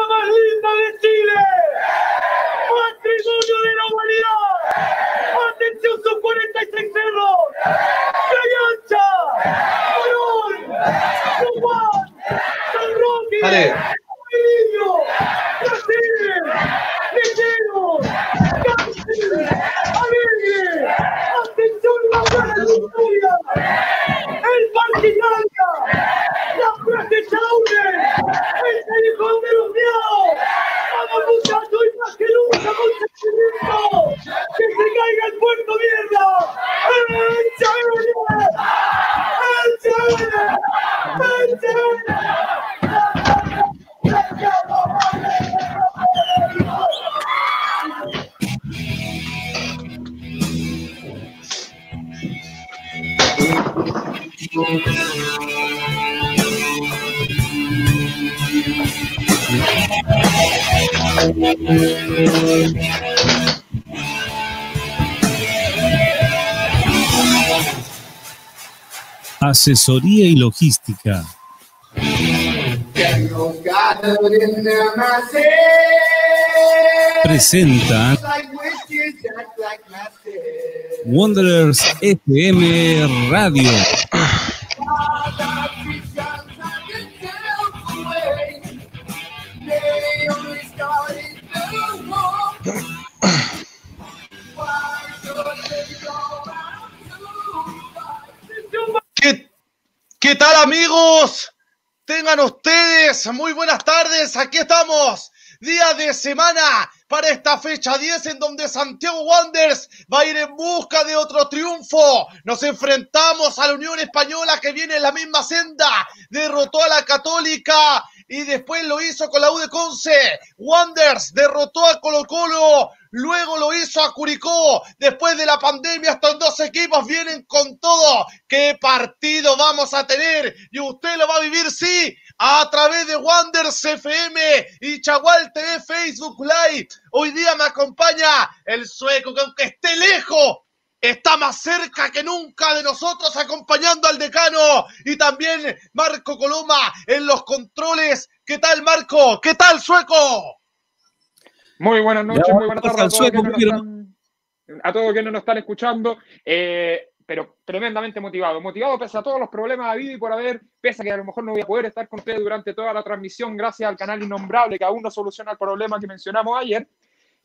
ciudad más linda de Chile. Patrimonio de la humanidad. Atención, son 46 cerros. Cayancha. Morón. San. San Roque. Asesoría y logística. Presenta Wanderers FM Radio. Tengan ustedes muy buenas tardes. Aquí estamos. Día de semana para esta fecha 10 en donde Santiago Wanderers va a ir en busca de otro triunfo. Nos enfrentamos a la Unión Española que viene en la misma senda. Derrotó a la Católica y después lo hizo con la U de Conce. Wanderers derrotó a Colo Colo. Luego lo hizo a Curicó. Después de la pandemia, estos dos equipos vienen con todo. ¿Qué partido vamos a tener? Y usted lo va a vivir, sí, a través de Wanderers FM y Chagual TV Facebook Live. Hoy día me acompaña el sueco, que aunque esté lejos, está más cerca que nunca de nosotros, acompañando al decano. Y también Marco Coloma en los controles. ¿Qué tal, Marco? ¿Qué tal, sueco? Muy buenas noches, Ya, muy buenas tardes a al todos, sueco, están, a todos quienes nos están escuchando, eh, pero tremendamente motivado. Motivado pese a todos los problemas habido y por haber, pese a que a lo mejor no voy a poder estar con ustedes durante toda la transmisión, gracias al canal Innombrable que aún no soluciona el problema que mencionamos ayer,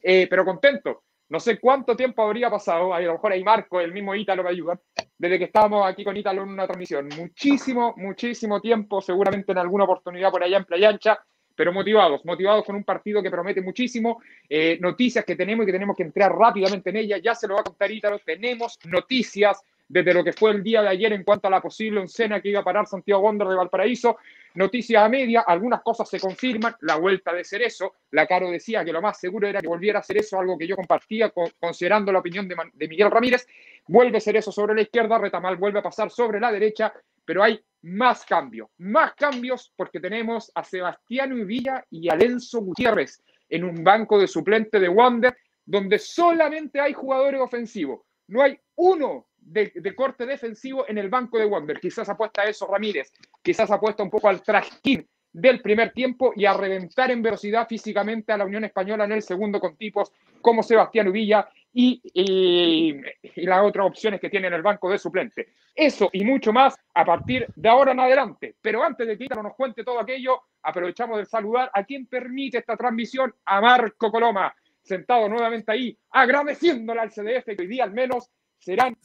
eh, pero contento. No sé cuánto tiempo habría pasado, a lo mejor ahí Marco, el mismo Ítalo me ayuda, desde que estábamos aquí con Ítalo en una transmisión. Muchísimo, muchísimo tiempo, seguramente en alguna oportunidad por allá en Playa Ancha, pero motivados, motivados con un partido que promete muchísimo, eh, noticias que tenemos y que tenemos que entrar rápidamente en ellas, ya se lo va a contar Ítalo, tenemos noticias desde lo que fue el día de ayer en cuanto a la posible oncena que iba a parar Santiago Wander de Valparaíso, noticias a media, algunas cosas se confirman, la vuelta de Cerezo, la Caro decía que lo más seguro era que volviera a Cerezo, algo que yo compartía con- considerando la opinión de, Miguel Ramírez, vuelve Cerezo sobre la izquierda, Retamal vuelve a pasar sobre la derecha, pero hay más cambios, más cambios porque tenemos a Sebastián Villa y a Gutiérrez en un banco de suplente de Wander, donde solamente hay jugadores ofensivos, no hay uno de, de corte defensivo en el banco de Wander. Quizás apuesta a eso Ramírez, quizás apuesta un poco al trajín del primer tiempo y a reventar en velocidad físicamente a la Unión Española en el segundo con tipos como Sebastián Villa y, y, y las otras opciones que tiene en el banco de suplente. Eso y mucho más a partir de ahora en adelante. Pero antes de que Ítalo nos cuente todo aquello, aprovechamos de saludar a quien permite esta transmisión, a Marco Coloma, sentado nuevamente ahí, agradeciéndole al CDF que hoy día al menos serán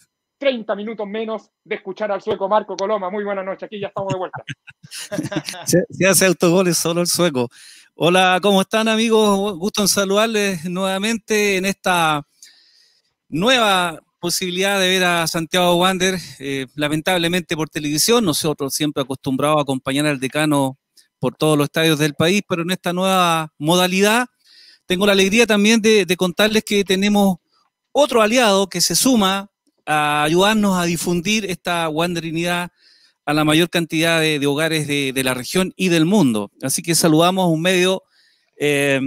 30 minutos menos de escuchar al sueco Marco Coloma. Muy buenas noches, aquí ya estamos de vuelta. Se, hace autogoles solo el sueco. Hola, ¿cómo están amigos? Gusto en saludarles nuevamente en esta nueva posibilidad de ver a Santiago Wander, eh, lamentablemente por televisión, nosotros siempre acostumbrados a acompañar al decano por todos los estadios del país, pero en esta nueva modalidad tengo la alegría también de contarles que tenemos otro aliado que se suma a ayudarnos a difundir esta wanderinidad a la mayor cantidad de, de hogares de, de, la región y del mundo. Así que saludamos a un medio eh,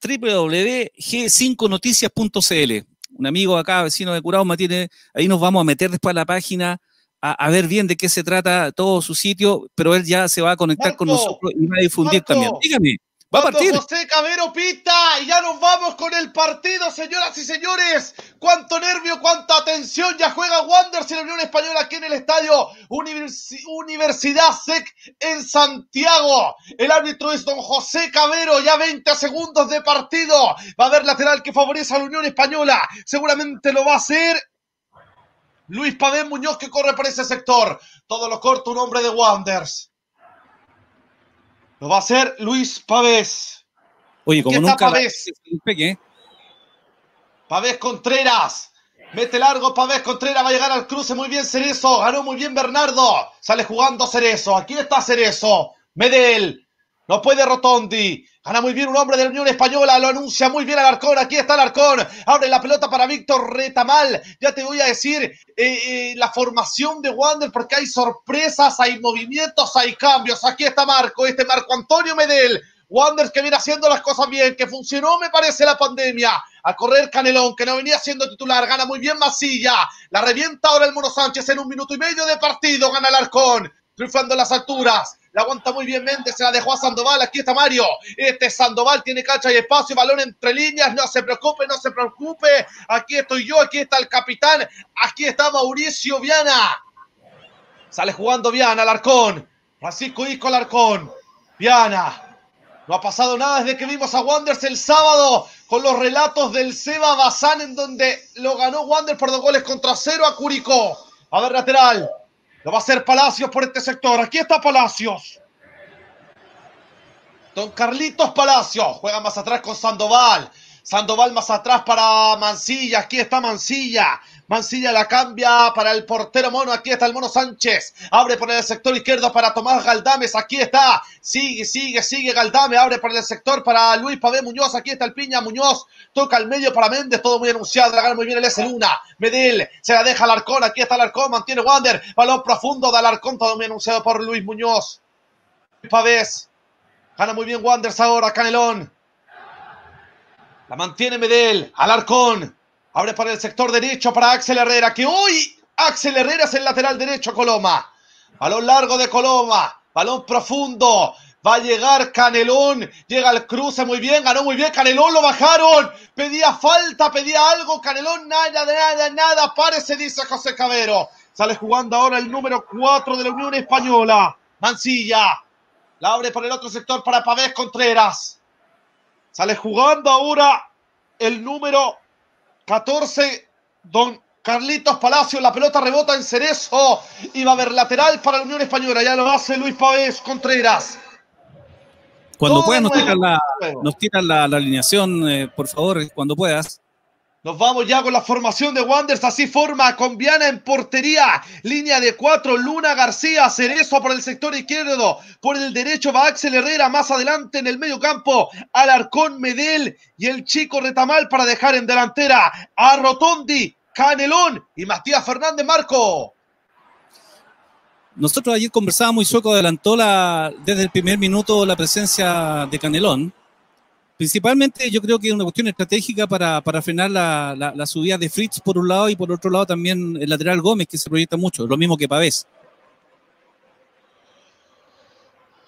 www.g5noticias.cl. Un amigo acá, vecino de Curao, tiene, ahí nos vamos a meter después a la página a, a, ver bien de qué se trata todo su sitio, pero él ya se va a conectar Marco, con nosotros y va a difundir Marco, también. Dígame, Va a partir. José Cabero pita y ya nos vamos con el partido, señoras y señores. Cuánto nervio, cuánta tensión. Ya juega Wanderers y la Unión Española aquí en el estadio Universi- Universidad SEC en Santiago. El árbitro es don José Cabero. Ya 20 segundos de partido. Va a haber lateral que favorece a la Unión Española. Seguramente lo va a hacer Luis Pavés Muñoz que corre por ese sector. Todo lo corto un hombre de Wanderers. Lo va a hacer Luis Pavés. Oye, como nunca. la- Pavés. el Peque, ¿eh? Pavés Contreras. Mete largo Pavés Contreras. Va a llegar al cruce. Muy bien Cerezo. Ganó muy bien Bernardo. Sale jugando Cerezo. Aquí está Cerezo. Medel. No puede Rotondi. Gana muy bien un hombre de la Unión Española. Lo anuncia muy bien Alarcón. Aquí está Alarcón. Abre la pelota para Víctor Retamal. Ya te voy a decir eh, eh, la formación de Wander porque hay sorpresas, hay movimientos, hay cambios. Aquí está Marco. Este Marco Antonio Medel. Wander que viene haciendo las cosas bien, que funcionó, me parece, la pandemia. A correr Canelón, que no venía siendo titular, gana muy bien Masilla. La revienta ahora el Mono Sánchez en un minuto y medio de partido, gana el Arcón. Triunfando en las alturas. La aguanta muy bien Méndez, se la dejó a Sandoval. Aquí está Mario. Este Sandoval tiene cancha y espacio, balón entre líneas. No se preocupe, no se preocupe. Aquí estoy yo, aquí está el capitán. Aquí está Mauricio Viana. Sale jugando Viana, Alarcón. Francisco Isco Alarcón. Viana. No ha pasado nada desde que vimos a Wanderers el sábado con los relatos del Seba Bazán en donde lo ganó Wander por dos goles contra cero a Curicó. A ver, lateral. Lo va a hacer Palacios por este sector. Aquí está Palacios. Don Carlitos Palacios juega más atrás con Sandoval. Sandoval más atrás para Mancilla. Aquí está Mancilla. Mancilla la cambia para el portero mono. Aquí está el mono Sánchez. Abre por el sector izquierdo para Tomás Galdames. Aquí está. Sigue, sigue, sigue Galdame. Abre por el sector para Luis Pavé Muñoz. Aquí está el Piña Muñoz. Toca al medio para Méndez. Todo muy anunciado. La gana muy bien el S Luna. Medel se la deja Alarcón. Aquí está Alarcón. Mantiene Wander. Balón profundo de Alarcón. Todo muy anunciado por Luis Muñoz. Luis Pavés. Gana muy bien Wanders ahora. Canelón. La mantiene Medel. Alarcón. Abre para el sector derecho para Axel Herrera. Que hoy Axel Herrera es el lateral derecho Coloma. Balón largo de Coloma. Balón profundo. Va a llegar Canelón. Llega al cruce muy bien. Ganó muy bien. Canelón lo bajaron. Pedía falta, pedía algo. Canelón nada, nada, nada. Párese, dice José Cabero. Sale jugando ahora el número 4 de la Unión Española. Mancilla. La abre por el otro sector para Pavés Contreras. Sale jugando ahora el número 14, don Carlitos Palacio. La pelota rebota en Cerezo y va a haber lateral para la Unión Española. Ya lo hace Luis Pavés Contreras. Cuando Todo puedas, nos tiras la, nos la, la alineación, eh, por favor, cuando puedas. Nos vamos ya con la formación de Wanderers. Así forma con Viana en portería. Línea de cuatro. Luna García. Cerezo por el sector izquierdo. Por el derecho va Axel Herrera. Más adelante en el medio campo. Alarcón Medel. Y el chico Retamal para dejar en delantera a Rotondi, Canelón y Matías Fernández Marco. Nosotros ayer conversábamos y Sueco adelantó la, desde el primer minuto la presencia de Canelón. Principalmente yo creo que es una cuestión estratégica para, para frenar la, la, la subida de Fritz por un lado y por otro lado también el lateral Gómez que se proyecta mucho, lo mismo que Pavés.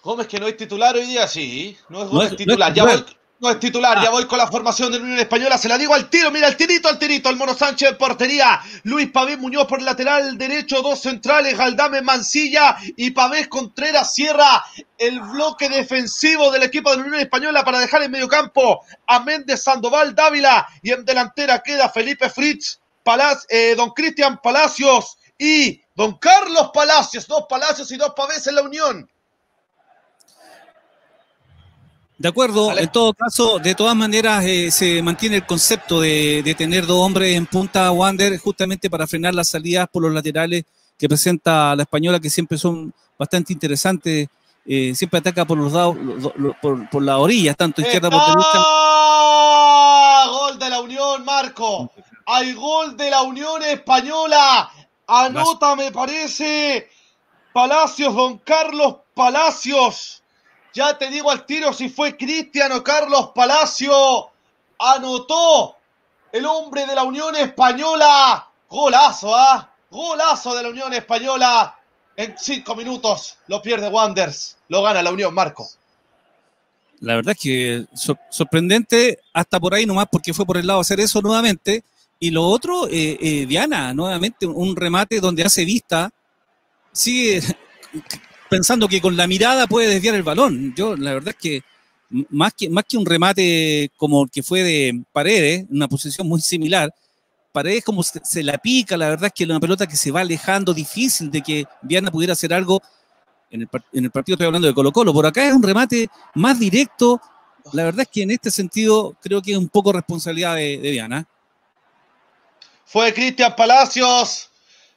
Gómez que no es titular hoy día, sí. No es No Gómez es- no titular. es ya titular. voy, no es titular, Ah. ya voy con la formación de la Unión Española. Se la digo al tiro, mira el tirito, al tirito. El Mono Sánchez en portería. Luis Pavés Muñoz por el lateral derecho, dos centrales, Galdame Mancilla y Pavés Contreras cierra el bloque defensivo del equipo de la Unión Española para dejar en medio campo a Méndez Sandoval Dávila y en delantera queda Felipe Fritz, Palac- eh, don Cristian Palacios y don Carlos Palacios. Dos Palacios y dos Pavés en la Unión. De acuerdo, Vale. en todo caso, de todas maneras eh, se mantiene el concepto de, de tener dos hombres en punta Wander justamente para frenar las salidas por los laterales que presenta la española, que siempre son bastante interesantes. eh, siempre ataca por los lados, por, por las orillas, tanto izquierda por derecha. Gol de la Unión, Marco. Hay gol de la Unión Española. Anota, me parece. Palacios, don Carlos Palacios. Ya te digo al tiro si fue Cristiano Carlos Palacio. Anotó el hombre de la Unión Española. Golazo, ¿ah? Golazo de la Unión Española. En cinco minutos lo pierde Wanders. Lo gana la Unión, Marco. la verdad es que sorprendente hasta por ahí nomás porque fue por el lado hacer eso nuevamente. Y lo otro, eh, eh, Diana, nuevamente un remate donde hace vista, sigue pensando que con la mirada puede desviar el balón. Yo la verdad es que más que, más que un remate como el que fue de Paredes, una posición muy similar, Paredes como se, la pica, la verdad es que una pelota que se va alejando, difícil de que Viana pudiera hacer algo. En el, en el partido estoy hablando de Colo Colo, por acá es un remate más directo. La verdad es que en este sentido creo que es un poco responsabilidad de, de Viana. Fue Cristian Palacios,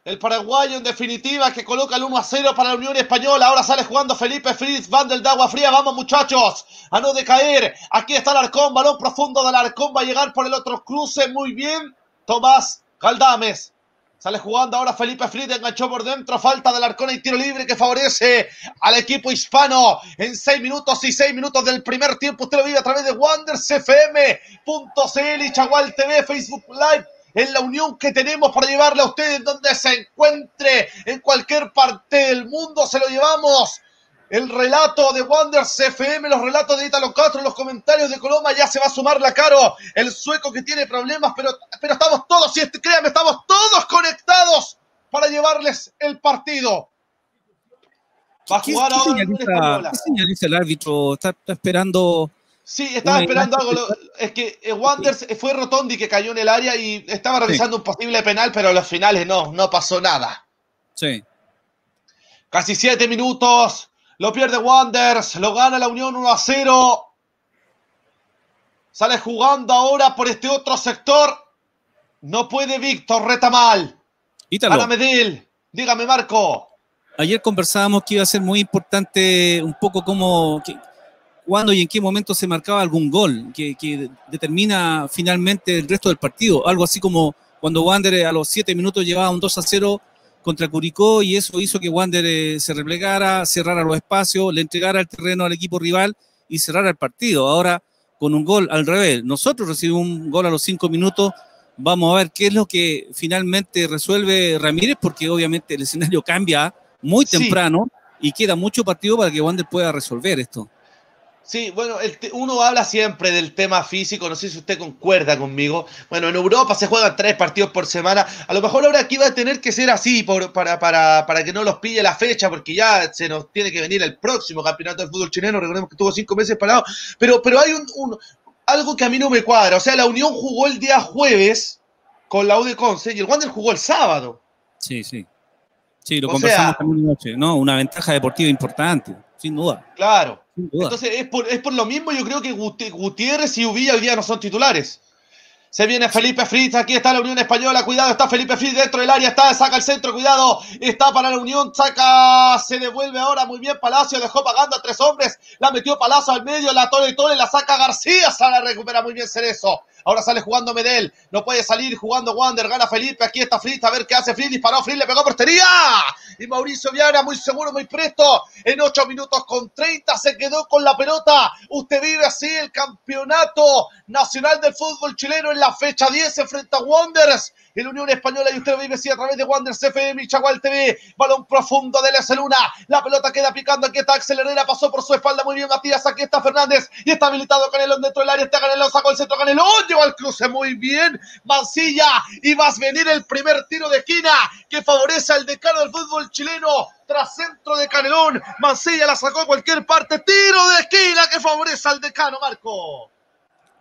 el paraguayo en definitiva que coloca el 1 a 0 para la Unión Española. Ahora sale jugando Felipe Fritz, Van del Agua Fría. Vamos muchachos, a no decaer. Aquí está el Arcón, balón profundo del Arcón. Va a llegar por el otro cruce. Muy bien. Tomás Caldames. Sale jugando ahora Felipe Fritz, enganchó por dentro, falta del Arcón y tiro libre que favorece al equipo hispano en seis minutos y seis minutos del primer tiempo. Usted lo vive a través de WandersFM.cl y Chagual TV, Facebook Live en la unión que tenemos para llevarle a ustedes donde se encuentre, en cualquier parte del mundo, se lo llevamos el relato de Wonders FM, los relatos de Italo Castro, los comentarios de Coloma, ya se va a sumar la Caro, el sueco que tiene problemas, pero, pero estamos todos, y este, créanme, estamos todos conectados para llevarles el partido. Va a jugar ¿Qué, ahora. ¿Qué señaliza el árbitro? Está, esperando. Sí, estaba esperando algo. Es que eh, Wonders fue Rotondi que cayó en el área y estaba realizando un posible penal, pero a los finales no, no pasó nada. Sí. Casi siete minutos. Lo pierde Wanders, lo gana la Unión 1 a 0. Sale jugando ahora por este otro sector. No puede Víctor, reta mal. Ítalo. Medil. Dígame, Marco. Ayer conversábamos que iba a ser muy importante un poco cómo, cuándo y en qué momento se marcaba algún gol que, que, determina finalmente el resto del partido. Algo así como cuando Wander a los 7 minutos llevaba un 2 a 0 contra Curicó y eso hizo que Wander eh, se replegara, cerrara los espacios, le entregara el terreno al equipo rival y cerrara el partido. Ahora, con un gol al revés, nosotros recibimos un gol a los cinco minutos. Vamos a ver qué es lo que finalmente resuelve Ramírez, porque obviamente el escenario cambia muy temprano y queda mucho partido para que Wander pueda resolver esto. Sí, bueno, uno habla siempre del tema físico, no sé si usted concuerda conmigo. Bueno, en Europa se juegan tres partidos por semana. A lo mejor ahora aquí va a tener que ser así por, para, para, para que no los pille la fecha, porque ya se nos tiene que venir el próximo campeonato del fútbol chileno. Recordemos que tuvo cinco meses parado. Pero, pero hay un, algo que a mí no me cuadra. O sea, la Unión jugó el día jueves con la U de Conce y el Wander jugó el sábado. Sí, sí. Sí, lo conversamos también noche, ¿no? Una ventaja deportiva importante, sin duda. Claro. Entonces, es por, es por lo mismo, yo creo que Gutiérrez y Uvilla hoy día no son titulares. Se viene Felipe Fritz, aquí está la Unión Española, cuidado, está Felipe Fritz dentro del área, está, saca el centro, cuidado, está para la Unión, saca, se devuelve ahora, muy bien Palacio, dejó pagando a tres hombres, la metió Palacio al medio, la tole y tole, la saca García, se la recupera muy bien Cerezo. Ahora sale jugando Medel. No puede salir jugando Wander. Gana Felipe. Aquí está Fritz. A ver qué hace Fritz. Disparó Fritz. Le pegó portería. Y Mauricio Viana, muy seguro, muy presto. En 8 minutos con 30 se quedó con la pelota. Usted vive así el campeonato nacional del fútbol chileno en la fecha 10. Se enfrenta a Wanderers en Unión Española y usted lo vive así a través de Wander CFM y Chagual TV. Balón profundo de la Luna. La pelota queda picando. Aquí está Axel Herrera. Pasó por su espalda muy bien Matías. Aquí está Fernández. Y está habilitado Canelón dentro del área. Está Canelón. Sacó el centro Canelón. Lleva al cruce muy bien. Mancilla. Y va a venir el primer tiro de esquina que favorece al decano del fútbol chileno tras centro de Canelón. Mancilla la sacó a cualquier parte. Tiro de esquina que favorece al decano, Marco.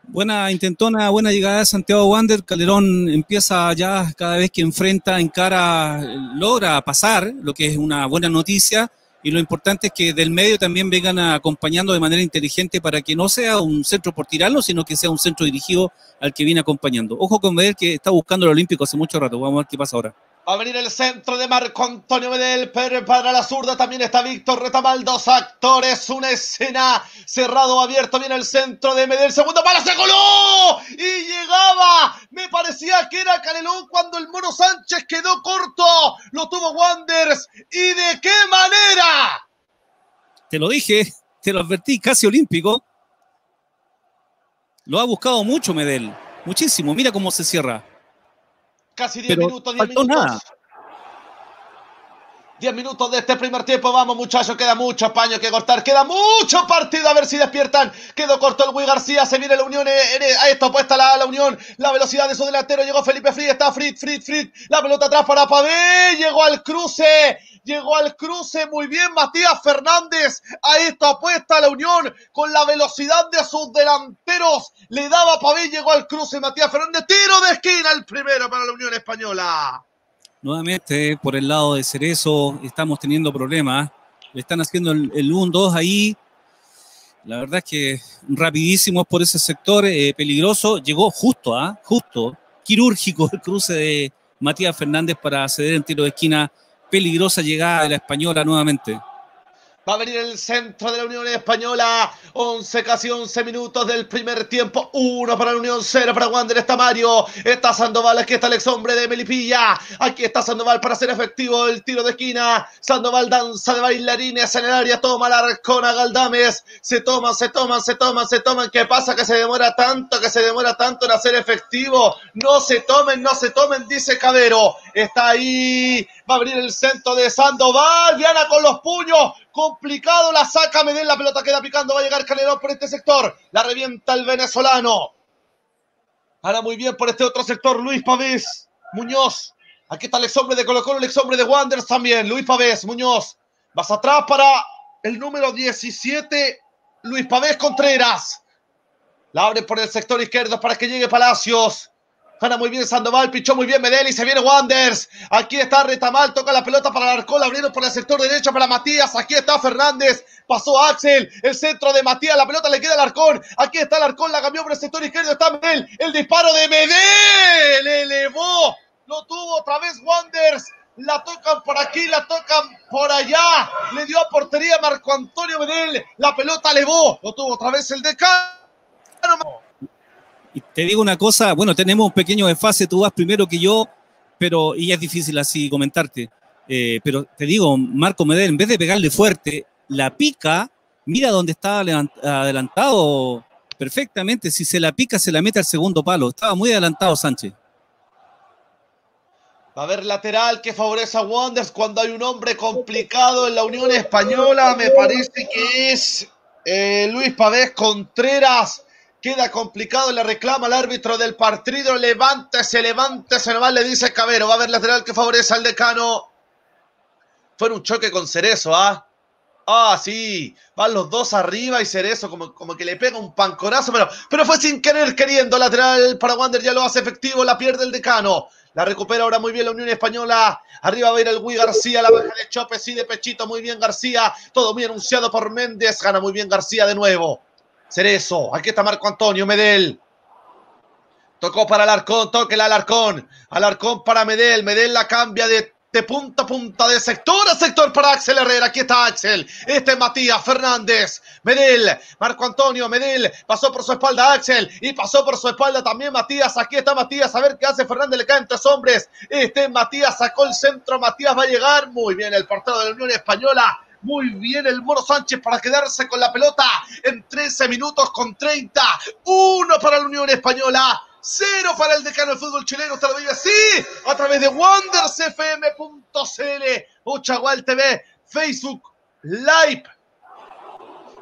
Buena intentona, buena llegada de Santiago Wander. Calderón empieza ya cada vez que enfrenta, en cara, logra pasar, lo que es una buena noticia. Y lo importante es que del medio también vengan acompañando de manera inteligente para que no sea un centro por tirarlo, sino que sea un centro dirigido al que viene acompañando. Ojo con ver que está buscando el Olímpico hace mucho rato. Vamos a ver qué pasa ahora. Va a venir el centro de Marco Antonio Medel, pero para la zurda también está Víctor Retamal, dos actores, una escena cerrado, abierto, viene el centro de Medel, segundo para, se coló y llegaba, me parecía que era Canelón cuando el Mono Sánchez quedó corto, lo tuvo Wanders y de qué manera. Te lo dije, te lo advertí, casi olímpico. Lo ha buscado mucho Medel, muchísimo, mira cómo se cierra. Casi 10 minutos, 10 minutos. Nada. 10 minutos de este primer tiempo. Vamos, muchachos. Queda mucho paño que cortar. Queda mucho partido. A ver si despiertan. Quedó corto el Wii García. Se viene la Unión. A esto apuesta la, la Unión. La velocidad de su delantero. Llegó Felipe Fritz. Está Fritz, Fritz, Fritz. La pelota atrás para Pavé. Llegó al cruce. Llegó al cruce muy bien Matías Fernández. A esto apuesta la Unión con la velocidad de sus delanteros. Le daba Pavé, llegó al cruce Matías Fernández. Tiro de esquina el primero para la Unión Española. Nuevamente por el lado de Cerezo estamos teniendo problemas. Le están haciendo el, 1-2 ahí. La verdad es que rapidísimos por ese sector, eh, peligroso. Llegó justo, ¿ah? Justo, quirúrgico el cruce de Matías Fernández para ceder en tiro de esquina peligrosa llegada de la española nuevamente. Va a venir el centro de la Unión Española. 11, casi 11 minutos del primer tiempo. Uno para la Unión, cero para Wander. Está Mario. Está Sandoval. Aquí está el ex hombre de Melipilla. Aquí está Sandoval para hacer efectivo el tiro de esquina. Sandoval danza de bailarines en el área. Toma la arcona Galdames. Se toman, se toman, se toman, se toman. ¿Qué pasa? Que se demora tanto, que se demora tanto en hacer efectivo. No se tomen, no se tomen, dice Cabero. Está ahí. Va a venir el centro de Sandoval. Viana con los puños complicado, la saca Medel, la pelota queda picando, va a llegar Calderón por este sector, la revienta el venezolano. Ahora muy bien por este otro sector, Luis Pavés, Muñoz. Aquí está el ex hombre de Colo Colo, el ex hombre de Wanderers también, Luis Pavés, Muñoz. Vas atrás para el número 17, Luis Pavés Contreras. La abre por el sector izquierdo para que llegue Palacios. Gana muy bien Sandoval, pichó muy bien Medellín, se viene Wanders. Aquí está Retamal, toca la pelota para el arcón, abriendo por el sector derecho para Matías. Aquí está Fernández, pasó Axel, el centro de Matías, la pelota le queda al arcón. Aquí está el arcón, la cambió por el sector izquierdo, está Medel, el disparo de Medel, elevó, lo tuvo otra vez Wanders. La tocan por aquí, la tocan por allá. Le dio a portería Marco Antonio Medel. La pelota elevó. Lo tuvo otra vez el decano. Y te digo una cosa, bueno, tenemos un pequeño desfase, tú vas primero que yo, pero y es difícil así comentarte. Eh, pero te digo, Marco Medel, en vez de pegarle fuerte, la pica, mira dónde estaba adelantado perfectamente. Si se la pica, se la mete al segundo palo. Estaba muy adelantado Sánchez. Va a haber lateral que favorece a Wonders cuando hay un hombre complicado en la Unión Española. Me parece que es eh, Luis Pavés Contreras. Queda complicado, le reclama al árbitro del partido. Levántese, levántese nomás, le dice Cabero. Va a haber lateral que favorece al decano. Fue un choque con Cerezo, ¿ah? Ah, sí, van los dos arriba y Cerezo como, como que le pega un panconazo, pero, pero fue sin querer queriendo. Lateral para Wander ya lo hace efectivo, la pierde el decano. La recupera ahora muy bien la Unión Española. Arriba va a ir el Gui García, la baja de Chope, sí, de pechito, muy bien García. Todo muy anunciado por Méndez, gana muy bien García de nuevo. Cerezo. Aquí está Marco Antonio Medel. Tocó para Alarcón, toque el Alarcón. Alarcón para Medel. Medel la cambia de, de, punta a punta, de sector a sector para Axel Herrera. Aquí está Axel. Este es Matías Fernández. Medel, Marco Antonio, Medel. Pasó por su espalda Axel y pasó por su espalda también Matías. Aquí está Matías. A ver qué hace Fernández. Le caen tres hombres. Este es Matías. Sacó el centro. Matías va a llegar. Muy bien el portero de la Unión Española muy bien el Moro Sánchez para quedarse con la pelota en 13 minutos con 30. Uno para la Unión Española. Cero para el decano del fútbol chileno. Usted lo vive así a través de WondersFM.cl, Uchagual TV, Facebook Live.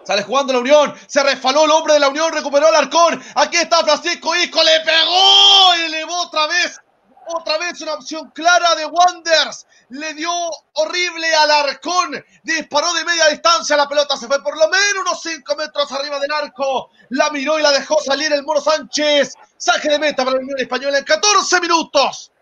Sale jugando la Unión. Se resfaló el hombre de la Unión. Recuperó el arcón. Aquí está Francisco Isco. Le pegó. Elevó otra vez otra vez una opción clara de Wonders. Le dio horrible al arcón. Disparó de media distancia. La pelota se fue por lo menos unos 5 metros arriba del arco. La miró y la dejó salir el Moro Sánchez. Saque de meta para la Unión Española en 14 minutos.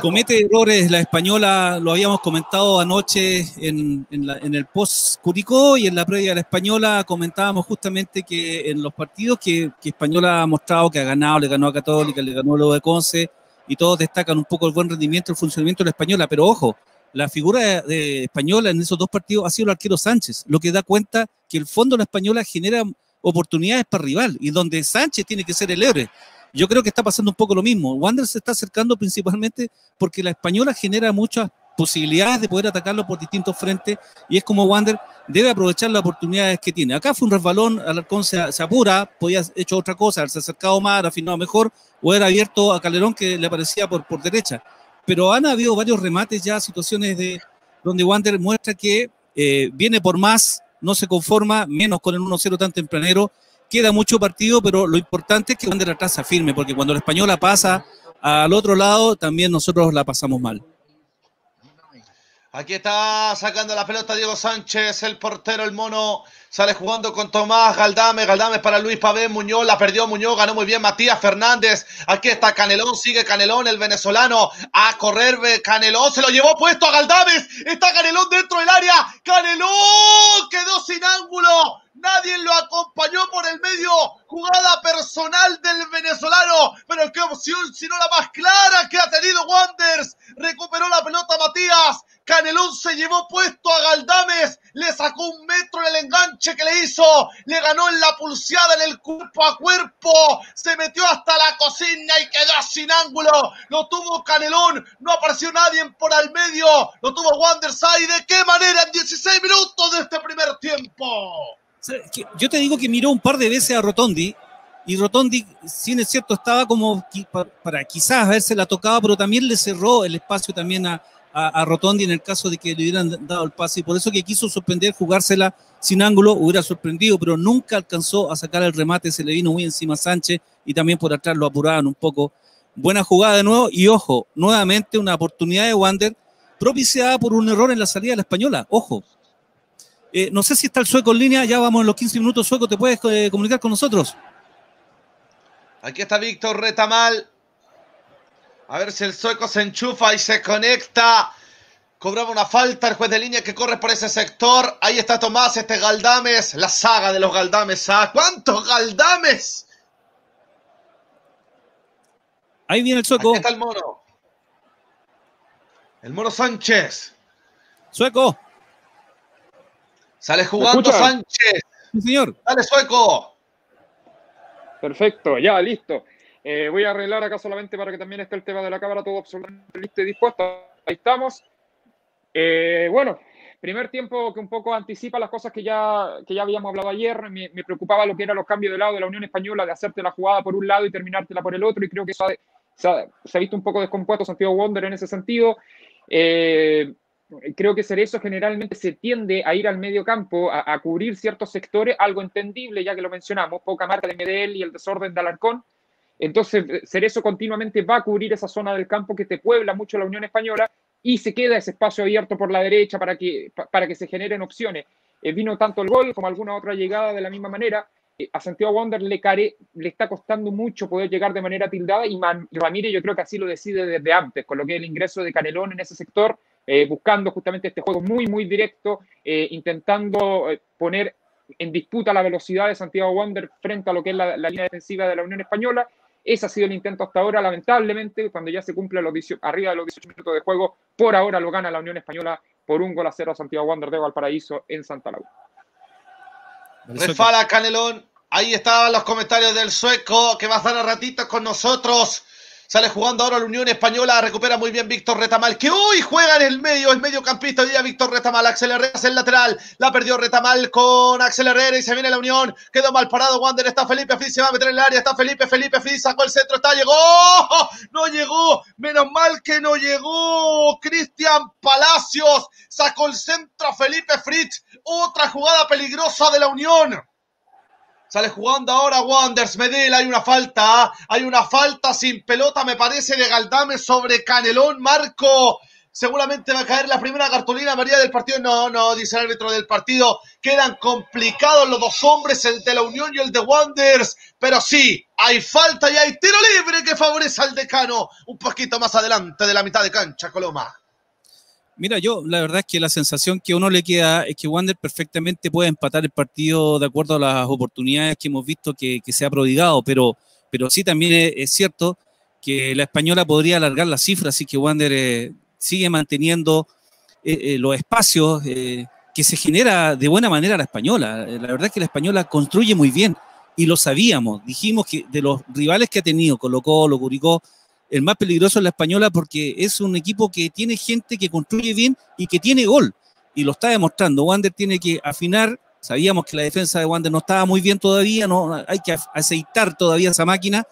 Comete errores la española, lo habíamos comentado anoche en, el post Curicó y en la previa de la española comentábamos justamente que en los partidos que, que Española ha mostrado que ha ganado, le ganó a Católica, le ganó a de Conce, y todos destacan un poco el buen rendimiento, el funcionamiento de la española, pero ojo, la figura de, española en esos dos partidos ha sido el arquero Sánchez, lo que da cuenta que el fondo de la española genera oportunidades para rival y donde Sánchez tiene que ser el héroe. Yo creo que está pasando un poco lo mismo. Wander se está acercando principalmente porque la española genera muchas posibilidades de poder atacarlo por distintos frentes y es como Wander debe aprovechar las oportunidades que tiene. Acá fue un resbalón, Alarcón se, se apura, podía haber hecho otra cosa, haberse acercado más, afinado mejor, o haber abierto a Calderón que le aparecía por, por derecha. Pero han habido varios remates ya, situaciones de, donde Wander muestra que eh, viene por más, no se conforma, menos con el 1-0 tan tempranero. Queda mucho partido, pero lo importante es que Wander atrás se firme, porque cuando la española pasa al otro lado, también nosotros la pasamos mal. Aquí está sacando la pelota Diego Sánchez, el portero, el mono. Sale jugando con Tomás Galdame. Galdame para Luis Pabé. Muñoz la perdió Muñoz. Ganó muy bien Matías Fernández. Aquí está Canelón. Sigue Canelón, el venezolano. A correr Canelón. Se lo llevó puesto a Galdames. Está Canelón dentro del área. Canelón quedó sin ángulo. Nadie lo acompañó por el medio. Jugada personal del venezolano. Pero qué opción, sino la más clara que ha tenido Wanders. Recuperó la pelota Matías. Canelón se llevó puesto a Galdames. Le sacó un metro en el enganche que le hizo. Le ganó en la pulseada en el cuerpo a cuerpo. Se metió hasta la cocina y quedó sin ángulo. Lo tuvo Canelón. No apareció nadie por al medio. Lo tuvo Wanders ahí. ¿De qué manera en 16 minutos de este primer tiempo? Yo te digo que miró un par de veces a Rotondi y Rotondi, si es cierto, estaba como para quizás haberse la tocado, pero también le cerró el espacio también a, Rotondi en el caso de que le hubieran dado el pase. Y por eso que quiso sorprender, jugársela sin ángulo, hubiera sorprendido, pero nunca alcanzó a sacar el remate, se le vino muy encima a Sánchez y también por atrás lo apuraban un poco. Buena jugada de nuevo y ojo, nuevamente una oportunidad de Wander propiciada por un error en la salida de la española. Ojo, eh, no sé si está el sueco en línea, ya vamos en los 15 minutos. Sueco, ¿te puedes eh, comunicar con nosotros? Aquí está Víctor Retamal. A ver si el sueco se enchufa y se conecta. Cobraba una falta el juez de línea que corre por ese sector. Ahí está Tomás, este Galdames. La saga de los Galdames. ¿ah? ¿Cuántos Galdames? Ahí viene el sueco. Aquí está el mono. El mono Sánchez. Sueco. Sale jugando Sánchez. Sí, señor. Dale, sueco. Perfecto, ya, listo. Eh, voy a arreglar acá solamente para que también esté el tema de la cámara todo absolutamente listo y dispuesto. Ahí estamos. Eh, bueno, primer tiempo que un poco anticipa las cosas que ya, que ya habíamos hablado ayer. Me, preocupaba lo que eran los cambios de lado de la Unión Española, de hacerte la jugada por un lado y terminártela por el otro. Y creo que eso se, ha, visto un poco descompuesto Santiago Wonder en ese sentido. Eh, creo que eso generalmente se tiende a ir al medio campo, a, cubrir ciertos sectores, algo entendible, ya que lo mencionamos, poca marca de Medel y el desorden de Alarcón. Entonces, Cerezo continuamente va a cubrir esa zona del campo que te puebla mucho la Unión Española y se queda ese espacio abierto por la derecha para que, para que se generen opciones. Eh, vino tanto el gol como alguna otra llegada de la misma manera. Eh, a Santiago Wander le, care, le está costando mucho poder llegar de manera tildada y Ramírez yo creo que así lo decide desde antes, con lo que el ingreso de Canelón en ese sector eh, buscando justamente este juego muy, muy directo, eh, intentando eh, poner en disputa la velocidad de Santiago Wander frente a lo que es la, línea defensiva de la Unión Española. Ese ha sido el intento hasta ahora. Lamentablemente, cuando ya se cumple los arriba de los 18 minutos de juego, por ahora lo gana la Unión Española por un gol a cero a Santiago Wander de Valparaíso en Santa Laura. Refala Canelón. Ahí estaban los comentarios del sueco que va a estar a ratito con nosotros. Sale jugando ahora la Unión Española, recupera muy bien Víctor Retamal, que hoy juega en el medio, el mediocampista hoy Víctor Retamal, Axel Herrera es el lateral, la perdió Retamal con Axel Herrera y se viene la Unión, quedó mal parado Wander, está Felipe Fitz, se va a meter en el área, está Felipe, Felipe Fitz, sacó el centro, está, llegó, no llegó, menos mal que no llegó, Cristian Palacios, sacó el centro a Felipe Fritz, otra jugada peligrosa de la Unión. Sale jugando ahora Wanders Medel. Hay una falta. Hay una falta sin pelota, me parece, de Galdame sobre Canelón. Marco. Seguramente va a caer la primera cartulina María del partido. No, no, dice el árbitro del partido. Quedan complicados los dos hombres, el de la Unión y el de Wanders. Pero sí, hay falta y hay tiro libre que favorece al decano. Un poquito más adelante de la mitad de cancha, Coloma. Mira, yo la verdad es que la sensación que uno le queda es que Wander perfectamente puede empatar el partido de acuerdo a las oportunidades que hemos visto que, se ha prodigado, pero, pero sí también es, cierto que la española podría alargar la cifra, así que Wander eh, sigue manteniendo eh, eh, los espacios que se genera de buena manera la española. La verdad es que la española construye muy bien y lo sabíamos. Dijimos que de los rivales que ha tenido, colocó, lo Curicó, el más peligroso es la española porque es un equipo que tiene gente que construye bien y que tiene gol. Y lo está demostrando. Wander tiene que afinar. Sabíamos que la defensa de Wander no estaba muy bien todavía, no, hay que aceitar todavía esa máquina.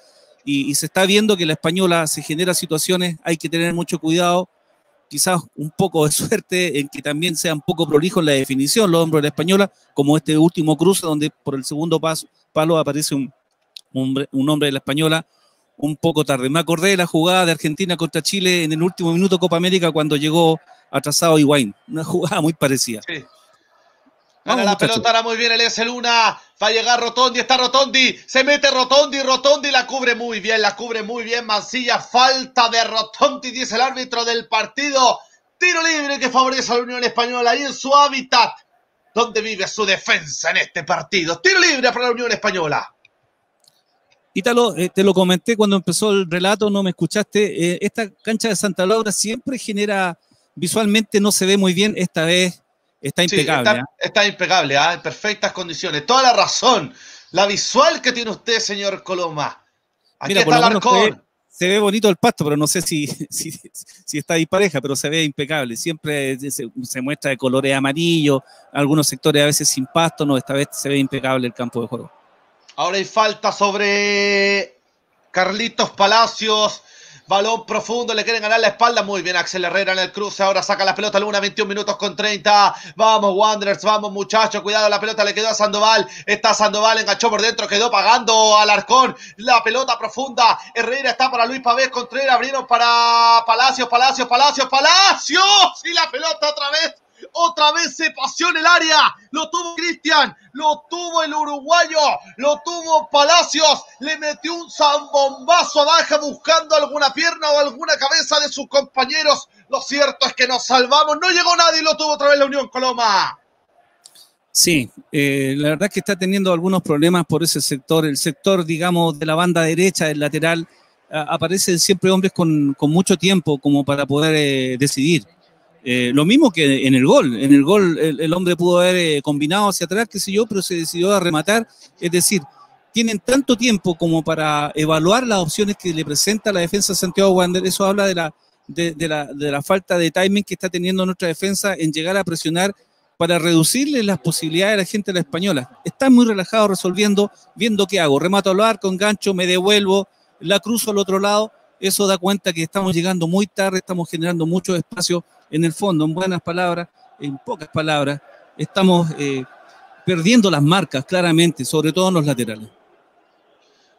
Y, se está viendo que la española se genera situaciones, hay que tener mucho cuidado. quizás un poco de suerte en que también sea un poco prolijo en la definición los hombres de la española, como este último cruce donde por el segundo paso, palo aparece un, un hombre de la española un poco tarde. Me acordé de la jugada de Argentina contra Chile en el último minuto Copa América cuando llegó atrasado Higuaín. Una jugada muy parecida. Sí. Gana la pelota ahora muy bien el S Luna. Va a llegar Rotondi, está Rotondi. Se mete Rotondi, Rotondi la cubre muy bien, la cubre muy bien Mancilla. Falta de Rotondi, dice el árbitro del partido. Tiro libre que favorece a la Unión Española y en su hábitat, donde vive su defensa en este partido. Tiro libre para la Unión Española. Ítalo, eh, te lo comenté cuando empezó el relato, no me escuchaste. Eh, esta cancha de Santa Laura siempre genera, visualmente no se ve muy bien, esta vez Está impecable. ¿ah? está, impecable, ¿ah? en perfectas condiciones. Toda la razón. La visual que tiene usted, señor Coloma. Aquí está el arcón. Se ve, bonito el pasto, pero no sé si, si, está dispareja, pero se ve impecable. Siempre se, muestra de colores amarillos, algunos sectores a veces sin pasto, no, esta vez se ve impecable el campo de juego. Ahora hay falta sobre Carlitos Palacios. Balón profundo, le quieren ganar la espalda. Muy bien, Axel Herrera en el cruce. Ahora saca la pelota Luna, 21 minutos con 30. Vamos, Wanderers, vamos, muchachos. Cuidado, la pelota le quedó a Sandoval. Está Sandoval, enganchó por dentro, quedó pagando al arcón. La pelota profunda. Herrera está para Luis Pavés Contreras. Abrieron para Palacios, Palacios, Palacios, Palacios. Y la pelota otra vez otra vez se paseó en el área. Lo tuvo Cristian. Lo tuvo el uruguayo. Lo tuvo Palacios. Le metió un zambombazo abajo buscando alguna pierna o alguna cabeza de sus compañeros. Lo cierto es que nos salvamos. No llegó nadie y lo tuvo otra vez la Unión Coloma. Sí, eh, la verdad es que está teniendo algunos problemas por ese sector. El sector, digamos, de la banda derecha, del lateral, aparecen siempre hombres con, mucho tiempo como para poder eh, decidir. Eh, lo mismo que en el gol. En el gol el, hombre pudo haber eh, combinado hacia atrás, qué sé yo, pero se decidió a rematar. Es decir, tienen tanto tiempo como para evaluar las opciones que le presenta la defensa de Santiago Wander. Eso habla de la, de, la, de la falta de timing que está teniendo nuestra defensa en llegar a presionar para reducirle las posibilidades a la gente de la española. Están muy relajados resolviendo, viendo qué hago. Remato al arco, engancho, me devuelvo, la cruzo al otro lado. Eso da cuenta que estamos llegando muy tarde, estamos generando mucho espacio en el fondo, en buenas palabras, en pocas palabras, estamos eh, perdiendo las marcas claramente, sobre todo en los laterales.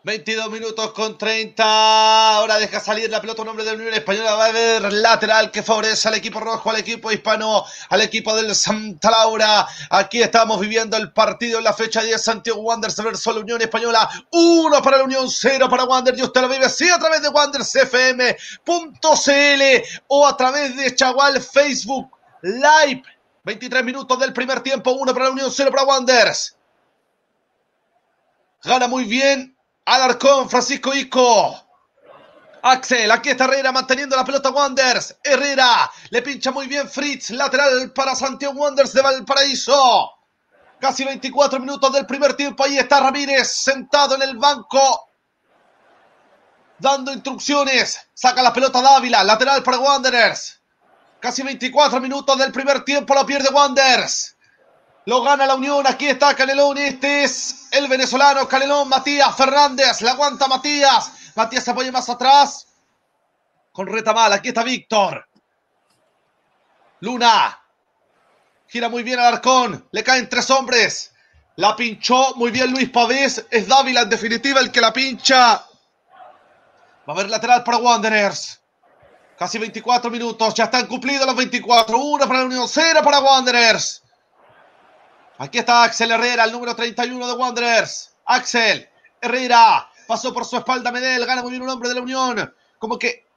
22 minutos con 30. Ahora deja salir la pelota un hombre de la Unión Española. Va a haber lateral que favorece al equipo rojo, al equipo hispano, al equipo del Santa Laura. Aquí estamos viviendo el partido en la fecha 10. Santiago Wanderers versus la Unión Española. Uno para la Unión, cero para Wander. Y usted lo vive así a través de wandersfm.cl o a través de Chagual Facebook Live. 23 minutos del primer tiempo. Uno para la Unión, cero para Wanderers. Gana muy bien Alarcón, Francisco Isco. Axel, aquí está Herrera manteniendo la pelota Wanders. Herrera le pincha muy bien Fritz, lateral para Santiago Wanders de Valparaíso. Casi 24 minutos del primer tiempo. Ahí está Ramírez sentado en el banco. Dando instrucciones. Saca la pelota Dávila, lateral para Wanderers. Casi 24 minutos del primer tiempo. Lo pierde Wanderers. Lo gana la Unión. Aquí está Canelón. Este es el venezolano Canelón. Matías Fernández. La aguanta Matías. Matías se apoya más atrás. Con mal. Aquí está Víctor. Luna. Gira muy bien al arcón. Le caen tres hombres. La pinchó muy bien Luis Pavés. Es Dávila en definitiva el que la pincha. Va a haber lateral para Wanderers. Casi 24 minutos. Ya están cumplidos los 24. Una para la Unión. Cero para Wanderers. Aquí está Axel Herrera, el número 31 de Wanderers. Axel Herrera pasó por su espalda Medel, gana muy bien un hombre de la Unión. Como que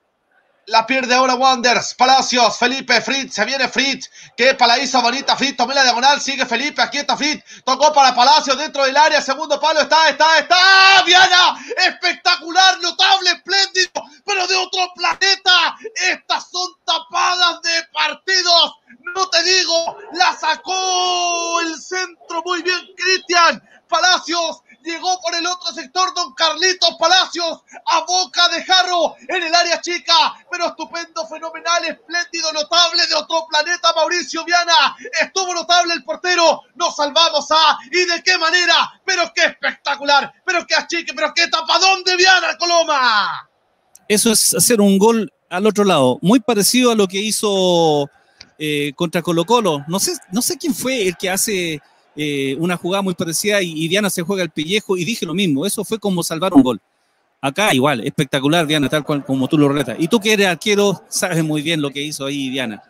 la pierde ahora Wanderers. Palacios, Felipe, Fritz, se viene Fritz. Que la hizo bonita Fritz, tomé la diagonal, sigue Felipe, aquí está Fritz. Tocó para Palacios dentro del área, segundo palo, está, está, está. Diana, espectacular, notable, espléndido, pero de otro planeta. Estas son tapadas de partidos. No te digo, la sacó el centro muy bien, Cristian. Palacios llegó por el otro sector don Carlitos Palacios a boca de jarro en el área chica, pero estupendo, fenomenal, espléndido, notable de otro planeta Mauricio Viana. Estuvo notable el portero, nos salvamos a y de qué manera, pero qué espectacular, pero qué achique, pero qué tapadón de Viana Coloma. Eso es hacer un gol al otro lado. Muy parecido a lo que hizo eh, contra Colo Colo. No sé, no sé quién fue el que hace eh, una jugada muy parecida y, Diana se juega el pellejo y dije lo mismo. Eso fue como salvar un gol. Acá igual, espectacular Diana, tal cual como tú lo retas. Y tú que eres arquero, sabes muy bien lo que hizo ahí Diana.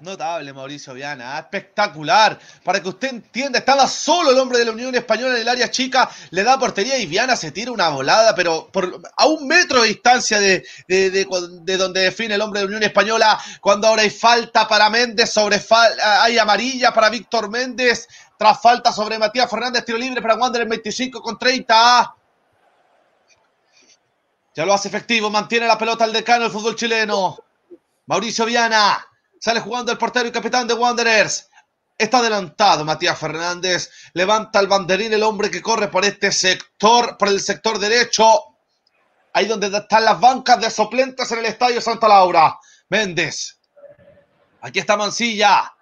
Notable Mauricio Viana, ¿ah? espectacular. Para que usted entienda, estaba solo el hombre de la Unión Española en el área chica, le da portería y Viana se tira una volada, pero por, a un metro de distancia de, de, donde define el hombre de la Unión Española, cuando ahora hay falta para Méndez, sobre hay amarilla para Víctor Méndez, tras falta sobre Matías Fernández, tiro libre para Wander en 25 con 30. Ya lo hace efectivo, mantiene la pelota el decano del fútbol chileno. Mauricio Viana Sale jugando el portero y capitán de Wanderers. Está adelantado Matías Fernández. Levanta el banderín el hombre que corre por este sector, por el sector derecho. Ahí donde están las bancas de soplentes en el estadio Santa Laura. Méndez. Aquí está Mancilla.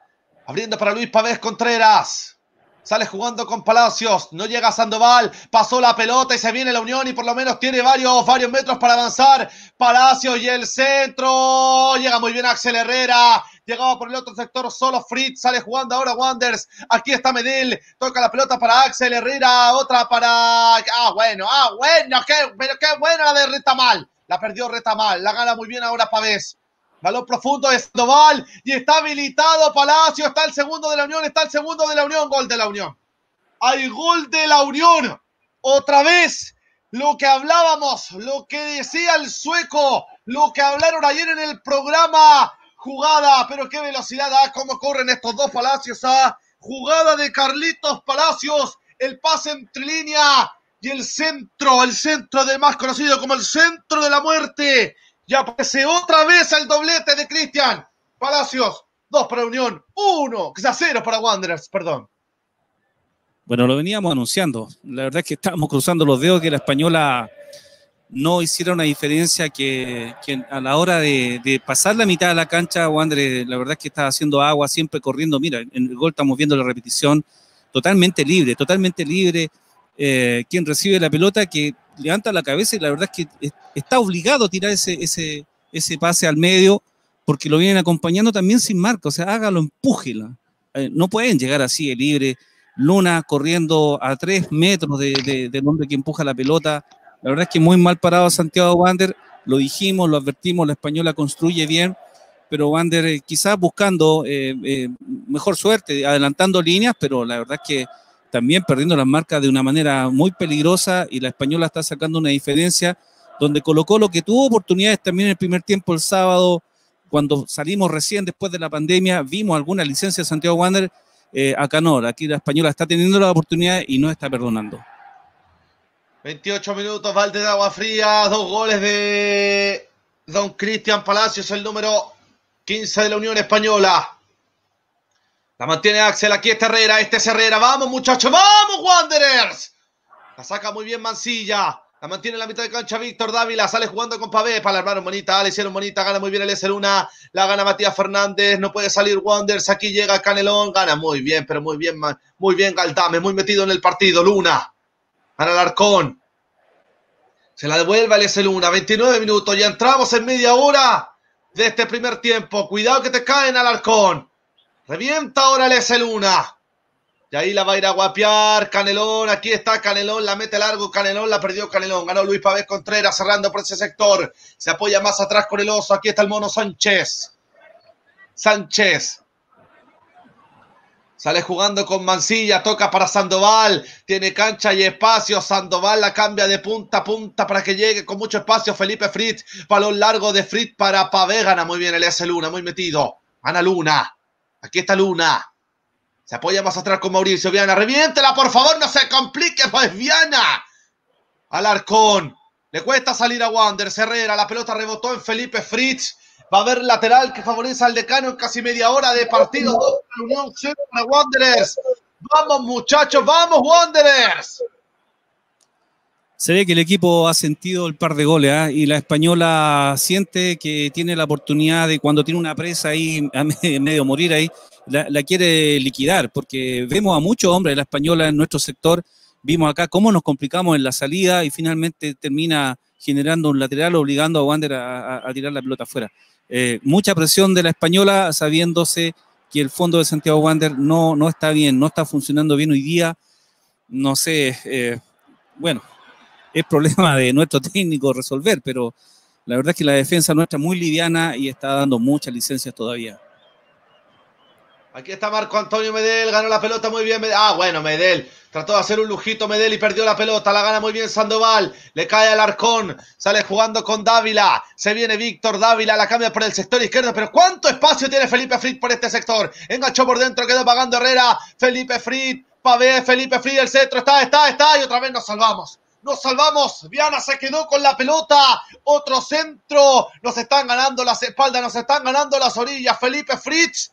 Abriendo para Luis Pavés Contreras. Sale jugando con Palacios. No llega Sandoval. Pasó la pelota y se viene la Unión y por lo menos tiene varios, varios metros para avanzar. Palacios y el centro. Llega muy bien Axel Herrera. Llegaba por el otro sector solo Fritz. Sale jugando ahora Wanders. Aquí está Medel. Toca la pelota para Axel Herrera. Otra para. Ah, bueno. Ah, bueno. Qué, pero qué buena la de Retamal. La perdió Retamal. La gana muy bien ahora Pavés. Balón profundo de Sandoval y está habilitado Palacio. Está el segundo de la Unión. Está el segundo de la Unión. Gol de la Unión. Hay gol de la Unión. Otra vez lo que hablábamos, lo que decía el sueco, lo que hablaron ayer en el programa Jugada, pero qué velocidad, ah, cómo corren estos dos Palacios, ah. Jugada de Carlitos Palacios, el pase entre línea y el centro, el centro de más conocido como el centro de la muerte. Y aparece otra vez el doblete de Cristian Palacios. Dos para Unión, uno, sea cero para Wanderers, perdón. Bueno, lo veníamos anunciando. La verdad es que estábamos cruzando los dedos que la española no hiciera una diferencia que, a la hora de, pasar la mitad de la cancha, Wander, la verdad es que estaba haciendo agua, siempre corriendo. Mira, en el gol estamos viendo la repetición, totalmente libre, totalmente libre. Eh, quien recibe la pelota, que levanta la cabeza y la verdad es que está obligado a tirar ese, ese, ese pase al medio porque lo vienen acompañando también sin marca, o sea, hágalo, empújela. Eh, no pueden llegar así libre. Luna corriendo a tres metros de, del hombre que empuja la pelota, la verdad es que muy mal parado Santiago Wander, lo dijimos, lo advertimos, la española construye bien, pero Wander eh, quizás buscando eh, mejor suerte, adelantando líneas, pero la verdad es que también perdiendo las marcas de una manera muy peligrosa y la española está sacando una diferencia donde colocó lo que tuvo oportunidades también en el primer tiempo el sábado, cuando salimos recién después de la pandemia, vimos alguna licencia de Santiago Wander, acá no, aquí la española está teniendo la oportunidad y no está perdonando. 28 minutos, balde de agua fría, dos goles de Don Cristian Palacios, el número 15 de la Unión Española. La mantiene Axel, aquí está Herrera, este es Herrera, vamos muchachos, vamos Wanderers. La saca muy bien Mancilla, la mantiene en la mitad de cancha Víctor Dávila, sale jugando con Pavé, para armaron bonita, le hicieron bonita, gana muy bien el S1, la gana Matías Fernández, no puede salir Wanderers, aquí llega Canelón, gana muy bien, pero muy bien, muy bien Galtame, muy metido en el partido, Luna para Alarcón. Se la devuelve al S1. 29 minutos. Ya entramos en media hora de este primer tiempo. Cuidado que te caen Alarcón. Revienta ahora el S1. Y ahí la va a ir a guapiar Canelón. Aquí está Canelón. La mete largo. Canelón la perdió Canelón. Ganó Luis Pavés Contreras cerrando por ese sector. Se apoya más atrás con el oso. Aquí está el mono Sánchez. Sánchez. Sale jugando con Mancilla, toca para Sandoval, tiene cancha y espacio. Sandoval la cambia de punta a punta para que llegue con mucho espacio Felipe Fritz. Balón largo de Fritz para Pavé. Gana muy bien el S Luna, muy metido. Ana Luna. Aquí está Luna. Se apoya más atrás con Mauricio Viana. Reviéntela, por favor, no se complique, pues Viana. Alarcón. Le cuesta salir a Wander. Herrera. La pelota rebotó en Felipe Fritz. Va a haber lateral que favorece al decano en casi media hora de partido. Unión para Wanderers. Vamos muchachos, vamos Wanderers. Se ve que el equipo ha sentido el par de goles ¿ah? y la española siente que tiene la oportunidad de cuando tiene una presa ahí, a medio morir ahí, la, quiere liquidar, porque vemos a muchos hombres de la española en nuestro sector, vimos acá cómo nos complicamos en la salida y finalmente termina generando un lateral obligando a Wander a, tirar la pelota afuera. eh, mucha presión de la española, sabiéndose que el fondo de Santiago Wander no, no está bien, no está funcionando bien hoy día. No sé, eh, bueno, es problema de nuestro técnico resolver, pero la verdad es que la defensa nuestra es muy liviana y está dando muchas licencias todavía. Aquí está Marco Antonio Medel, ganó la pelota muy bien. Ah, bueno, Medel. Trató de hacer un lujito Medel y perdió la pelota. La gana muy bien Sandoval. Le cae al arcón. Sale jugando con Dávila. Se viene Víctor Dávila. La cambia por el sector izquierdo. Pero ¿cuánto espacio tiene Felipe Frit por este sector? Enganchó por dentro. Quedó pagando Herrera. Felipe Frit. Pavé. Felipe Frit. El centro. Está, está, está. Y otra vez nos salvamos. Nos salvamos. Viana se quedó con la pelota. Otro centro. Nos están ganando las espaldas. Nos están ganando las orillas. Felipe Fritz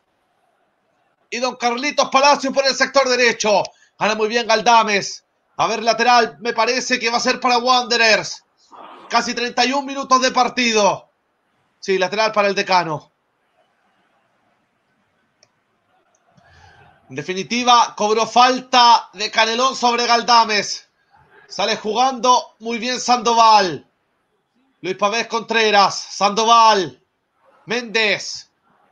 y don Carlitos Palacio por el sector derecho. Gana muy bien Galdames. A ver, lateral, me parece que va a ser para Wanderers. Casi 31 minutos de partido. Sí, lateral para el decano. En definitiva, cobró falta de Canelón sobre Galdames. Sale jugando. Muy bien Sandoval. Luis Pavés Contreras. Sandoval. Méndez.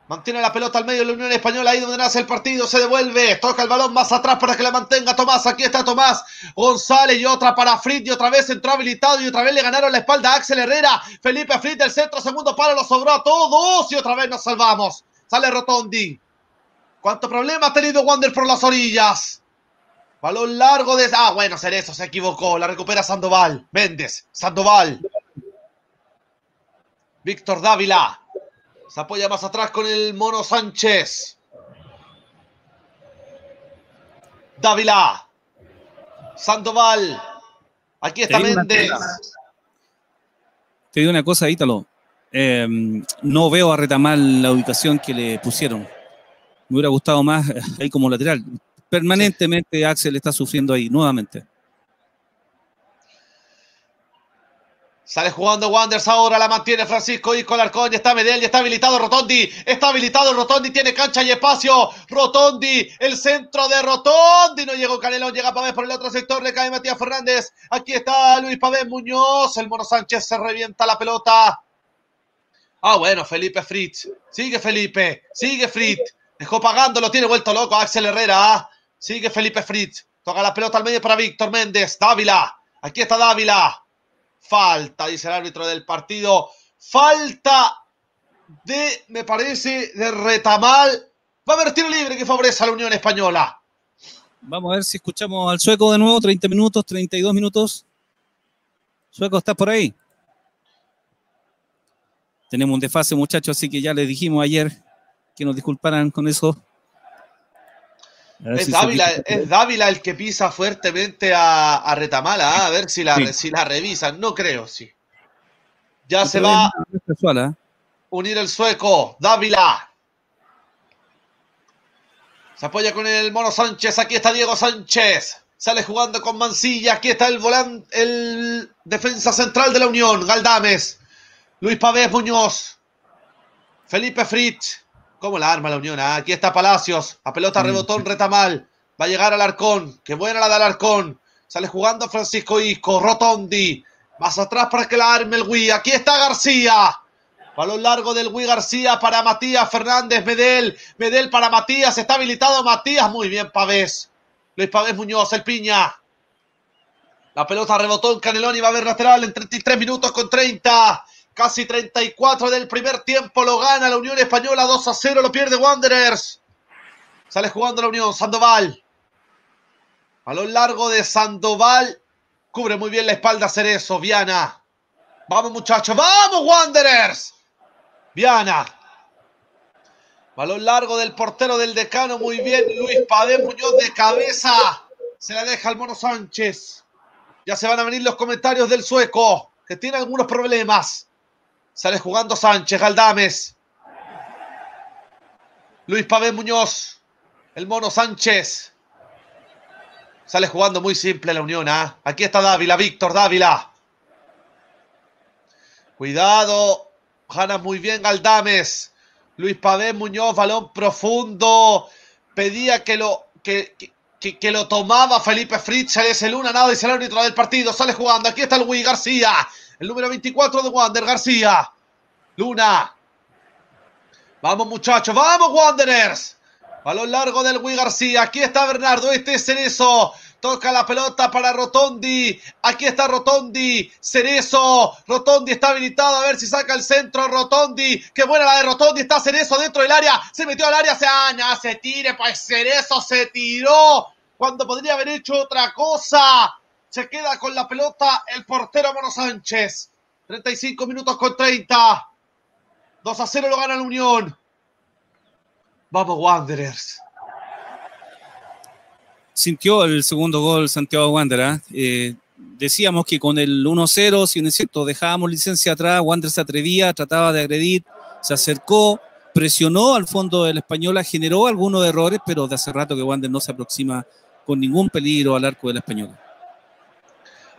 Mantiene la pelota al medio de la Unión Española, ahí donde nace el partido, se devuelve, toca el balón más atrás para que la mantenga Tomás, aquí está Tomás González. Y otra para Fritz. Y otra vez entró habilitado. Y otra vez le ganaron la espalda a Axel Herrera, Felipe Fritz del centro, segundo palo, lo sobró a todos. Y otra vez nos salvamos, sale Rotondi. ¿Cuánto problema ha tenido Wander por las orillas? Balón largo de... Ah, bueno, Cerezo se equivocó, la recupera Sandoval, Méndez, Sandoval. Víctor Dávila, se apoya más atrás con el Mono Sánchez. Dávila. Sandoval. Aquí está Méndez. Te digo una cosa, Ítalo. Em, no veo a Retamal la ubicación que le pusieron. Me hubiera gustado más ahí como lateral. Permanentemente Axel está sufriendo ahí, nuevamente. Sale jugando Wanders ahora, la mantiene Francisco Isco Alarcón, ya está Medel, está habilitado Rotondi, está habilitado Rotondi, tiene cancha y espacio, Rotondi, el centro de Rotondi, no llegó Canelón, llega Pavés por el otro sector, le cae Matías Fernández, aquí está Luis Pavés Muñoz, el Mono Sánchez se revienta la pelota. Ah, bueno, Felipe Fritz, sigue Felipe, sigue Fritz, dejó pagando, lo tiene vuelto loco Axel Herrera. Sigue Felipe Fritz, toca la pelota al medio para Víctor Méndez, Dávila, aquí está Dávila. Falta, dice el árbitro del partido. Falta de, me parece, de Retamal. Va a haber tiro libre que favorece a la Unión Española. Vamos a ver si escuchamos al sueco de nuevo. 30 minutos, 32 minutos. Sueco, ¿estás por ahí? Tenemos un desfase, muchachos, así que ya les dijimos ayer que nos disculparan con eso. Es, Dávila, el que pisa fuertemente a, Retamala, ¿ah? a ver si la, si la revisan. No creo, sí. Ya se va a ¿eh? unir el sueco, Dávila. Se apoya con el Mono Sánchez, aquí está Diego Sánchez. Sale jugando con Mancilla, aquí está el volante, el defensa central de la Unión, Galdames. Luis Pavés Muñoz. Felipe Fritz. ¿Cómo la arma la Unión? Ah, aquí está Palacios. A pelota rebotón, Retamal. Va a llegar al Arcón. Qué buena la del Arcón. Sale jugando Francisco Isco. Rotondi. Más atrás para que la arme el Wii. Aquí está García. Balón largo del Wii García para Matías Fernández. Medel. Medel para Matías. Está habilitado Matías. Muy bien, Pavés. Luis Pavés Muñoz, el piña. La pelota rebotó en Canelón y va a haber lateral en 33 minutos con 30. Casi 34 del primer tiempo lo gana la Unión Española 2 a 0, lo pierde Wanderers. Sale jugando la Unión, Sandoval. Balón largo de Sandoval. Cubre muy bien la espalda Cerezo, Viana. Vamos muchachos, vamos Wanderers. Viana. Balón largo del portero del decano, muy bien. Luis Padé Muñoz de cabeza. Se la deja al Mono Sánchez. Ya se van a venir los comentarios del sueco, que tiene algunos problemas. Sale jugando Sánchez, Galdames. Luis Pavés Muñoz. El mono Sánchez. Sale jugando muy simple la Unión. ¿ah? Aquí está Dávila, Víctor Dávila. Cuidado. Gana muy bien Galdames. Luis Pavés Muñoz, balón profundo. Pedía que lo, que, que, lo tomaba Felipe Fritz. Es el una, nada, dice el árbitro del partido. Sale jugando. Aquí está el Luis García. El número 24 de Wander, García. Luna. Vamos muchachos, vamos Wanderers. Balón largo del Wii García. Aquí está Bernardo, este es Cerezo. Toca la pelota para Rotondi. Aquí está Rotondi. Cerezo. Rotondi está habilitado. A ver si saca el centro. Rotondi. Qué buena la de Rotondi. Está Cerezo dentro del área. Se metió al área. Se, ah, se tire. Pues Cerezo se tiró. Cuando podría haber hecho otra cosa. Se queda con la pelota el portero Mono Sánchez. 35 minutos con 30. 2 a 0 lo gana la Unión. Vamos, Wanderers sintió el segundo gol Santiago Wanderers. Eh, decíamos que con el 1-0, si no es cierto, dejábamos licencia atrás, Wander se atrevía, trataba de agredir, se acercó, presionó al fondo del Española, generó algunos errores, pero de hace rato que Wander no se aproxima con ningún peligro al arco del Española.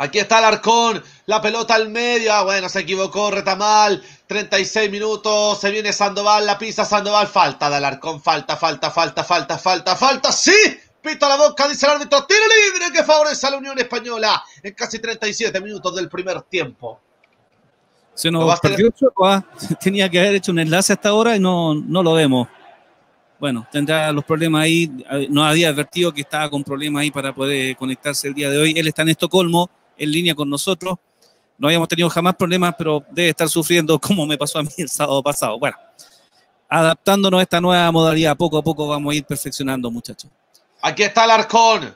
Aquí está el arcón, la pelota al medio. Ah, bueno, se equivocó, Retamal. 36 minutos, se viene Sandoval, la pisa Sandoval. Falta del arcón, falta, falta, falta, falta, falta, falta. ¡Sí! Pito a la boca, dice el árbitro. Tiro libre que favorece a la Unión Española en casi 37 minutos del primer tiempo. Se nos perdió ¿ah? Tenía que haber hecho un enlace hasta ahora y no, no lo vemos. Bueno, tendrá los problemas ahí. Nos había advertido que estaba con problemas ahí para poder conectarse el día de hoy. Él está en Estocolmo, en línea con nosotros. No habíamos tenido jamás problemas, pero debe estar sufriendo como me pasó a mí el sábado pasado. Bueno, adaptándonos a esta nueva modalidad, poco a poco vamos a ir perfeccionando, muchachos. Aquí está el Arcón.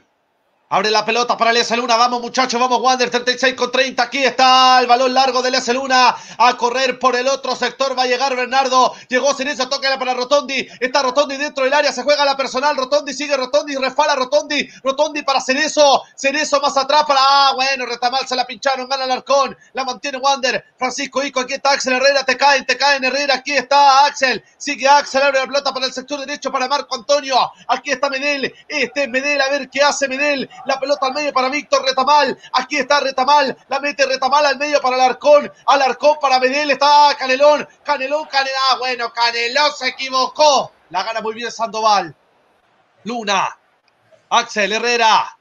Abre la pelota para el Luna. Vamos, muchachos, vamos, Wander. 36 con 30. Aquí está el balón largo del Luna. A correr por el otro sector. Va a llegar Bernardo. Llegó Cerezo. Toca para Rotondi. Está Rotondi dentro del área. Se juega la personal. Rotondi sigue Rotondi. Refala Rotondi. Rotondi para Cerezo. Cerezo más atrás para. Ah, bueno, Retamal se la pincharon. Gana el Arcón. La mantiene Wander. Francisco Ico. Aquí está Axel Herrera. Te caen, te caen Herrera. Aquí está Axel. Sigue Axel. Abre la pelota para el sector derecho para Marco Antonio. Aquí está Medel. Este es Medel. A ver qué hace Medel. La pelota al medio para Víctor Retamal. Aquí está Retamal. La mete Retamal al medio para Alarcón. Alarcón para Medel. Está Canelón. Canelón, Canelón. Ah, bueno, Canelón se equivocó. La gana muy bien Sandoval. Luna. Axel Herrera.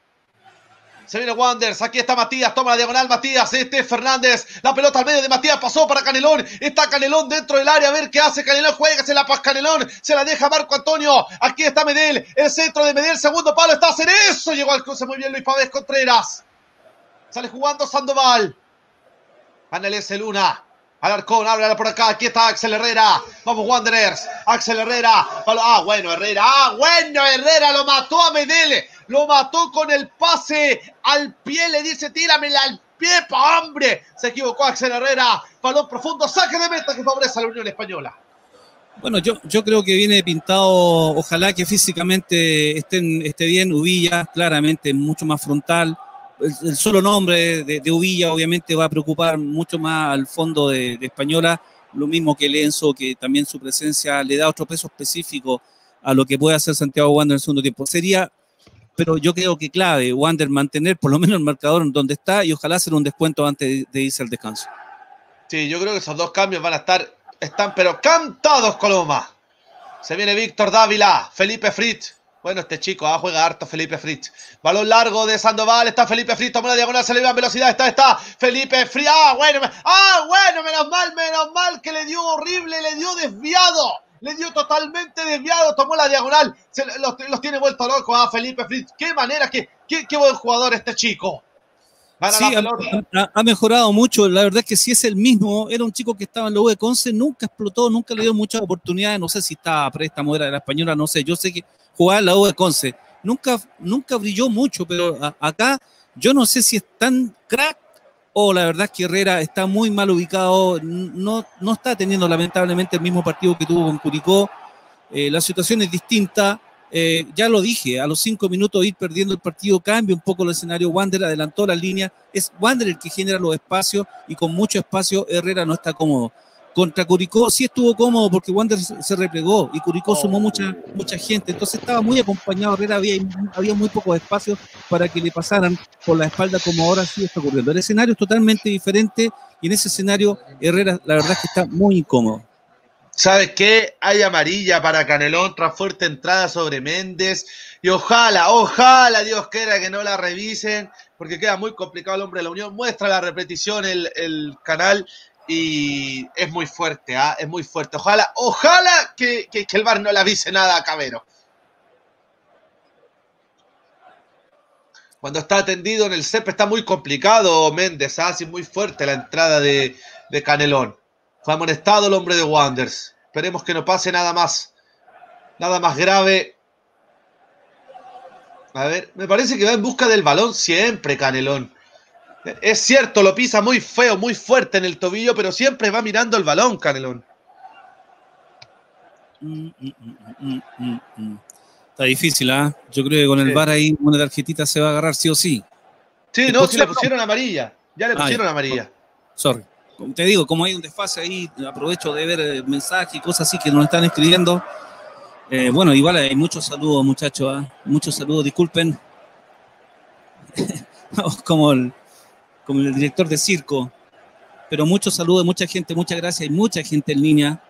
Se viene Wanders. Aquí está Matías. Toma la diagonal Matías. Este es Fernández. La pelota al medio de Matías. Pasó para Canelón. Está Canelón dentro del área. A ver qué hace Canelón. Juega. Se la pasa Canelón. Se la deja Marco Antonio. Aquí está Medel. El centro de Medel. Segundo palo. Está eso. Llegó al cruce muy bien Luis Pávez Contreras. Sale jugando Sandoval. El Luna. Alarcón, háblala por acá. Aquí está Axel Herrera. Vamos, Wanderers. Axel Herrera. Ah, bueno, Herrera. Ah, bueno, Herrera lo mató a Medel. Lo mató con el pase al pie. Le dice, tíramela al pie, pa' hombre. Se equivocó Axel Herrera. Balón profundo, saque de meta que favorece a la Unión Española. Bueno, yo, yo creo que viene pintado, ojalá que físicamente estén, esté bien. Ubilla, claramente, mucho más frontal. El, solo nombre de, de, Ubilla, obviamente, va a preocupar mucho más al fondo de, Española. Lo mismo que Lenzo, que también su presencia le da otro peso específico a lo que puede hacer Santiago Wander en el segundo tiempo. Sería pero yo creo que clave, Wander, mantener por lo menos el marcador en donde está y ojalá hacer un descuento antes de irse al descanso. Sí, yo creo que esos dos cambios van a estar, están pero cantados, Coloma. Se viene Víctor Dávila, Felipe Fritz. Bueno, este chico ah, juega harto Felipe Fritz. Balón largo de Sandoval. Está Felipe Fritz. Toma la diagonal. Se le en velocidad. Está, está. Felipe Fritz. Ah, bueno. Ah, bueno. Menos mal, menos mal que le dio horrible. Le dio desviado le dio totalmente desviado, tomó la diagonal, se, los, tiene vuelto loco a Felipe Fritz. Qué manera, qué, qué, buen jugador este chico. Sí, ha, mejorado mucho. La verdad es que si es el mismo, era un chico que estaba en la U de Conce, nunca explotó, nunca le dio muchas oportunidades. No sé si estaba préstamo, era de la española, no sé. Yo sé que jugaba en la U de Conce. Nunca, nunca brilló mucho, pero acá yo no sé si es tan crack o la verdad es que Herrera está muy mal ubicado, no, no está teniendo lamentablemente el mismo partido que tuvo con Curicó. Eh, la situación es distinta. Eh, ya lo dije, a los cinco minutos ir perdiendo el partido cambia un poco el escenario. Wander adelantó la línea. Es Wander el que genera los espacios y con mucho espacio Herrera no está cómodo. Contra Curicó sí estuvo cómodo porque Wander se replegó y Curicó sumó mucha, mucha gente. Entonces estaba muy acompañado Herrera, había, había muy pocos espacios para que le pasaran por la espalda como ahora sí está ocurriendo. El escenario es totalmente diferente y en ese escenario Herrera la verdad es que está muy incómodo. ¿Sabes qué? Hay amarilla para Canelón tras fuerte entrada sobre Méndez. Y ojalá, ojalá Dios quiera que no la revisen, porque queda muy complicado el hombre de la Unión. Muestra la repetición el, el canal y es muy fuerte, ¿ah? es muy fuerte. Ojalá, ojalá que, el bar no le avise nada a Cabero. Cuando está atendido en el CEP está muy complicado Méndez, ¿ah? así muy fuerte la entrada de, de Canelón. Fue amonestado el hombre de Wanders. Esperemos que no pase nada más. Nada más grave. A ver, me parece que va en busca del balón siempre, Canelón. Es cierto, lo pisa muy feo, muy fuerte en el tobillo, pero siempre va mirando el balón, Canelón. Mm, mm, mm, Está difícil, ¿ah? Yo creo que con el Sí. bar ahí una tarjetita se va a agarrar sí o sí. Sí, ¿Te no, si le pusieron? amarilla. Ya le pusieron amarilla. Sorry. Te digo, como hay un desfase ahí, aprovecho de ver eh, mensajes y cosas así que nos están escribiendo. Eh, bueno, igual hay muchos saludos, muchachos. ¿ah? Muchos saludos, disculpen. como, el, como el director de circo. Pero muchos saludos, mucha gente, muchas gracias. Hay mucha gente en línea.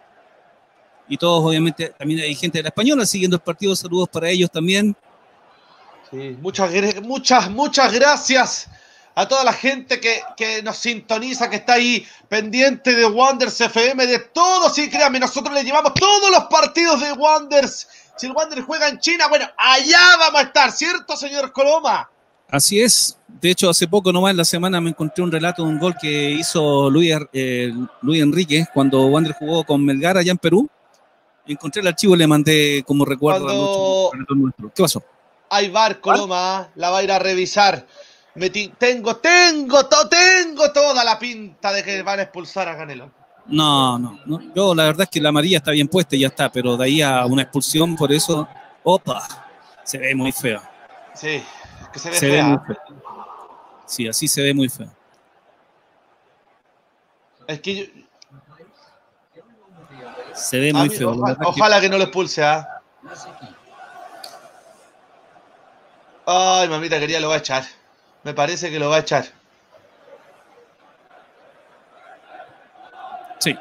Y todos, obviamente, también hay gente de la española siguiendo el partido. Saludos para ellos también. Sí, muchas, muchas, muchas gracias a toda la gente que, que nos sintoniza, que está ahí pendiente de Wonders FM, de todos, sí, créanme, nosotros le llevamos todos los partidos de Wonders. Si el Wonders juega en China, bueno, allá vamos a estar, ¿cierto, señor Coloma? Así es. De hecho, hace poco nomás en la semana me encontré un relato de un gol que hizo Luis, eh, Luis Enrique cuando Wander jugó con Melgar allá en Perú. Encontré el archivo y le mandé como recuerdo Cuando- relato nuestro. ¿Qué pasó? Hay bar, Coloma, la va a ir a revisar. Me ti- tengo, tengo, to- tengo toda la pinta de que van a expulsar a Canelo. No, no, no. Yo la verdad es que la amarilla está bien puesta y ya está, pero de ahí a una expulsión por eso, opa, se ve muy feo. Sí, que se ve Se ve fea. muy feo. Sí, así se ve muy feo. Es que yo- Se ve muy mí- feo. ojalá, que- no lo expulse, ¿ah? Ay, mamita quería lo va a echar. Me parece que lo va a echar. Sí,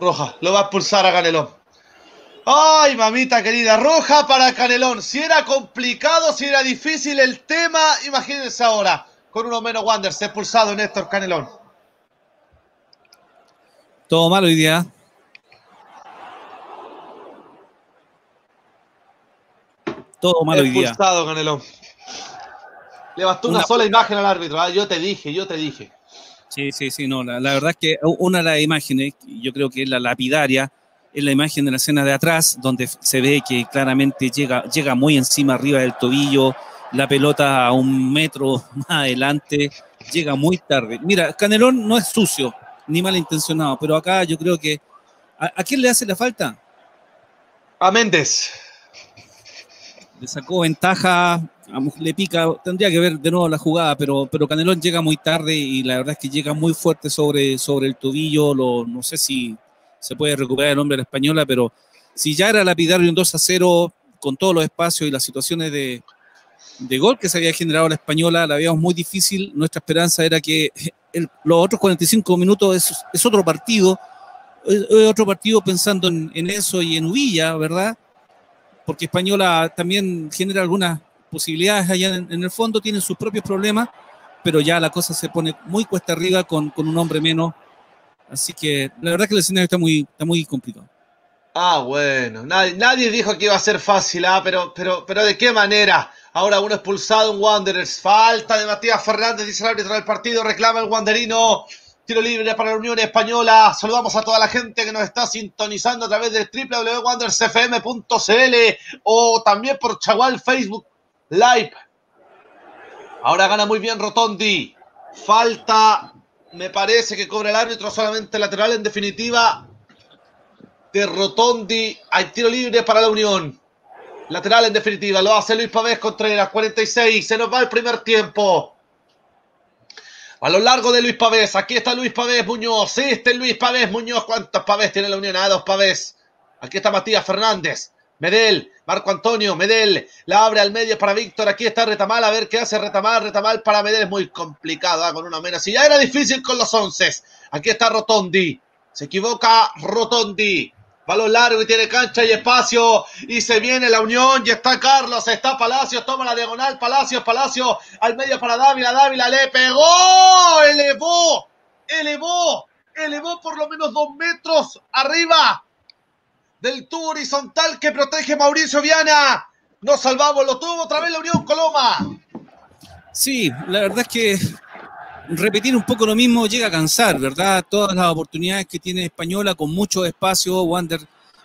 Roja, lo va a expulsar a Canelón. Ay, mamita querida, roja para Canelón. Si era complicado, si era difícil el tema, imagínense ahora, con uno menos Wanderers expulsado Néstor Canelón. todo mal hoy día. Todo mal hoy día. Expulsado Canelón. Le bastó una, Una- sola imagen al árbitro. ¿ah? Yo te dije, yo te dije. Sí, sí, sí, no, la, la verdad es que una de las imágenes, yo creo que es la lapidaria, es la imagen de la escena de atrás, donde se ve que claramente llega, llega muy encima arriba del tobillo, la pelota a un metro más adelante, llega muy tarde. Mira, Canelón no es sucio ni malintencionado, pero acá yo creo que. ¿A, a quién le hace la falta? A Méndez. Le sacó ventaja, le pica, tendría que ver de nuevo la jugada, pero, pero Canelón llega muy tarde y la verdad es que llega muy fuerte sobre, sobre el tobillo. Lo, no sé si se puede recuperar el hombre de la española, pero si ya era lapidario un 2 a 0 con todos los espacios y las situaciones de, de gol que se había generado la española, la veíamos muy difícil. Nuestra esperanza era que el- los otros 45 minutos es, es otro partido, otro partido pensando en, eso y en Uvilla, ¿verdad? Porque Española también genera algunas posibilidades allá en, el fondo, tienen sus propios problemas, pero ya la cosa se pone muy cuesta arriba con, con un hombre menos. Así que la verdad que el escenario está muy, está muy complicado. Ah, bueno. Nadie, dijo que iba a ser fácil, ah, pero, pero, pero ¿de qué manera? Ahora uno expulsado en Wanderers. Falta de Matías Fernández, dice el árbitro del partido, reclama el Wanderino. Tiro libre para la Unión Española. Saludamos a toda la gente que nos está sintonizando a través de www.wandersfm.cl o también por Chagual Facebook Live. Ahora gana muy bien Rotondi. Falta, me parece que cobra el árbitro solamente lateral en definitiva de Rotondi. Hay tiro libre para la Unión. Lateral en definitiva. Lo hace Luis Pavés Contreras. 46. Se nos va el primer tiempo. A lo largo de Luis Pavés. Aquí está Luis Pavés Muñoz. Este es Luis Pavés Muñoz. ¿Cuántos Pavés tiene la Unión? Ah, dos Pavés. Aquí está Matías Fernández. Medel, Marco Antonio, Medel, la abre al medio para Víctor, aquí está Retamal, a ver qué hace Retamal, Retamal para Medel, es muy complicado, con una menos, y ya era difícil con los once, aquí está Rotondi, se equivoca Rotondi, Balón largo y tiene cancha y espacio. Y se viene la unión. Y está Carlos, está Palacios. Toma la diagonal. Palacios, Palacios. Al medio para Dávila. Dávila le pegó. Elevó. Elevó. Elevó por lo menos dos metros arriba del tubo horizontal que protege Mauricio Viana. Nos salvamos. Lo tuvo otra vez la unión Coloma. Sí, la verdad es que repetir un poco lo mismo llega a cansar, ¿verdad? Todas las oportunidades que tiene Española con mucho espacio, Wander.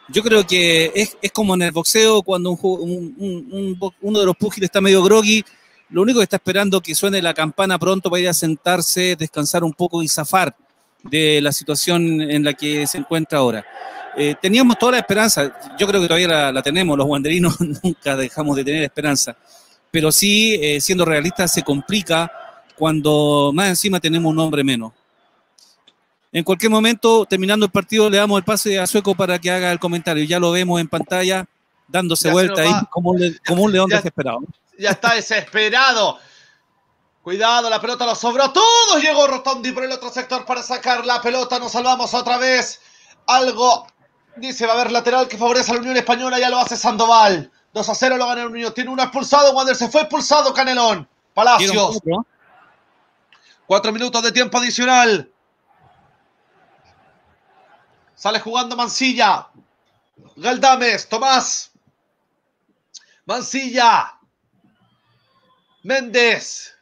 Yo creo que es, es como en el boxeo cuando un, un, un, uno de los púgiles está medio groggy, lo único que está esperando que suene la campana pronto para ir a sentarse, descansar un poco y zafar de la situación en la que se encuentra ahora. Eh, teníamos toda la esperanza, yo creo que todavía la, la tenemos, los wanderinos nunca dejamos de tener esperanza, pero sí, eh, siendo realistas, se complica cuando más encima tenemos un hombre menos. En cualquier momento, terminando el partido, le damos el pase a Sueco para que haga el comentario. Ya lo vemos en pantalla, dándose Ya vuelta ahí como un, le- como un león Ya- desesperado. Ya está desesperado. Cuidado, la pelota lo sobró. Todos llegó Rotondi por el otro sector para sacar la pelota. Nos salvamos otra vez. Algo dice va a haber lateral que favorece a la Unión Española. Ya lo hace Sandoval. 2 a 0 lo gana la Unión. Tiene uno expulsado. Wander se fue expulsado. Canelón. Palacios. cuatro. Cuatro minutos de tiempo adicional. Sale jugando Mancilla. Galdames, Tomás. Mancilla. Méndez.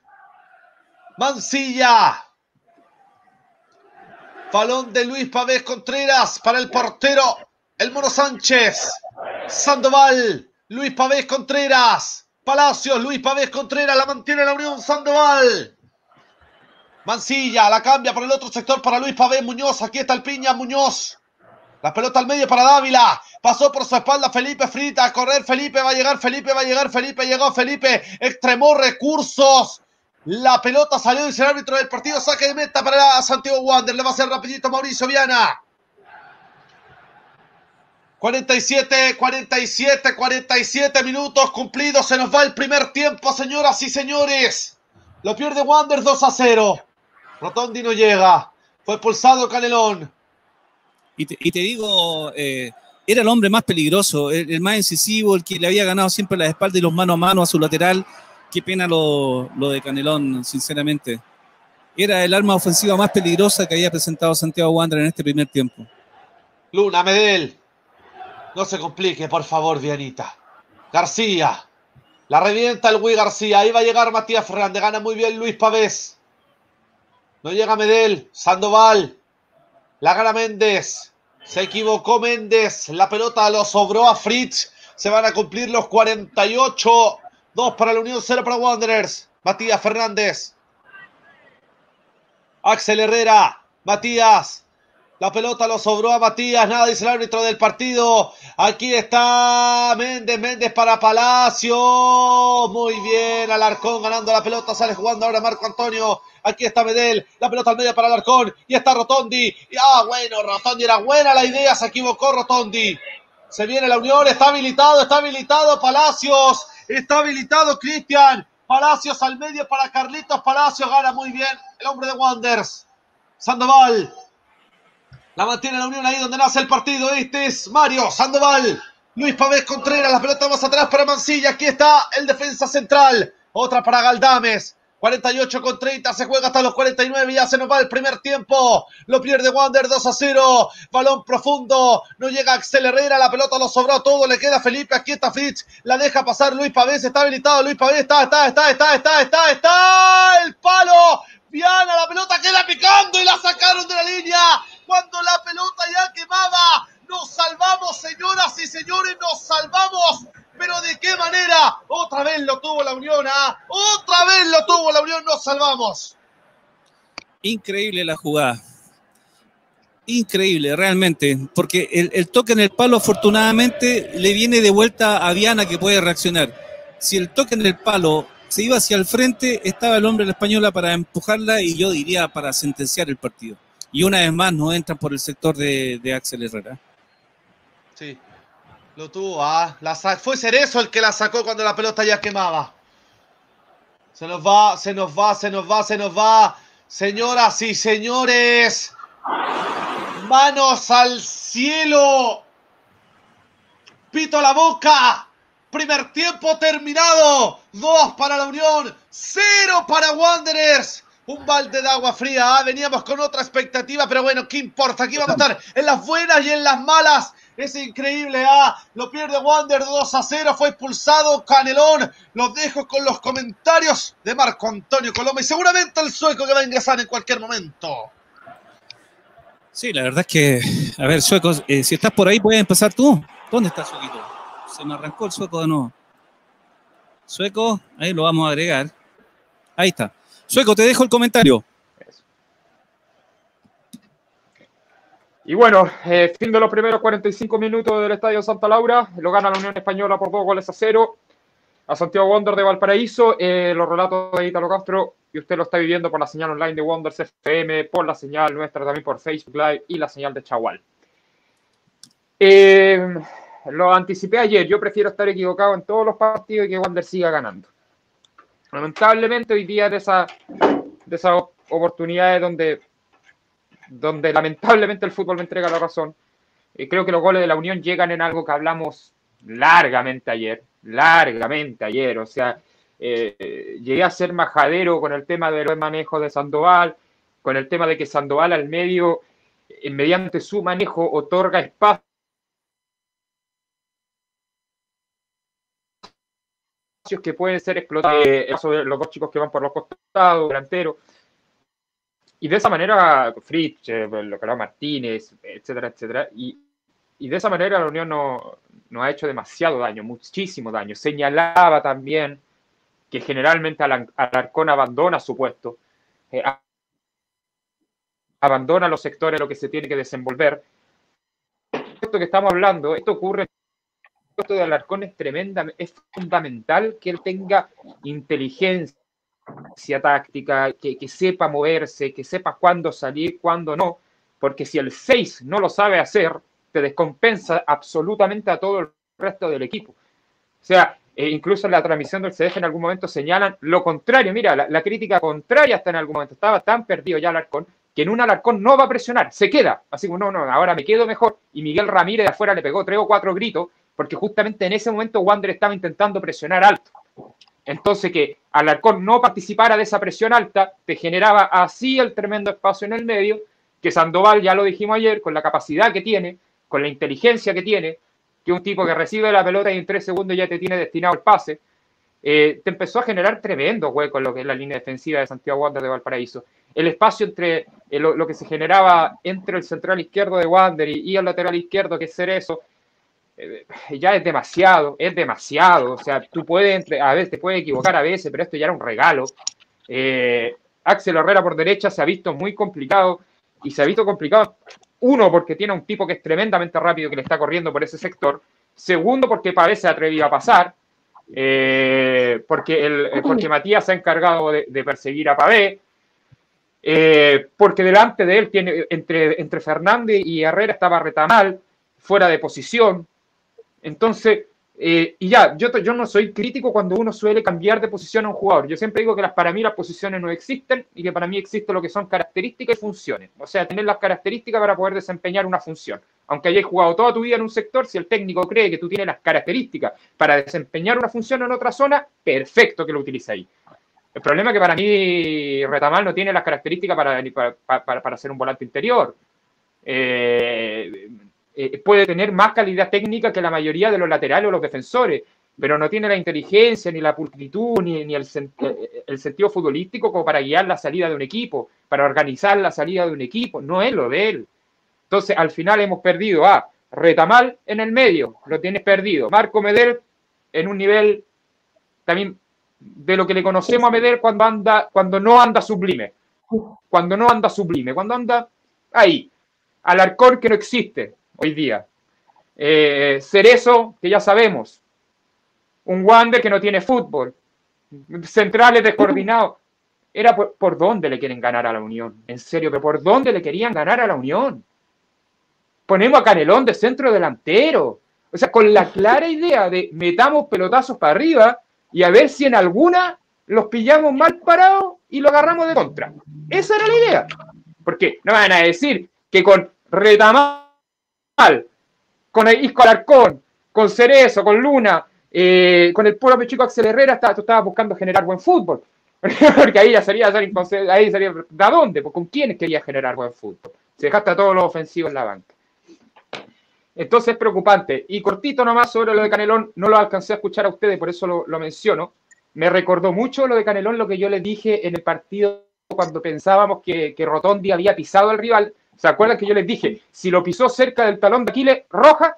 Mancilla. Balón de Luis Pavés Contreras para el portero. El Mono Sánchez. Sandoval. Luis Pavés Contreras. Palacios. Luis Pavés Contreras. La mantiene la Unión Sandoval. Mancilla la cambia por el otro sector para Luis Pavé Muñoz. Aquí está el piña Muñoz. La pelota al medio para Dávila. Pasó por su espalda Felipe Frita. A correr Felipe. Va a llegar Felipe. Va a llegar Felipe. Llegó Felipe. Extremó recursos. La pelota salió dice el árbitro del partido. Saque de meta para Santiago Wander. Le va a hacer rapidito Mauricio Viana. 47, 47, 47 minutos cumplidos. Se nos va el primer tiempo, señoras y señores. Lo pierde Wander 2 a 0. Rotondi no llega. Fue expulsado Canelón. Y te, digo, eh, era el hombre más peligroso, el, el más incisivo, el que le había ganado siempre la espalda y los mano a mano a su lateral. Qué pena lo, lo de Canelón, sinceramente. Era el arma ofensiva más peligrosa que había presentado Santiago Wander en este primer tiempo. Luna, Medel. No se complique, por favor, Dianita. García. La revienta el Wii García. Ahí va a llegar Matías Fernández. Gana muy bien Luis Pavés. No llega Medel. Sandoval. La gana Méndez. Se equivocó Méndez. La pelota lo sobró a Fritz. Se van a cumplir los 48. 2 para la Unión, 0 para Wanderers. Matías Fernández. Axel Herrera. Matías. La pelota lo sobró a Matías. Nada dice el árbitro del partido. Aquí está Méndez. Méndez para Palacio. Muy bien. Alarcón ganando la pelota. Sale jugando ahora Marco Antonio. Aquí está Medel. La pelota al medio para Alarcón. Y está Rotondi. Ah, bueno, Rotondi. Era buena la idea. Se equivocó Rotondi. Se viene la unión. Está habilitado. Está habilitado Palacios. Está habilitado Cristian. Palacios al medio para Carlitos Palacios. Gana muy bien el hombre de Wanders. Sandoval. La mantiene la unión ahí donde nace el partido. Este es Mario Sandoval. Luis Pavés Contreras. La pelota más atrás para Mancilla. Aquí está el defensa central. Otra para Galdames. 48 con 30. Se juega hasta los 49. Ya se nos va el primer tiempo. Lo pierde Wander 2 a 0. Balón profundo. No llega Axel Herrera. La pelota lo sobró todo. Le queda Felipe. Aquí está Fritz. La deja pasar Luis Pavés. Está habilitado. Luis Pavés. Está, está, está, está, está, está, está. El palo. Viana. La pelota queda picando y la sacaron de la línea. Cuando la pelota ya quemaba. Nos salvamos, señoras y señores. Nos salvamos. Pero de qué manera. Otra vez lo tuvo la Unión. ¿ah? Otra vez lo tuvo la Unión. Nos salvamos. Increíble la jugada. Increíble, realmente. Porque el, el toque en el palo, afortunadamente, le viene de vuelta a Viana que puede reaccionar. Si el toque en el palo se iba hacia el frente, estaba el hombre de la española para empujarla y yo diría para sentenciar el partido. Y una vez más no entran por el sector de, de Axel Herrera. Sí. Lo tuvo, ¿ah? La Fue Cerezo el que la sacó cuando la pelota ya quemaba. Se nos va, se nos va, se nos va, se nos va. Señoras y señores. Manos al cielo. Pito la boca. Primer tiempo terminado. Dos para la Unión. Cero para Wanderers. Un balde de agua fría. ¿ah? Veníamos con otra expectativa, pero bueno, ¿qué importa? Aquí vamos a estar en las buenas y en las malas. Es increíble, ¿ah? Lo pierde Wander 2 a 0, fue expulsado Canelón. Los dejo con los comentarios de Marco Antonio Coloma y seguramente el sueco que va a ingresar en cualquier momento. Sí, la verdad es que, a ver, sueco, eh, si estás por ahí, puedes empezar tú. ¿Dónde está Suequito? Se me arrancó el sueco de nuevo. Sueco, ahí lo vamos a agregar. Ahí está. Sueco, te dejo el comentario. Y bueno, eh, fin de los primeros 45 minutos del Estadio Santa Laura, lo gana la Unión Española por dos goles a cero a Santiago Wonder de Valparaíso. Eh, los relatos de Italo Castro, y usted lo está viviendo por la señal online de Wonders FM, por la señal nuestra también por Facebook Live y la señal de Chagual. Eh, lo anticipé ayer, yo prefiero estar equivocado en todos los partidos y que Wander siga ganando. Lamentablemente hoy día de, esa, de esas oportunidades donde donde lamentablemente el fútbol me entrega la razón. Eh, creo que los goles de la Unión llegan en algo que hablamos largamente ayer, largamente ayer. O sea, eh, llegué a ser majadero con el tema del manejo de Sandoval, con el tema de que Sandoval al medio, eh, mediante su manejo, otorga espacios que pueden ser explotados, de los dos chicos que van por los costados, delantero y de esa manera, Fritz, eh, lo que era Martínez, etcétera, etcétera, y, y de esa manera la Unión no, no, ha hecho demasiado daño, muchísimo daño. Señalaba también que generalmente Alarcón abandona su puesto, eh, abandona los sectores en los que se tiene que desenvolver. Esto que estamos hablando, esto ocurre esto de Alarcón es tremenda, es fundamental que él tenga inteligencia táctica, que, que, sepa moverse, que sepa cuándo salir, cuándo no, porque si el 6 no lo sabe hacer, te descompensa absolutamente a todo el resto del equipo. O sea, eh, incluso en la transmisión del CDF en algún momento señalan lo contrario. Mira, la, crítica contraria hasta en algún momento. Estaba tan perdido ya Alarcón que en un Alarcón no va a presionar, se queda. Así como, no, no, ahora me quedo mejor. Y Miguel Ramírez de afuera le pegó tres o cuatro gritos porque justamente en ese momento Wander estaba intentando presionar alto. Entonces, que Alarcón no participara de esa presión alta, te generaba así el tremendo espacio en el medio, que Sandoval, ya lo dijimos ayer, con la capacidad que tiene, con la inteligencia que tiene, que un tipo que recibe la pelota y en tres segundos ya te tiene destinado el pase, eh, te empezó a generar tremendo hueco en lo que es la línea defensiva de Santiago Wander de Valparaíso. El espacio entre eh, lo, que se generaba entre el central izquierdo de Wander y, y el lateral izquierdo, que es Cerezo, ya es demasiado, es demasiado. O sea, tú puedes, a veces te puedes equivocar a veces, pero esto ya era un regalo. Eh, Axel Herrera por derecha se ha visto muy complicado y se ha visto complicado, uno, porque tiene un tipo que es tremendamente rápido que le está corriendo por ese sector. Segundo, porque parece atrevido a pasar. Eh, porque, el, porque Matías se ha encargado de, de perseguir a Pavé. Eh, porque delante de él tiene entre, entre Fernández y Herrera estaba Retamal, fuera de posición. Entonces, eh, y ya, yo, yo no soy crítico cuando uno suele cambiar de posición a un jugador. Yo siempre digo que las, para mí las posiciones no existen y que para mí existe lo que son características y funciones. O sea, tener las características para poder desempeñar una función. Aunque hayas jugado toda tu vida en un sector, si el técnico cree que tú tienes las características para desempeñar una función en otra zona, perfecto que lo utilice ahí. El problema es que para mí Retamal no tiene las características para, para, para, para ser un volante interior. Eh, eh, puede tener más calidad técnica que la mayoría de los laterales o los defensores, pero no tiene la inteligencia, ni la pulcritud, ni, ni el, eh, el, sentido futbolístico como para guiar la salida de un equipo, para organizar la salida de un equipo. No es lo de él. Entonces, al final hemos perdido a Retamal en el medio, lo tienes perdido. Marco Medel en un nivel también de lo que le conocemos a Medel cuando anda, cuando no anda sublime. Cuando no anda sublime, cuando anda ahí. Alarcón que no existe, hoy día. Eh, Cerezo, que ya sabemos. Un Wander que no tiene fútbol. Centrales descoordinados. Era por, por, dónde le quieren ganar a la Unión. En serio, pero por dónde le querían ganar a la Unión. Ponemos a Canelón de centro delantero. O sea, con la clara idea de metamos pelotazos para arriba y a ver si en alguna los pillamos mal parados y lo agarramos de contra. Esa era la idea. Porque no van a decir que con Con el Isco Alarcón, con Cerezo, con Luna, eh, con el puro chico Axel Herrera, tú estabas buscando generar buen fútbol. Porque ahí ya sería, ahí sería, ¿de dónde? ¿Con quiénes querías generar buen fútbol? Se dejaste a todos los ofensivos en la banca. Entonces es preocupante. Y cortito nomás sobre lo de Canelón, no lo alcancé a escuchar a ustedes, por eso lo, menciono. Me recordó mucho lo de Canelón, lo que yo les dije en el partido cuando pensábamos que, que Rotondi había pisado al rival. ¿Se acuerdan que yo les dije? Si lo pisó cerca del talón de Aquiles, roja,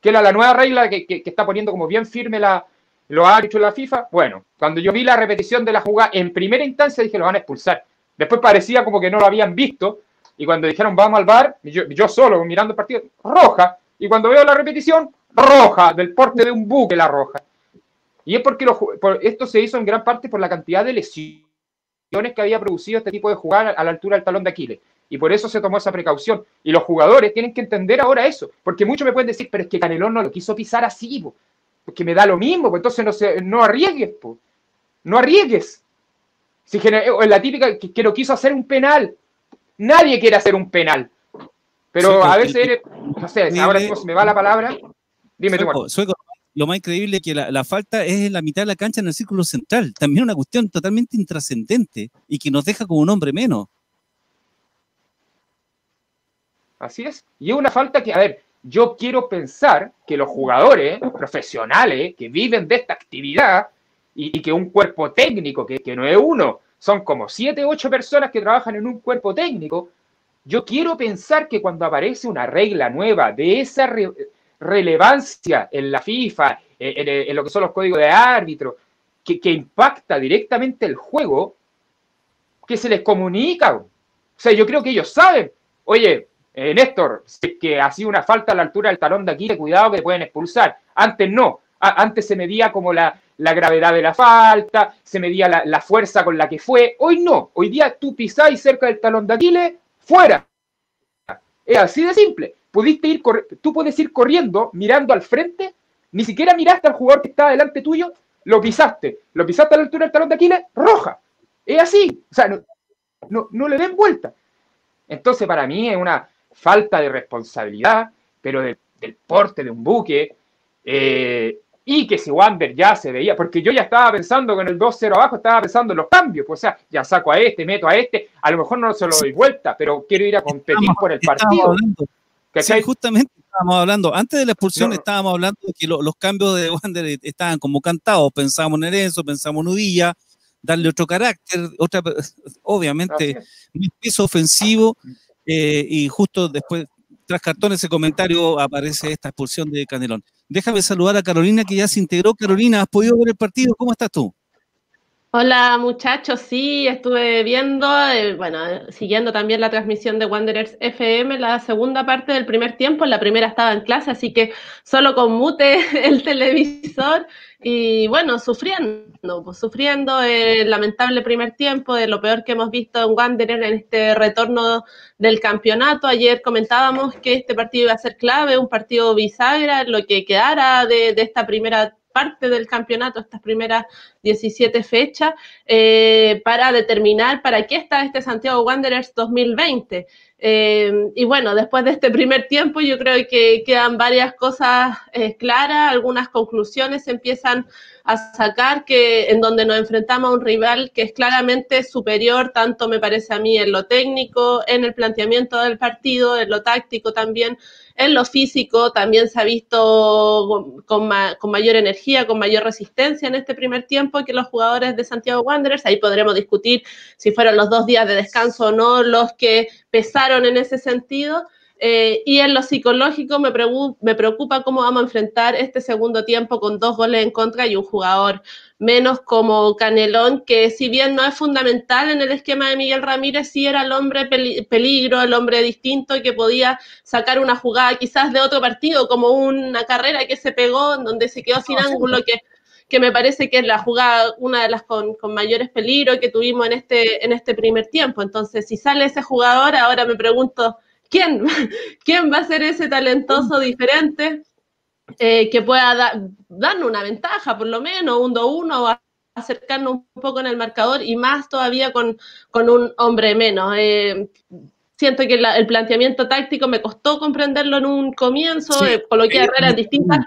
que era la nueva regla que, que, está poniendo como bien firme la, lo ha dicho la FIFA. Bueno, cuando yo vi la repetición de la jugada en primera instancia dije lo van a expulsar. Después parecía como que no lo habían visto y cuando dijeron vamos al bar, yo, solo mirando el partido, roja. Y cuando veo la repetición, roja, del porte de un buque la roja. Y es porque esto se hizo en gran parte por la cantidad de lesiones que había producido este tipo de jugada a la altura del talón de Aquiles. Y por eso se tomó esa precaución. Y los jugadores tienen que entender ahora eso. Porque muchos me pueden decir, pero es que Canelón no lo quiso pisar así, porque me da lo mismo, pues entonces no, se, no arriesgues, no arriesgues. Si, en la típica que, que, lo quiso hacer un penal, Nadie quiere hacer un penal. Pero a veces, no sé, ahora mismo se me va la palabra. Dime tú, Sueco, lo más increíble es que la, falta es en la mitad de la cancha en el círculo central. También una cuestión totalmente intrascendente y que nos deja como un hombre menos. Así es. Y es una falta que, a ver, yo quiero pensar que los jugadores profesionales que viven de esta actividad y, que un cuerpo técnico, que, que no es uno, son como siete, ocho personas que trabajan en un cuerpo técnico. Yo quiero pensar que cuando aparece una regla nueva de esa relevancia en la FIFA, en, lo que son los códigos de árbitro, que, impacta directamente el juego, que se les comunica. O sea, yo creo que ellos saben, oye, eh, Néstor, que ha sido una falta a la altura del talón de aquí, cuidado que te pueden expulsar. Antes no, antes se medía como la, gravedad de la falta, se medía la, fuerza con la que fue. Hoy no, hoy día tú pisáis cerca del talón de Aquiles, fuera. Es así de simple. Pudiste ir, tú puedes ir corriendo mirando al frente, ni siquiera miraste al jugador que estaba delante tuyo, lo pisaste, lo pisaste a la altura del talón de Aquiles, roja. Es así, o sea, no, no, le den vuelta. Entonces, para mí es una falta de responsabilidad, pero del porte de un buque. Eh, y que si Wander ya se veía, porque yo ya estaba pensando con el 2-0 abajo, estaba pensando en los cambios, pues, o sea, ya saco a este, meto a este, a lo mejor no se lo doy vuelta, pero quiero ir a competir por el partido. Sí, justamente estábamos hablando, antes de la expulsión estábamos hablando de que los cambios de Wander estaban como cantados, pensamos en Erenzo, pensamos en Udilla, darle otro carácter, otra, obviamente, un peso ofensivo, eh, y justo después, tras cartón ese comentario, aparece esta expulsión de Canelón. Déjame saludar a Carolina que ya se integró. Carolina, ¿has podido ver el partido? ¿Cómo estás tú? Hola muchachos, sí, estuve viendo, eh, bueno, siguiendo también la transmisión de Wanderers FM, la segunda parte del primer tiempo, la primera estaba en clase, así que solo con mute el televisor y bueno, sufriendo, pues sufriendo el lamentable primer tiempo de lo peor que hemos visto en Wanderer en este retorno del campeonato. Ayer comentábamos que este partido iba a ser clave, un partido bisagra, lo que quedara de, de esta primera parte del campeonato, estas primeras 17 fechas, eh, para determinar para qué está este Santiago Wanderers 2020. Eh, y bueno, después de este primer tiempo, yo creo que quedan varias cosas eh, claras, algunas conclusiones empiezan a sacar que en donde nos enfrentamos a un rival que es claramente superior, tanto me parece a mí en lo técnico, en el planteamiento del partido, en lo táctico también, en lo físico también se ha visto con, mayor energía, con mayor resistencia en este primer tiempo que los jugadores de Santiago Wanderers. Ahí podremos discutir si fueron los dos días de descanso o no los que pesaron en ese sentido. Eh, y en lo psicológico me, me preocupa cómo vamos a enfrentar este segundo tiempo con dos goles en contra y un jugador menos como Canelón, que si bien no es fundamental en el esquema de Miguel Ramírez, sí era el hombre peligro, el hombre distinto que podía sacar una jugada quizás de otro partido, como una carrera que se pegó, donde se quedó sin ángulo, que, que me parece que es la jugada, una de las con, con mayores peligros que tuvimos en este, en este primer tiempo. Entonces, si sale ese jugador, ahora me pregunto, ¿quién? ¿Quién va a ser ese talentoso diferente? Eh, que pueda darnos una ventaja, por lo menos, un 2-1 o acercarnos un poco en el marcador y más todavía con, un hombre menos. Eh, siento que el planteamiento táctico me costó comprenderlo en un comienzo, eh, coloqué a Herrera en distintas,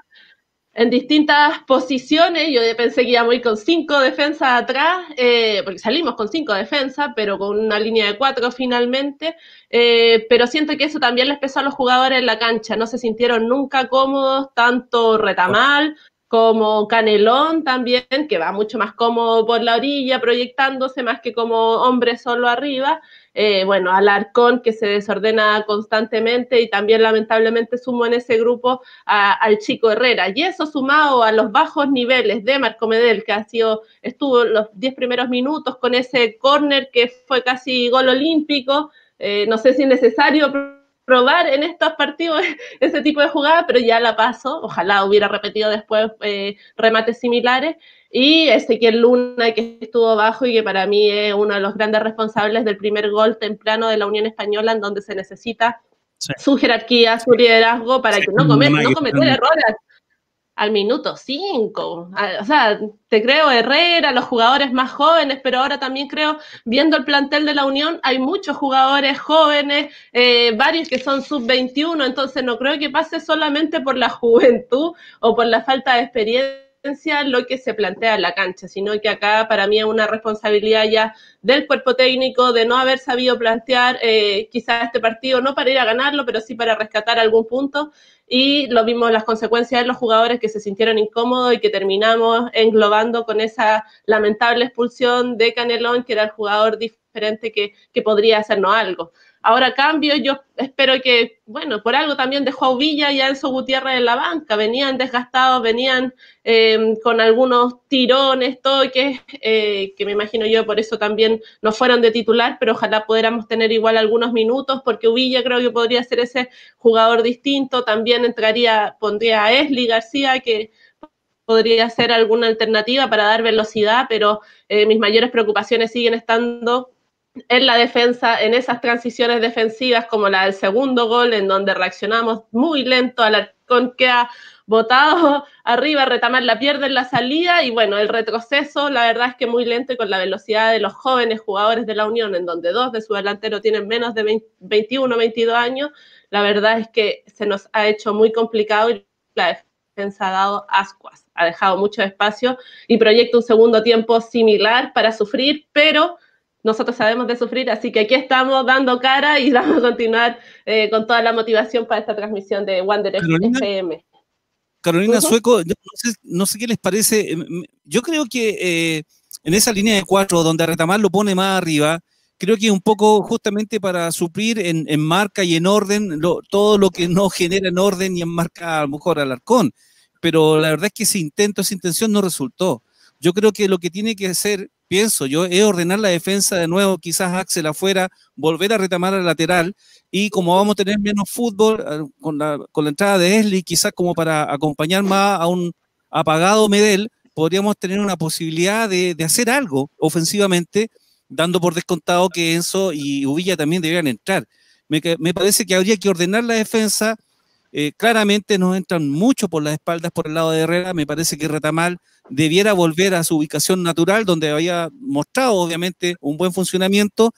en distintas posiciones. Yo pensé que íbamos a ir con cinco defensas atrás, eh, porque salimos con cinco defensas, pero con una línea de cuatro finalmente. Eh, pero siento que eso también les pesó a los jugadores en la cancha. No se sintieron nunca cómodos, tanto Retamal como Canelón también, que va mucho más cómodo por la orilla, proyectándose más que como hombre solo arriba. Eh, bueno, Alarcón que se desordena constantemente y también lamentablemente sumo en ese grupo al chico Herrera. Y eso sumado a los bajos niveles de Marco Medel, que ha sido, estuvo los 10 primeros minutos con ese córner que fue casi gol olímpico. Eh, no sé si es necesario probar en estos partidos ese tipo de jugada, pero ya la paso. Ojalá hubiera repetido después eh, remates similares. Y Ezequiel Luna, que estuvo bajo y que para mí es uno de los grandes responsables del primer gol temprano de la Unión Española, en donde se necesita su jerarquía, su liderazgo para que no, comer, no cometer errores al minuto 5. O sea, te creo Herrera, los jugadores más jóvenes, pero ahora también creo, viendo el plantel de la Unión, hay muchos jugadores jóvenes, eh, varios que son sub-21, entonces no creo que pase solamente por la juventud o por la falta de experiencia lo que se plantea en la cancha, sino que acá para mí es una responsabilidad ya del cuerpo técnico de no haber sabido plantear eh, quizás este partido, no para ir a ganarlo, pero sí para rescatar algún punto. Y lo vimos las consecuencias de los jugadores que se sintieron incómodos y que terminamos englobando con esa lamentable expulsión de Canelón, que era el jugador diferente que, que podría hacernos algo. Ahora cambio, yo espero que, bueno, por algo también dejó a Villa y a Enzo Gutiérrez en la banca, venían desgastados, venían em, con algunos tirones, toques, eh, que me imagino yo por eso también no fueron de titular, pero ojalá pudiéramos tener igual algunos minutos, porque Villa creo que podría ser ese jugador distinto, también entraría, pondría a Esli García, que podría ser alguna alternativa para dar velocidad, pero eh, mis mayores preocupaciones siguen estando en la defensa, en esas transiciones defensivas como la del segundo gol, en donde reaccionamos muy lento, con que ha botado arriba, retamar la pierde en la salida y bueno, el retroceso la verdad es que muy lento y con la velocidad de los jóvenes jugadores de la Unión, en donde dos de su delantero tienen menos de 21, 22 años, la verdad es que se nos ha hecho muy complicado y la defensa ha dado ascuas, ha dejado mucho espacio y proyecta un segundo tiempo similar para sufrir, pero nosotros sabemos de sufrir, así que aquí estamos dando cara y vamos a continuar eh, con toda la motivación para esta transmisión de Wanderer FM. Carolina Sueco, no sé, qué les parece, em, yo creo que eh, en esa línea de cuatro, donde Retamar lo pone más arriba, creo que un poco justamente para suplir en, marca y en orden todo lo que no genera en orden y en marca a lo mejor al arcón. Pero la verdad es que ese intento, esa intención no resultó. Yo creo que lo que tiene que hacer pienso yo, es ordenar la defensa de nuevo, quizás Axel afuera, volver a retamar al lateral y como vamos a tener menos fútbol eh, con la, con la entrada de Esli, quizás como para acompañar más a un apagado Medel, podríamos tener una posibilidad de, hacer algo ofensivamente, dando por descontado que Enzo y Uvilla también deberían entrar. Me, me parece que habría que ordenar la defensa. Eh, claramente nos entran mucho por las espaldas por el lado de Herrera. Me parece que Retamal debiera volver a su ubicación natural, donde había mostrado obviamente un buen funcionamiento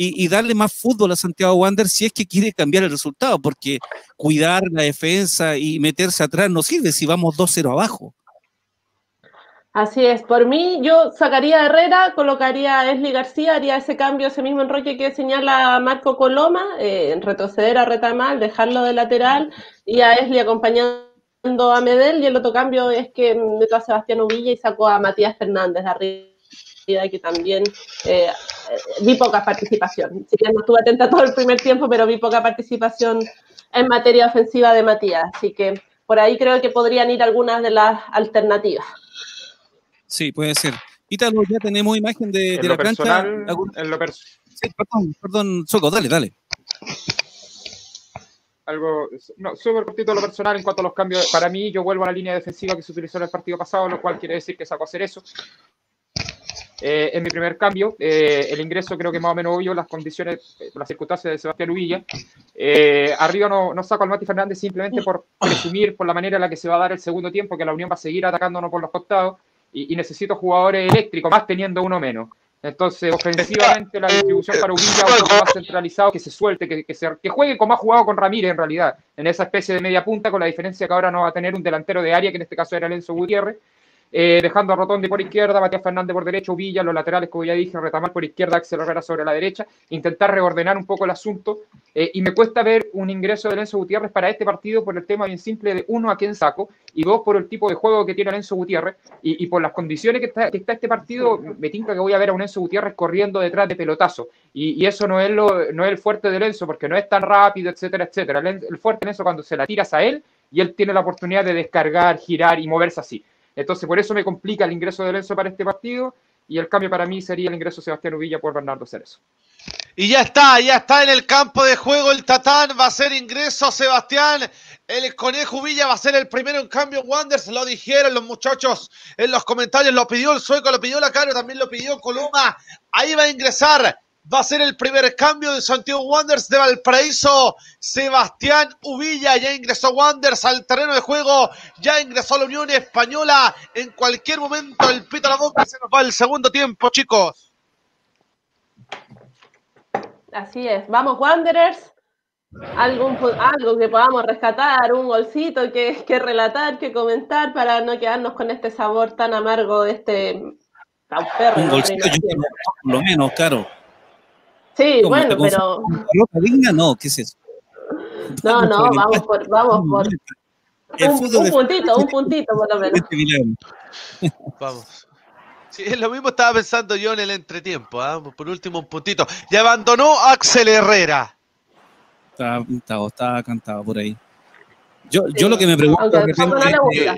y, darle más fútbol a Santiago Wander si es que quiere cambiar el resultado, porque cuidar la defensa y meterse atrás no sirve si vamos 2-0 abajo. Así es, por mí yo sacaría a Herrera, colocaría a Esli García, haría ese cambio, ese mismo enroque que señala Marco Coloma, eh, retroceder a Retamal, dejarlo de lateral y a Esli acompañando a Medel y el otro cambio es que metió a Sebastián Uvilla y sacó a Matías Fernández de arriba, que también eh, vi poca participación. Si bien no estuve atenta todo el primer tiempo, pero vi poca participación en materia ofensiva de Matías. Así que por ahí creo que podrían ir algunas de las alternativas. Sí, puede ser. Ítalo, ya tenemos imagen de, la cancha. sí, perdón, perdón, Soco, dale, dale algo, no, súper cortito lo personal en cuanto a los cambios. Para mí, yo vuelvo a la línea defensiva que se utilizó en el partido pasado, lo cual quiere decir que saco a hacer eso. Eh, en mi primer cambio, eh, el ingreso creo que más o menos obvio, las condiciones, eh, las circunstancias de Sebastián Uvilla. arriba no, no, saco al Mati Fernández simplemente por presumir por la manera en la que se va a dar el segundo tiempo, que la Unión va a seguir atacándonos por los costados y, necesito jugadores eléctricos, más teniendo uno menos. Entonces, ofensivamente, la distribución para Uvilla un poco más centralizado, que se suelte, que, que, se, que juegue como ha jugado con Ramírez en realidad, en esa especie de media punta, con la diferencia que ahora no va a tener un delantero de área, que en este caso era Lenzo Gutiérrez, eh, dejando a Rotondi por izquierda, Matías Fernández por derecha, Villa, los laterales, como ya dije, retamar por izquierda, Axel Herrera sobre la derecha, intentar reordenar un poco el asunto. Eh, y me cuesta ver un ingreso de Lenzo Gutiérrez para este partido por el tema bien simple de uno, a quién saco, y dos, por el tipo de juego que tiene Lenzo Gutiérrez, y, y por las condiciones que está, este partido, me tinca que voy a ver a un Enzo Gutiérrez corriendo detrás de pelotazo. Y, eso no es, lo, no es el fuerte de Lenzo, porque no es tan rápido, etcétera, etcétera. El, fuerte en eso cuando se la tiras a él y él tiene la oportunidad de descargar, girar y moverse así. Entonces, por eso me complica el ingreso de Lenzo para este partido y el cambio para mí sería el ingreso de Sebastián Uvilla por Bernardo Cerezo. Y ya está, ya está en el campo de juego el Tatán, va a ser ingreso Sebastián, el Conejo Villa va a ser el primero en cambio. Wanders, lo dijeron los muchachos en los comentarios, lo pidió el Sueco, lo pidió la Caro, también lo pidió Coloma, ahí va a ingresar va a ser el primer cambio de Santiago Wanderers de Valparaíso. Sebastián Uvilla ya ingresó Wanderers al terreno de juego, ya ingresó a la Unión Española. En cualquier momento el pito a la boca se nos va el segundo tiempo, chicos. Así es, vamos Wanderers. Algún, algo que podamos rescatar, un golcito que, que relatar, que comentar para no quedarnos con este sabor tan amargo de este un golcito, por lo menos, claro. Sí, bueno, pero. ¿Ropa digna? No, ¿qué es eso? No, no, vamos por. Vamos por... Un, un puntito, un puntito por lo menos. Vamos. Sí, es lo mismo estaba pensando yo en el entretiempo. ¿eh? Por último, un puntito. Y abandonó Axel Herrera. Estaba pintado, estaba cantado por ahí. Yo, sí. yo lo que me pregunto de repente, es,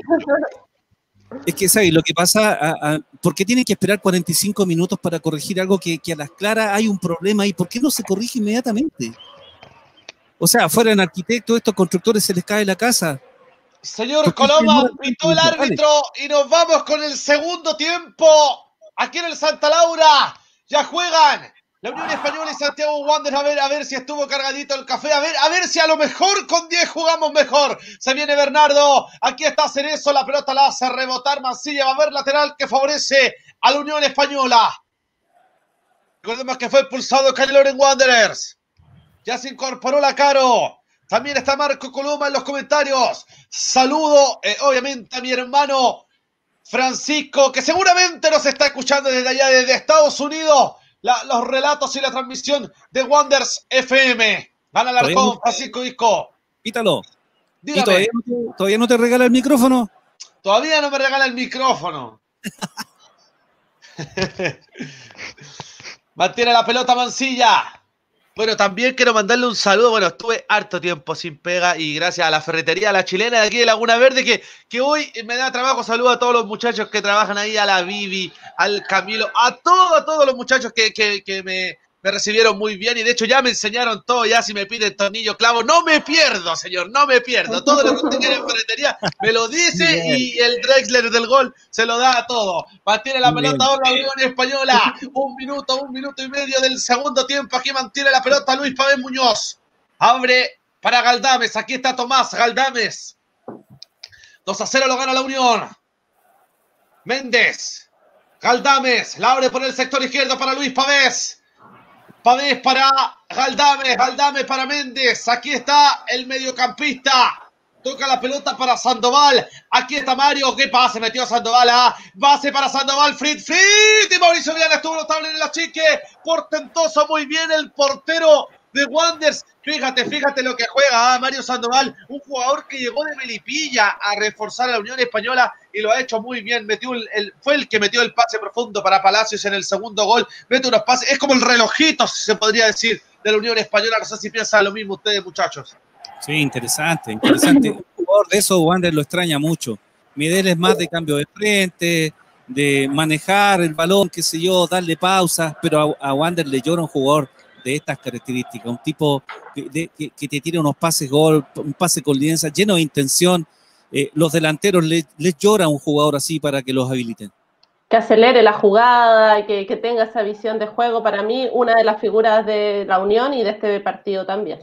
es que, ¿sabes? Lo que pasa, a, a, ¿por qué tienen que esperar 45 minutos para corregir algo que, que, a las claras hay un problema y por qué no se corrige inmediatamente? O sea, fuera en arquitectos, estos constructores se les cae la casa. Señor Coloma, pintó el árbitro y nos vamos con el segundo tiempo. Aquí en el Santa Laura ya juegan la Unión Española y Santiago Wander, a ver, a ver si estuvo cargadito el café, a ver, a ver si a lo mejor con 10 jugamos mejor. Se viene Bernardo, aquí está Cerezo, la pelota la hace rebotar Mancilla, va a haber lateral que favorece a la Unión Española. Recordemos que fue expulsado Kyle en Wanderers. Ya se incorporó la Caro. También está Marco Coloma en los comentarios. Saludo, eh, obviamente, a mi hermano Francisco, que seguramente nos está escuchando desde allá, desde Estados Unidos la, los relatos y la transmisión de Wonders FM. Van al arcón, Francisco Disco. Quítalo. ¿Y todavía no, te, todavía no te regala el micrófono? Todavía no me regala el micrófono. Mantiene la pelota Mancilla. Bueno, también quiero mandarle un saludo. Bueno, estuve harto tiempo sin pega y gracias a la ferretería La Chilena de aquí de Laguna Verde que, que hoy me da trabajo. Saludo a todos los muchachos que trabajan ahí, a la Vivi, al Camilo, a todos, a todos los muchachos que, que, que me, me recibieron muy bien y de hecho ya me enseñaron todo, ya si me piden tornillo, clavo, no me pierdo, señor, no me pierdo. Todo lo que usted quiere en ferretería me lo dice y el Drexler del gol se lo da a todo. Mantiene la pelota ahora la Unión Española. Un minuto, un minuto y medio del segundo tiempo. Aquí mantiene la pelota Luis Pabés Muñoz. Abre para Galdames. Aquí está Tomás Galdames. 2 a 0 lo gana la Unión. Méndez. Galdames. La abre por el sector izquierdo para Luis Pavés. Pavés para Galdame, Galdame para Méndez. Aquí está el mediocampista. Toca la pelota para Sandoval. Aquí está Mario. ¿Qué pase? Metió Sandoval. Ah, base para Sandoval. Fritz, Fritz. Y Mauricio Villana estuvo notable en la chique. Portentoso muy bien el portero de Wanders. Fíjate, fíjate lo que juega ah, Mario Sandoval, un jugador que llegó de Melipilla a reforzar a la Unión Española y lo ha hecho muy bien. Metió el, el, fue el que metió el pase profundo para Palacios en el segundo gol. Mete unos pases, es como el relojito, si se podría decir, de la Unión Española. No sé si piensan lo mismo ustedes, muchachos. Sí, interesante, interesante. un jugador de eso, Wander lo extraña mucho. Midel es más de cambio de frente, de manejar el balón, qué sé yo, darle pausas, pero a, a Wander le llora un jugador de estas características, un tipo que, que, te tira unos pases gol, un pase con lienza, lleno de intención. Eh, los delanteros les, les llora un jugador así para que los habiliten. Que acelere la jugada, que, que tenga esa visión de juego, para mí, una de las figuras de la Unión y de este partido también.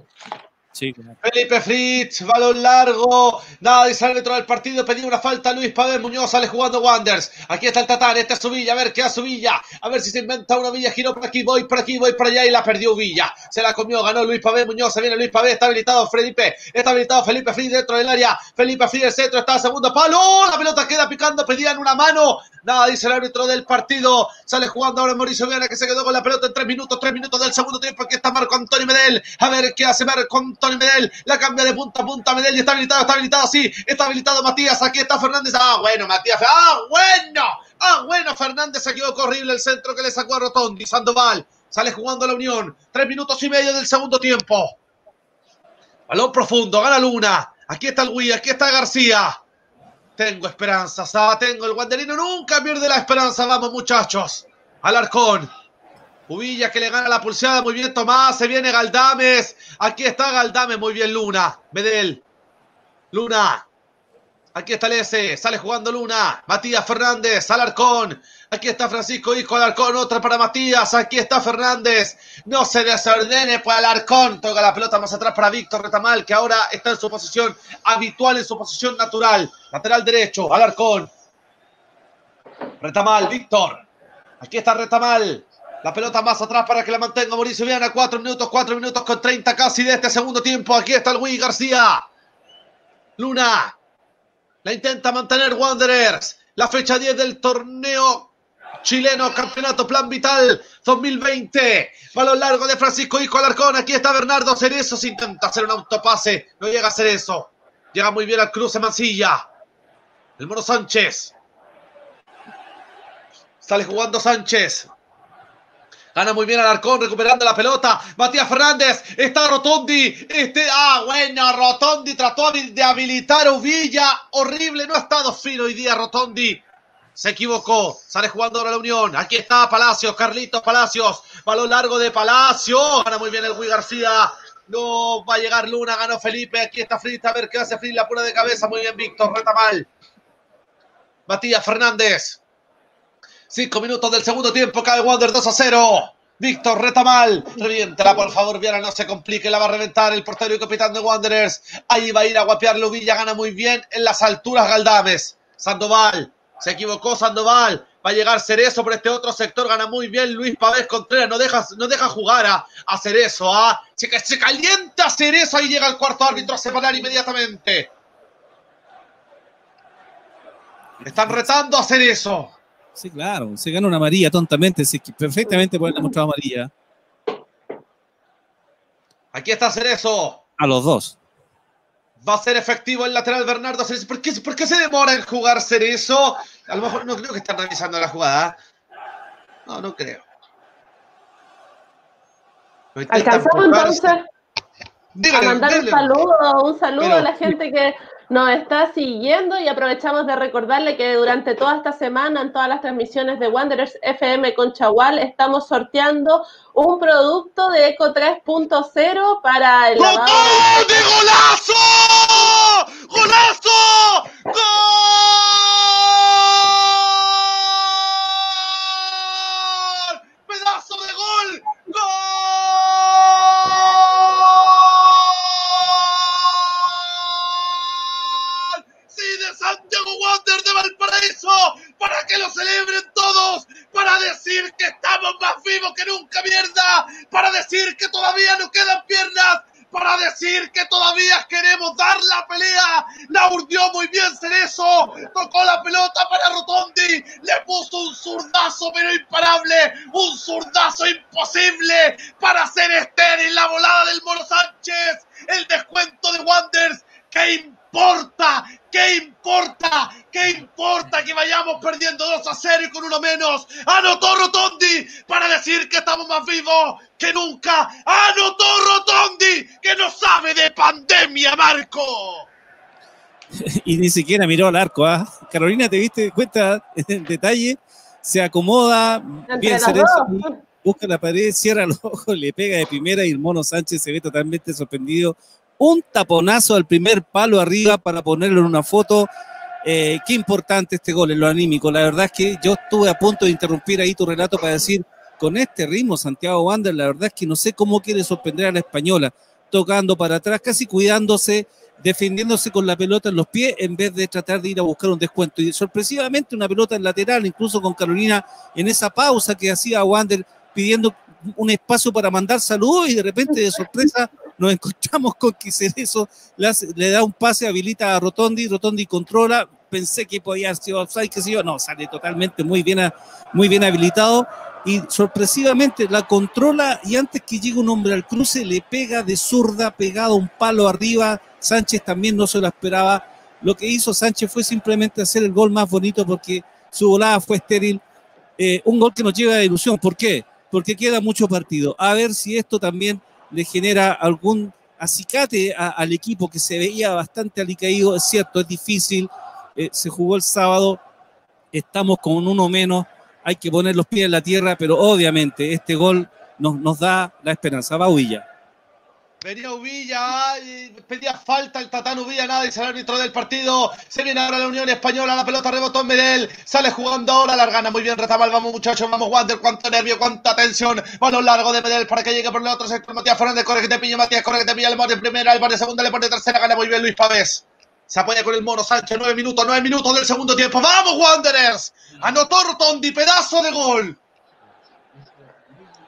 Felipe Fritz, balón largo. Nada, dice el árbitro del partido. Pedía una falta. Luis Pavés Muñoz sale jugando Wanders. Aquí está el Tatán. Esta es su Villa. A ver qué hace Villa. A ver si se inventa una Villa. Giró por aquí. Voy por aquí. Voy por allá. Y la perdió Villa. Se la comió. Ganó Luis Pavés Muñoz. Se viene Luis Pavés. Está habilitado Felipe. Está habilitado Felipe Fritz dentro del área. Felipe Fritz del centro. Está a segundo palo. La pelota queda picando. Pedían una mano. Nada, dice el árbitro del partido. Sale jugando ahora Mauricio Viana que se quedó con la pelota en tres minutos. Tres minutos del segundo tiempo. Aquí está Marco Antonio Medel. A ver qué hace Marco Antonio Medel. La cambia de punta a punta Medel y está habilitado, está habilitado, sí. Está habilitado Matías. Aquí está Fernández. Ah, bueno, Matías. Ah, bueno. Ah, bueno, Fernández se equivocó horrible el centro que le sacó a Rotondi. Sandoval. Sale jugando la Unión. Tres minutos y medio del segundo tiempo. Balón profundo. Gana Luna. Aquí está el Wii. Aquí está García. Tengo esperanzas, ah, tengo el guanderino, nunca pierde la esperanza, vamos muchachos. Alarcón. Ubilla que le gana la pulseada, muy bien Tomás, se viene Galdames. Aquí está Galdames, muy bien Luna. Medel. Luna. Aquí está S, sale jugando Luna. Matías Fernández, Alarcón. Aquí está Francisco Hijo Alarcón, otra para Matías. Aquí está Fernández. No se desordene pues Alarcón. Toca la pelota más atrás para Víctor Retamal, que ahora está en su posición habitual, en su posición natural. Lateral derecho, Alarcón. Retamal, Víctor. Aquí está Retamal. La pelota más atrás para que la mantenga Mauricio Viana. Cuatro minutos, cuatro minutos con 30 casi de este segundo tiempo. Aquí está el Wii García. Luna. La intenta mantener Wanderers. La fecha 10 del torneo chileno, campeonato plan vital 2020. Balón largo de Francisco Hijo Alarcón. Aquí está Bernardo Cerezo. Se intenta hacer un autopase. No llega a hacer eso. Llega muy bien al cruce Mancilla. El Mono Sánchez. Sale jugando Sánchez. Gana muy bien Alarcón, recuperando la pelota. Matías Fernández, está Rotondi. Este, ah, bueno, Rotondi trató de habilitar a Uvilla. Horrible, no ha estado fino hoy día Rotondi. Se equivocó. Sale jugando ahora la Unión. Aquí está Palacios, Carlitos Palacios. Balón largo de Palacios. Gana muy bien el Gui García. No va a llegar Luna, ganó Felipe. Aquí está Fritz. A ver qué hace Fritz. La pura de cabeza. Muy bien, Víctor. Reta mal. Matías Fernández. Cinco minutos del segundo tiempo. Cae Wander 2 a 0. Víctor Retamal, reviéntala por favor, Viana, no se complique, la va a reventar el portero y capitán de Wanderers. Ahí va a ir a guapearlo Villa, gana muy bien en las alturas Galdames. Sandoval, se equivocó Sandoval, va a llegar Cerezo por este otro sector, gana muy bien Luis Pavés Contreras, no deja, no deja jugar a, a Cerezo, ¿ah? Se, se calienta Cerezo, ahí llega el cuarto árbitro a separar inmediatamente. Están retando a Cerezo. Sí, claro, se gana una amarilla tontamente, sí, perfectamente pueden haber mostrado amarilla. Aquí está Cerezo. A los dos. Va a ser efectivo el lateral Bernardo Cerezo. ¿Por qué, ¿Por qué se demora en jugar Cerezo? A lo mejor no creo que están revisando la jugada. No, no creo. Alcanzamos entonces Dígale, a mandar un saludo, un saludo Pero- a la gente que nos está siguiendo y aprovechamos de recordarle que durante toda esta semana en todas las transmisiones de Wanderers FM con Chagual estamos sorteando un producto de Eco 3.0 para el lavado. ¡Gol de golazo! ¡Golazo! ¡Gol! Valparaíso! ¡Para que lo celebren todos! ¡Para decir que estamos más vivos que nunca, mierda! ¡Para decir que todavía nos quedan piernas! para decir que todavía queremos dar la pelea. La urdió muy bien Cerezo. Tocó la pelota para Rotondi. Le puso un zurdazo, pero imparable. Un zurdazo imposible para hacer estéril la volada del Moro Sánchez. El descuento de Wanders. ¿Qué importa? ¿Qué importa? ¿Qué importa que vayamos perdiendo 2 a 0 y con uno menos? Anotó Rotondi para decir que estamos más vivos que nunca. Anotó Rotondi que no sabe de pandemia, Marco. y ni siquiera miró al arco. ¿ah? Carolina, ¿te viste cuenta en detalle? Se acomoda, bien busca la pared, cierra los ojos, le pega de primera y el mono Sánchez se ve totalmente sorprendido. Un taponazo al primer palo arriba para ponerlo en una foto. Eh, qué importante este gol en lo anímico. La verdad es que yo estuve a punto de interrumpir ahí tu relato para decir, con este ritmo, Santiago Wander, la verdad es que no sé cómo quiere sorprender a la española. tocando para atrás, casi cuidándose, defendiéndose con la pelota en los pies en vez de tratar de ir a buscar un descuento. Y sorpresivamente una pelota en lateral, incluso con Carolina en esa pausa que hacía Wander pidiendo un espacio para mandar saludos y de repente de sorpresa nos encontramos con que Cerezo le, da un pase, habilita a Rotondi, Rotondi controla, pensé que podía ser offside, que sé yo, no, sale totalmente muy bien, muy bien habilitado y sorpresivamente la controla y antes que llegue un hombre al cruce le pega de zurda, pegado un palo arriba, Sánchez también no se lo esperaba, lo que hizo Sánchez fue simplemente hacer el gol más bonito porque su volada fue estéril, eh, un gol que nos lleva a ilusión, ¿por qué? Porque queda mucho partido, a ver si esto también le genera algún acicate al equipo que se veía bastante alicaído, es cierto, es difícil, eh, se jugó el sábado, estamos con uno menos, hay que poner los pies en la tierra, pero obviamente este gol nos, nos da la esperanza. Va Uvilla. Venía Uvilla, pedía falta el Tatán Uvilla, nada, dice el árbitro del partido. Se viene ahora la Unión Española, la pelota rebotó en Medel, sale jugando ahora, la gana muy bien, Retamal, vamos muchachos, vamos Wander, cuánto nervio, cuánta tensión. Balón largo de Medel para que llegue por el otro sector. Matías Fernández, corre que te pilla, Matías, corre que te pilla, le pone primera, le pone segunda, le pone tercera, gana muy bien Luis Pavés. Se apoya con el mono Sánchez, nueve minutos, nueve minutos del segundo tiempo. ¡Vamos, Wanderers! Anotó Rotondi, pedazo de gol.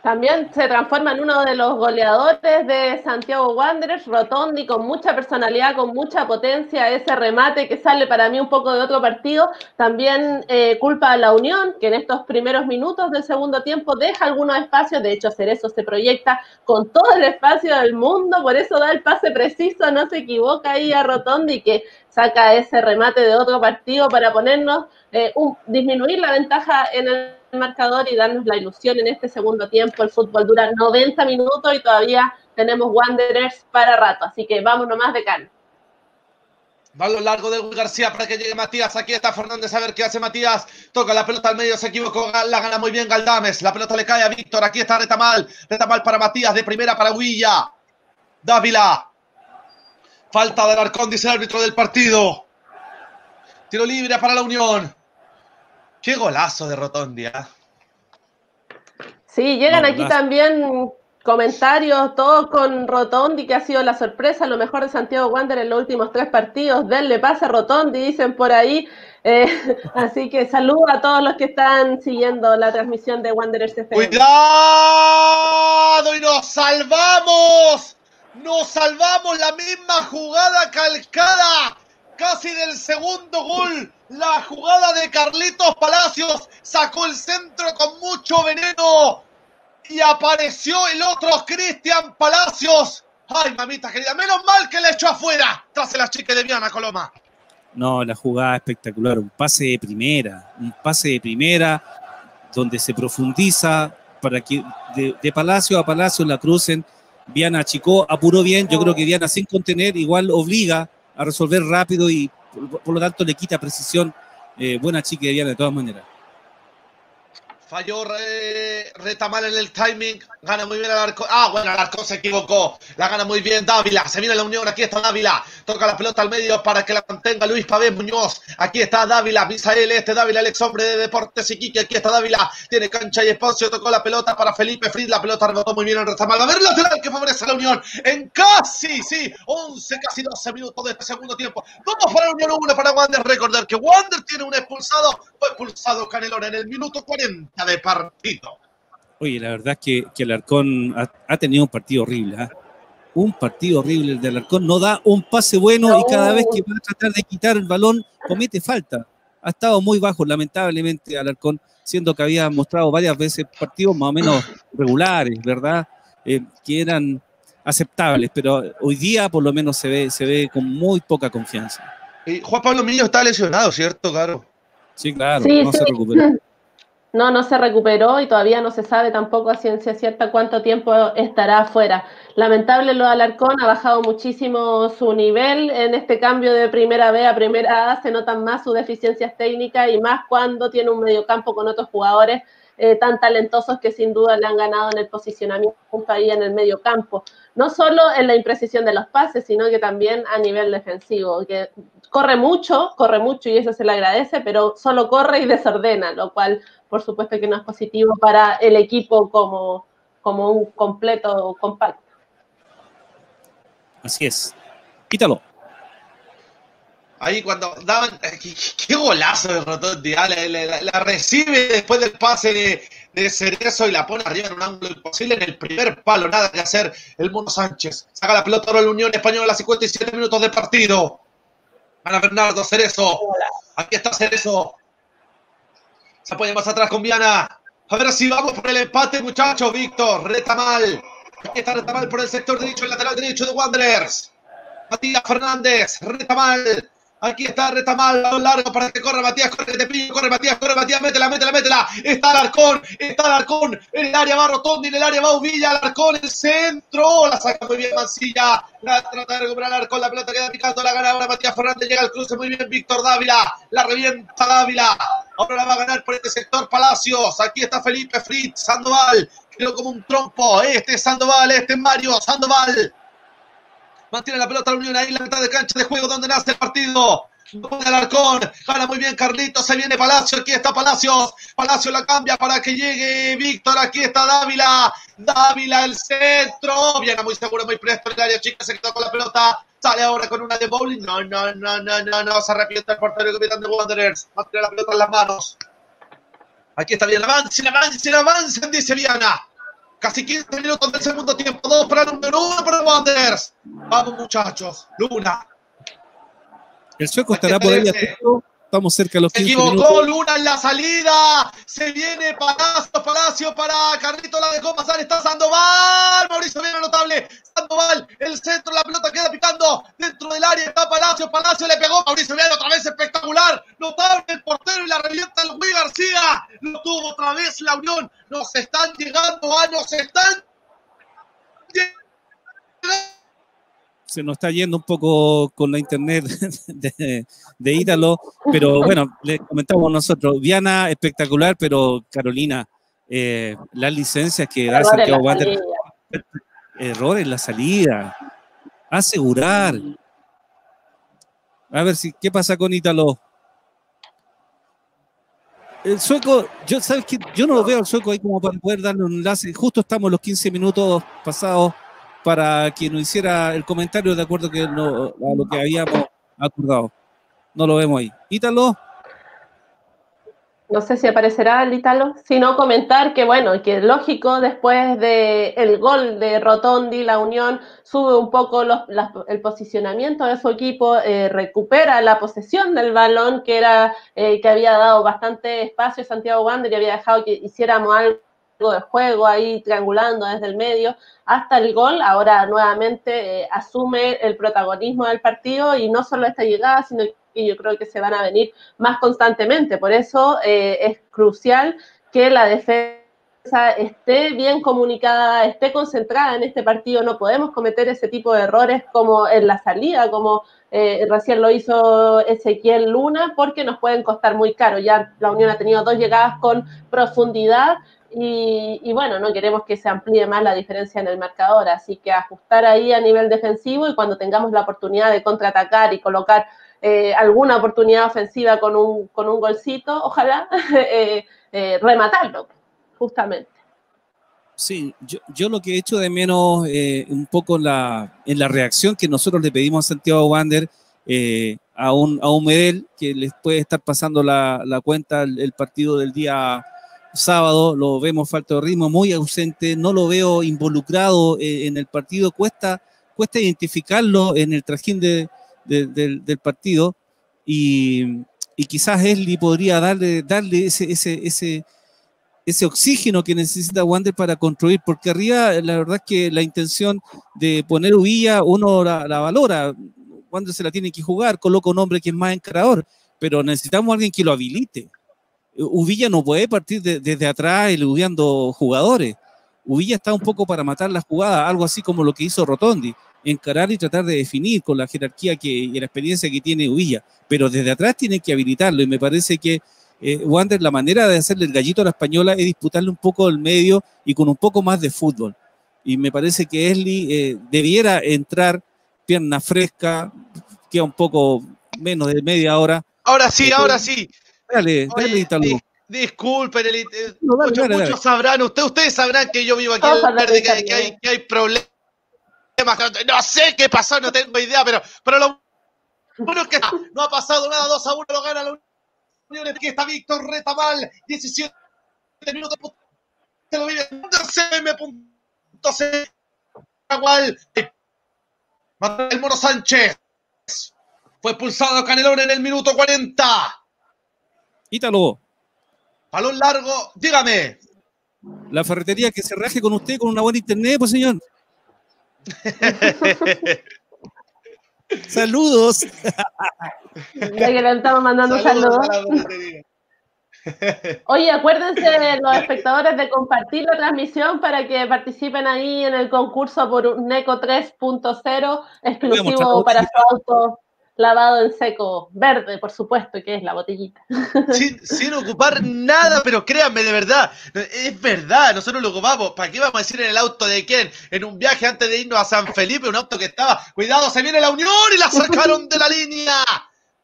También se transforma en uno de los goleadores de Santiago Wanderers, Rotondi, con mucha personalidad, con mucha potencia, ese remate que sale para mí un poco de otro partido. También eh, culpa a la Unión, que en estos primeros minutos del segundo tiempo deja algunos espacios, de hecho Cerezo se proyecta con todo el espacio del mundo, por eso da el pase preciso, no se equivoca ahí a Rotondi, que saca ese remate de otro partido para ponernos, eh, disminuir la ventaja en el marcador y darnos la ilusión en este segundo tiempo. El fútbol dura 90 minutos y todavía tenemos Wanderers para rato, así que vamos nomás de a lo largo de García para que llegue Matías. Aquí está Fernández a ver qué hace Matías. Toca la pelota al medio, se equivocó. La gana muy bien Galdames. La pelota le cae a Víctor. Aquí está Retamal. Retamal para Matías. De primera para Huilla. Dávila. Falta de Arcón, dice el árbitro del partido. Tiro libre para la Unión. Qué golazo de Rotondia. Sí, llegan aquí también comentarios, todos con Rotondi, que ha sido la sorpresa, lo mejor de Santiago Wander en los últimos tres partidos. Denle pase a Rotondi, dicen por ahí. Eh, así que saludo a todos los que están siguiendo la transmisión de Wanderers FM. ¡Cuidado! ¡Y nos salvamos! ¡Nos salvamos! La misma jugada calcada casi del segundo gol. La jugada de Carlitos Palacios sacó el centro con mucho veneno y apareció el otro Cristian Palacios. Ay, mamita querida, menos mal que le echó afuera tras el achique de Viana Coloma. No, la jugada espectacular, un pase de primera, un pase de primera donde se profundiza para que de, de Palacio a Palacio la crucen. Viana achicó, apuró bien, yo creo que Viana sin contener igual obliga a resolver rápido y por, lo tanto le quita precisión. Eh, buena chica de Diana de todas maneras. Falló reta mal en el timing. Gana muy bien el arco. Ah, bueno, el arco se equivocó. La gana muy bien Dávila. Se viene la unión. Aquí está Dávila. Toca la pelota al medio para que la mantenga Luis Pavés Muñoz. Aquí está Dávila. Misael, este Dávila, el ex hombre de Deportes Iquique. Aquí está Dávila. Tiene cancha y espacio. Tocó la pelota para Felipe Fritz. La pelota rebotó muy bien en Retamal. A ver, lateral que favorece a la unión. En casi, sí, 11, casi 12 minutos de este segundo tiempo. Vamos para la unión 1 para Wander. Recordar que Wander tiene un expulsado. Fue expulsado Canelón en el minuto 40 de partido. Oye, la verdad es que, que Alarcón ha, ha, tenido un partido horrible. ¿eh? Un partido horrible el de Alarcón. No da un pase bueno no. y cada vez que va a tratar de quitar el balón comete falta. Ha estado muy bajo, lamentablemente, Alarcón, siendo que había mostrado varias veces partidos más o menos regulares, ¿verdad? Eh, que eran aceptables, pero hoy día por lo menos se ve, se ve con muy poca confianza. Y Juan Pablo Millo está lesionado, ¿cierto, Caro? Sí, claro, sí, no sí. se recuperó. No, no se recuperó y todavía no se sabe tampoco a ciencia cierta cuánto tiempo estará afuera. Lamentable lo de Alarcón, ha bajado muchísimo su nivel en este cambio de primera B a primera A, se notan más sus deficiencias técnicas y más cuando tiene un mediocampo con otros jugadores eh, tan talentosos que sin duda le han ganado en el posicionamiento ahí en el medio campo. No solo en la imprecisión de los pases, sino que también a nivel defensivo, que corre mucho, corre mucho y eso se le agradece, pero solo corre y desordena, lo cual por supuesto que no es positivo para el equipo como, como un completo compacto. Así es. Quítalo. Ahí cuando daban. eh, Qué, qué golazo de Rotondi. La, la- la recibe después del pase de, de Cerezo y la pone arriba en un ángulo imposible en el primer palo. Nada que hacer el Mono Sánchez. Saca la pelota ahora la Unión Española. 57 minutos de partido. Para Bernardo Cerezo. Aquí está Cerezo. Se apoya más atrás con Viana. A ver si vamos por el empate, muchachos. Víctor, Retamal. Aquí está Retamal por el sector derecho, el lateral derecho de Wanderers. Matías Fernández, Retamal. Aquí está Retamal, largo para que corra Matías, corre que te pillo, corre Matías, corre Matías, métela, métela, métela. Está Alarcón, está Alarcón, en el área va Rotondi, en el área va Uvilla, Alarcón, el centro, la saca muy bien Mancilla, la trata de recuperar Alarcón, la pelota queda picando, la gana ahora Matías Fernández, llega al cruce muy bien Víctor Dávila, la revienta Dávila, ahora la va a ganar por este sector Palacios, aquí está Felipe Fritz, Sandoval, creo como un trompo, este es Sandoval, este es Mario, Sandoval, Mantiene la pelota la Unión ahí la mitad de cancha de juego donde nace el partido. Alarcón, gana muy bien Carlitos, se viene Palacio, aquí está Palacios, Palacio la cambia para que llegue Víctor, aquí está Dávila, Dávila el centro, viene muy seguro, muy presto el área chica, se quedó con la pelota, sale ahora con una de bowling, no, no, no, no, no, no, se arrepiente el portero capitán de Wanderers, mantiene la pelota en las manos. Aquí está bien, avancen, avancen, avancen, dice Viana. Casi 15 minutos del segundo tiempo. Dos para el número uno para Wanderers. Vamos, muchachos. Luna. El sueco ¿Qué estará por ahí atento. Estamos cerca de los Se 15 equivocó minutos. Luna en la salida. Se viene Palacio, Palacio para Carlito. La dejó pasar. Está Sandoval. Mauricio bien notable. Sandoval. El centro. La pelota queda picando. Dentro del área está Palacio. Palacio le pegó. Mauricio bien otra vez espectacular. Notable el portero y la revienta el Luis García. Lo tuvo otra vez la Unión. Nos están llegando a nos están llegando. se nos está yendo un poco con la internet de, de Ítalo, pero bueno, le comentamos nosotros, Viana espectacular, pero Carolina, eh, las licencias que da Santiago Wander, salida. error en la salida, asegurar. A ver si, ¿qué pasa con Ítalo? El sueco, yo, ¿sabes qué? Yo no lo veo al sueco ahí como para poder darle un enlace. Justo estamos los 15 minutos pasados para que nos hiciera el comentario de acuerdo que no- a lo que habíamos acordado. No lo vemos ahí. Ítalo, No sé si aparecerá el Italo, sino comentar que, bueno, que lógico, después del el gol de Rotondi, la Unión sube un poco los- el posicionamiento de su equipo, eh, recupera la posesión del balón, que era eh, que había dado bastante espacio Santiago Wander y había dejado que hiciéramos algo de juego ahí triangulando desde el medio hasta el gol. Ahora nuevamente eh, asume el protagonismo del partido y no solo esta llegada, sino que yo creo que se van a venir más constantemente. Por eso eh, es crucial que la defensa esté bien comunicada, esté concentrada en este partido. No podemos cometer ese tipo de errores como en la salida, como eh, recién lo hizo Ezequiel Luna, porque nos pueden costar muy caro. Ya la Unión ha tenido dos llegadas con profundidad. Y, y bueno, no queremos que se amplíe más la diferencia en el marcador, así que ajustar ahí a nivel defensivo y cuando tengamos la oportunidad de contraatacar y colocar eh, alguna oportunidad ofensiva con un, con un golcito, ojalá eh, eh, rematarlo, justamente. Sí, yo, yo lo que he hecho de menos eh, un poco la, en la reacción que nosotros le pedimos a Santiago Wander eh, a, un, a un Medel que les puede estar pasando la, la cuenta el, el partido del día sábado, lo vemos falta de ritmo, muy ausente, no lo veo involucrado eh, en el partido, cuesta, cuesta identificarlo en el trajín de, de- del, partido y, y quizás Esli podría darle, darle ese, ese, ese, oxígeno que necesita Wander para construir, porque arriba la verdad es que la intención de poner Uvilla uno la, la valora, Wander se la tiene que jugar, coloca un hombre que es más encarador, pero necesitamos alguien que lo habilite. Uvilla no puede partir de- desde atrás eludiando jugadores. Uvilla está un poco para matar la jugada, algo así como lo que hizo Rotondi, encarar y tratar de definir con la jerarquía que, y la experiencia que tiene Uvilla, pero desde atrás tiene que habilitarlo y me parece que eh, Wander, la manera de hacerle el gallito a la española es disputarle un poco el medio y con un poco más de fútbol. Y me parece que Esli eh, debiera entrar pierna fresca, queda un poco menos de media hora. Ahora sí, ahora sí. Dale, Oye, dale, Italo. di- disculpen, el- eh, No, dale, muchos, dale, muchos sabrán, usted- ustedes sabrán que yo vivo aquí Vamos a en el verde, que, hay- que hay, también. que hay problemas No sé qué pasó, no tengo idea, pero, pero lo bueno es que no ha pasado nada. 2 a 1 lo gana la Unión. Aquí está Víctor Retamal. 17 minutos. Se lo vive. CM.c. El Mono Sánchez. Fue expulsado Canelón en el minuto 40. Ítalo. Balón largo. Dígame. La ferretería que se raje con usted con una buena internet, pues señor. Saludos. Ya que le estamos mandando saludos. Oye, acuérdense los espectadores de compartir la transmisión para que participen ahí en el concurso por un NECO 3.0 exclusivo para su auto lavado en seco verde, por supuesto, que es la botellita. Sin, ocupar nada, pero créanme, de verdad, es verdad, nosotros lo ocupamos. ¿Para qué vamos a decir en el auto de quién? En un viaje antes de irnos a San Felipe, un auto que estaba, cuidado, se viene la Unión y la sacaron de la línea.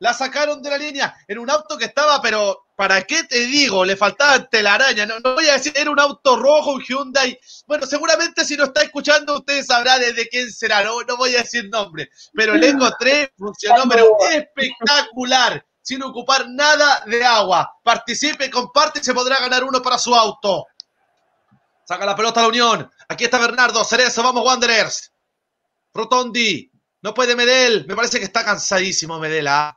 La sacaron de la línea en un auto que estaba, pero ¿para qué te digo? Le faltaba telaraña. No, no voy a decir, era un auto rojo, un Hyundai. Bueno, seguramente si no está escuchando, ustedes sabrán desde quién será. No, no voy a decir nombre. Pero el Eco 3 funcionó, pero espectacular. Sin ocupar nada de agua. Participe, comparte y se podrá ganar uno para su auto. Saca la pelota a la Unión. Aquí está Bernardo, Cerezo, vamos Wanderers. Rotondi, no puede Medel. Me parece que está cansadísimo Medel. ¿ah?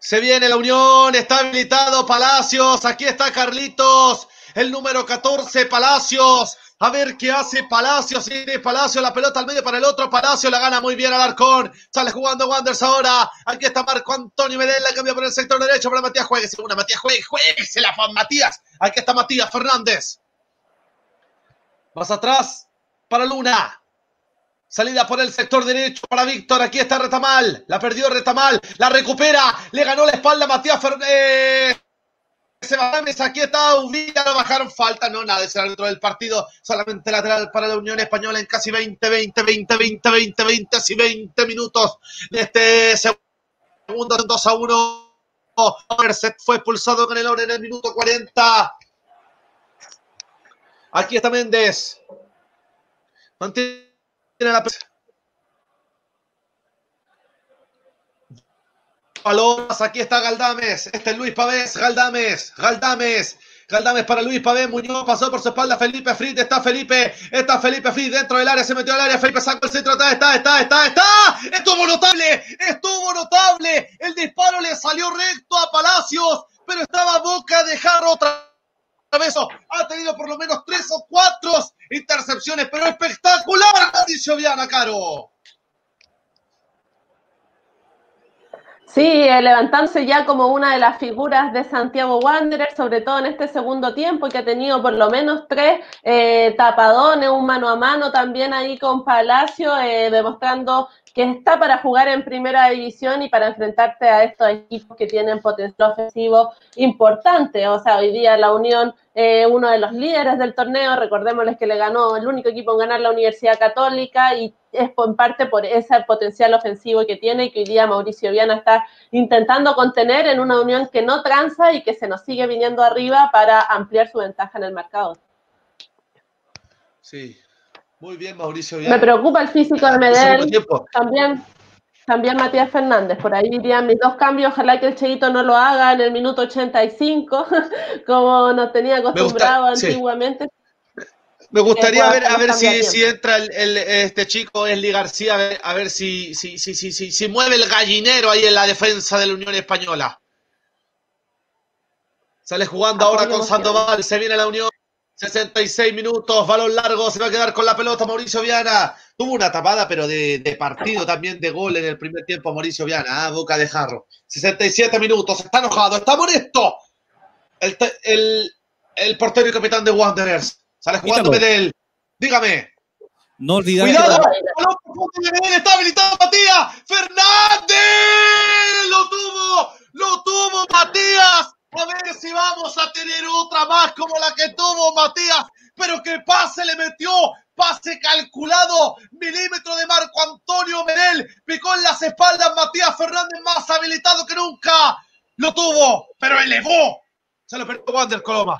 Se viene la unión, está habilitado Palacios, aquí está Carlitos, el número 14, Palacios. A ver qué hace Palacios. Sigue Palacios, la pelota al medio para el otro. Palacio la gana muy bien Alarcón. Sale jugando Wanders ahora. Aquí está Marco Antonio Medel. La cambia por el sector derecho para Matías Juegue. Segunda Matías Juegue. Se la Matías. Aquí está Matías Fernández. Más atrás para Luna. Salida por el sector derecho para Víctor. Aquí está Retamal. La perdió Retamal. La recupera. Le ganó la espalda Matías Fernández. Aquí está Uvilla, lo bajaron falta, no nada, es el árbitro del partido, solamente lateral para la Unión Española en casi 20, 20, 20, 20, 20, 20, así 20 minutos de este segundo 2 a 1. Merced fue expulsado con el oro en el minuto 40. Aquí está Méndez. Mantiene la Palomas, aquí está Galdames, este es Luis Pavés, Galdames, Galdames, Galdames para Luis Pavés, Muñoz pasó por su espalda Felipe Fritz, está Felipe, está Felipe Fritz dentro del área, se metió al área, Felipe sacó el centro, está, está, está, está, está, estuvo notable, estuvo notable, el disparo le salió recto a Palacios, pero estaba boca de jarro otra ha tenido por lo menos tres o cuatro intercepciones, pero espectacular, Mauricio Viana, Caro. Sí, eh, levantándose ya como una de las figuras de Santiago Wanderers, sobre todo en este segundo tiempo, que ha tenido por lo menos tres eh, tapadones, un mano a mano también ahí con Palacio, eh, demostrando que está para jugar en primera división y para enfrentarte a estos equipos que tienen potencial ofensivo importante. O sea, hoy día la Unión, eh, uno de los líderes del torneo, recordémosles que le ganó el único equipo en ganar la Universidad Católica y es en parte por ese potencial ofensivo que tiene y que hoy día Mauricio Viana está intentando contener en una Unión que no tranza y que se nos sigue viniendo arriba para ampliar su ventaja en el mercado. Sí, muy bien, Mauricio. Me preocupa el físico de Medel. También, también Matías Fernández. Por ahí irían mis dos cambios. Ojalá que el Cheito no lo haga en el minuto 85, como nos tenía acostumbrado antiguamente. Me gustaría ver, a ver si, si entra el, este chico Esli García, a ver, a ver si, si, si, si, si, mueve el gallinero ahí en la defensa de la Unión Española. Sale jugando ahora con Sandoval, se viene la Unión. 66 minutos, balón largo, se va a quedar con la pelota Mauricio Viana. Tuvo una tapada, pero de, partido también, de gol en el primer tiempo Mauricio Viana, ah, boca de jarro. 67 minutos, está enojado, está molesto. El, el, el portero y capitán de Wanderers. Sale jugando Medel. Dígame. No olvidar. Cuidado, que... está habilitado Matías Fernández. Lo tuvo, lo tuvo Matías. A ver si vamos a tener otra más como la que tuvo Matías. Pero que pase le metió. Pase calculado. Milímetro de Marco Antonio Menel. Picó en las espaldas Matías Fernández más habilitado que nunca. Lo tuvo, pero elevó. Se lo perdió Wander Coloma.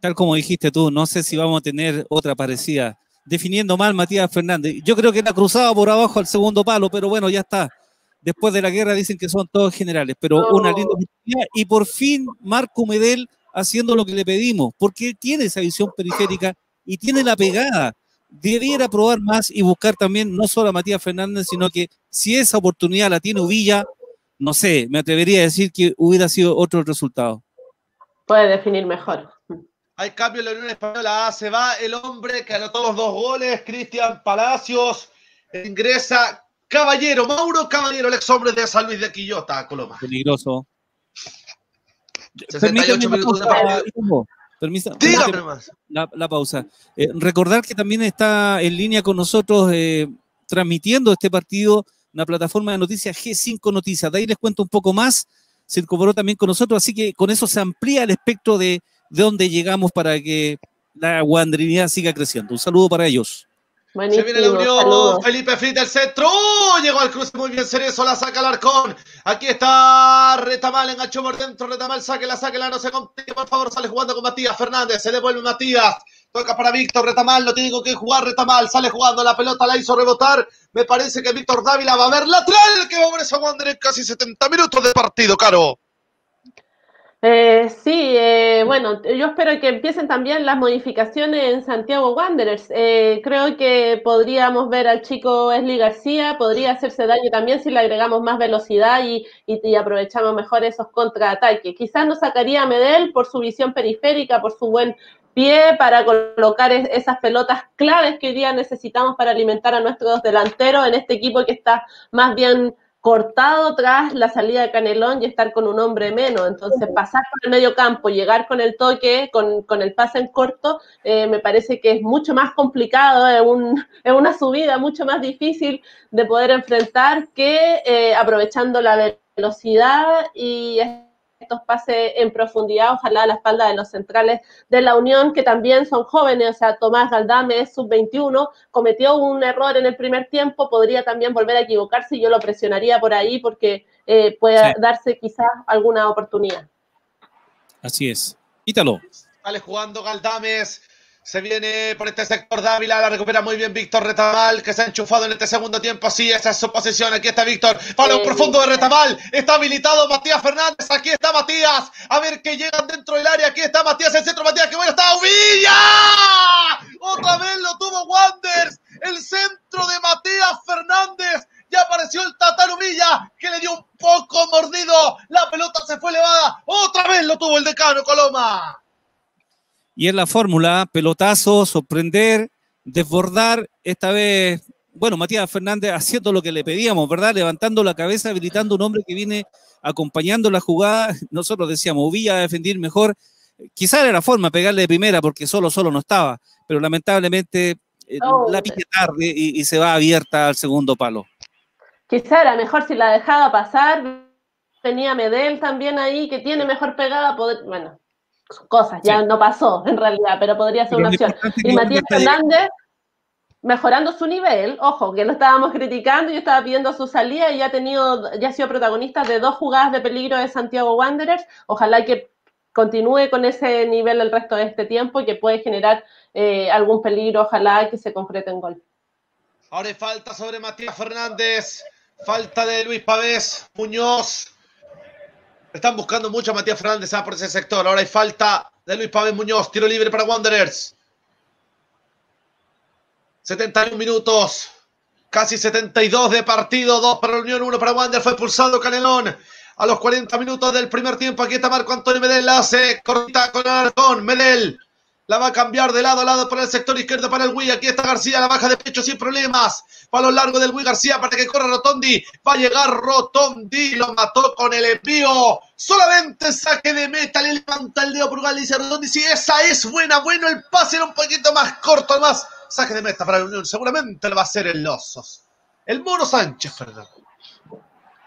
Tal como dijiste tú, no sé si vamos a tener otra parecida definiendo mal Matías Fernández. Yo creo que era cruzado por abajo al segundo palo, pero bueno, ya está. Después de la guerra dicen que son todos generales, pero una linda oportunidad. Y por fin Marco Medel haciendo lo que le pedimos, porque tiene esa visión periférica y tiene la pegada. Debiera probar más y buscar también no solo a Matías Fernández, sino que si esa oportunidad la tiene Uvilla, no sé, me atrevería a decir que hubiera sido otro resultado. Puede definir mejor. Hay cambio en la Unión Española. Se va el hombre que anotó los dos goles, Cristian Palacios. Ingresa Caballero, Mauro Caballero, el ex hombre de San Luis de Quillota, Coloma. Peligroso. 68 minutos de. Permisa, permíteme más. la, la pausa. Eh, recordar que también está en línea con nosotros eh, transmitiendo este partido una plataforma de noticias G5 Noticias. De ahí les cuento un poco más. Se incorporó también con nosotros, así que con eso se amplía el espectro de, de dónde llegamos para que la guandrinidad siga creciendo. Un saludo para ellos. Se viene la unión, saludos. Felipe Fritz del centro, ¡Oh! llegó al cruce muy bien Cerezo, la saca el arcón, aquí está Retamal, enganchó por dentro, Retamal, sáquela, sáquela, no se complique, por favor, sale jugando con Matías Fernández, se devuelve Matías, toca para Víctor, Retamal, no tiene con qué jugar, Retamal, sale jugando, la pelota la hizo rebotar, me parece que Víctor Dávila va a ver lateral, que va a ver esa Wander en casi 70 minutos de partido, Caro. Eh, sí, eh, bueno, yo espero que empiecen también las modificaciones en Santiago Wanderers. Eh, creo que podríamos ver al chico Esli García, podría hacerse daño también si le agregamos más velocidad y, y- y aprovechamos mejor esos contraataques. Quizás nos sacaría a Medel por su visión periférica, por su buen pie para colocar es- esas pelotas claves que hoy día necesitamos para alimentar a nuestros delanteros en este equipo que está más bien cortado tras la salida de Canelón y estar con un hombre menos. Entonces, pasar por el medio campo, llegar con el toque, con, con el pase en corto, eh, me parece que es mucho más complicado, es, un, es una subida mucho más difícil de poder enfrentar que eh, aprovechando la velocidad y estos pases en profundidad, ojalá a la espalda de los centrales de la Unión, que también son jóvenes, o sea, Tomás Galdame es sub-21, cometió un error en el primer tiempo, podría también volver a equivocarse y yo lo presionaría por ahí porque eh, puede Sí. darse quizás alguna oportunidad. Así es. Ítalo. Sale jugando Galdames. Se viene por este sector Dávila, la recupera muy bien Víctor Retamal, que se ha enchufado en este segundo tiempo. Sí, esa es su posición. Aquí está Víctor. Palo Eh, profundo de Retamal. Está habilitado Matías Fernández. Aquí está Matías. A ver que llegan dentro del área. Aquí está Matías, el centro. Matías, que bueno está. ¡Uvilla! Otra vez lo tuvo Wanders. El centro de Matías Fernández. Ya apareció el Tatán Uvilla, que le dio un poco mordido. La pelota se fue elevada. Otra vez lo tuvo el decano Coloma. Y es la fórmula, pelotazo, sorprender, desbordar, esta vez, bueno, Matías Fernández haciendo lo que le pedíamos, ¿verdad? Levantando la cabeza, habilitando un hombre que viene acompañando la jugada. Nosotros decíamos, Uvilla a defender mejor. Quizá era la forma, pegarle de primera, porque solo, solo no estaba, pero lamentablemente eh, Oh. la pilla tarde y, y se va abierta al segundo palo. Quizá era mejor si la dejaba pasar. Tenía Medel también ahí, que tiene mejor pegada. poder- bueno, cosas, ya Sí. no pasó en realidad, pero podría ser Pero una opción. Y Matías. Fernández mejorando su nivel, ojo, que lo estábamos criticando, yo estaba pidiendo su salida y ya ha tenido, ya ha sido protagonista de dos jugadas de peligro de Santiago Wanderers. Ojalá que continúe con ese nivel el resto de este tiempo y que puede generar eh, algún peligro, ojalá que se concrete en gol. Ahora hay falta sobre Matías Fernández. Falta de Luis Pavés, Muñoz. Están buscando mucho a Matías Fernández ah, por ese sector. Ahora hay falta de Luis Pavés Muñoz. Tiro libre para Wanderers. 71 minutos. Casi 72 de partido. 2 para la Unión, 1 para Wander. Fue expulsado Canelón. A los 40 minutos del primer tiempo. Aquí está Marco Antonio Medel. La hace corta con Alarcón. Medel. La va a cambiar de lado a lado para el sector izquierdo para el Wii. Aquí está García, la baja de pecho sin problemas. Palo largo del Wii García para que corra Rotondi. Va a llegar Rotondi. Lo mató con el envío. Solamente saque de meta. Le levanta el dedo y dice Rotondi. Si esa es buena, bueno. El pase era un poquito más corto. Más saque de meta para la Unión. Seguramente lo va a hacer el Osos. El Mono Sánchez, Fernando.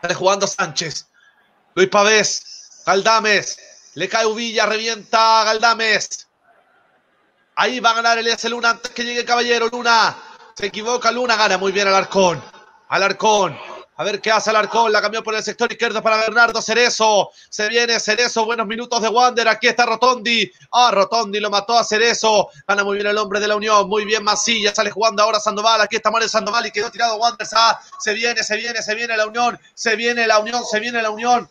Está jugando Sánchez. Luis Pavés. Galdames. Le cae Uvilla. Revienta Galdames. Ahí va a ganar Elías Luna antes que llegue Caballero. Luna se equivoca. Luna gana muy bien Alarcón. Alarcón. A ver qué hace Alarcón. La cambió por el sector izquierdo para Bernardo Cerezo. Se viene Cerezo. Buenos minutos de Wander. Aquí está Rotondi. Ah, Rotondi lo mató a Cerezo. Gana muy bien el hombre de la Unión. Muy bien Masilla. Sale jugando ahora Sandoval. Aquí está Mario Sandoval y quedó tirado Wander. Ah, se viene, se viene, se viene la Unión. Se viene la Unión, se viene la Unión.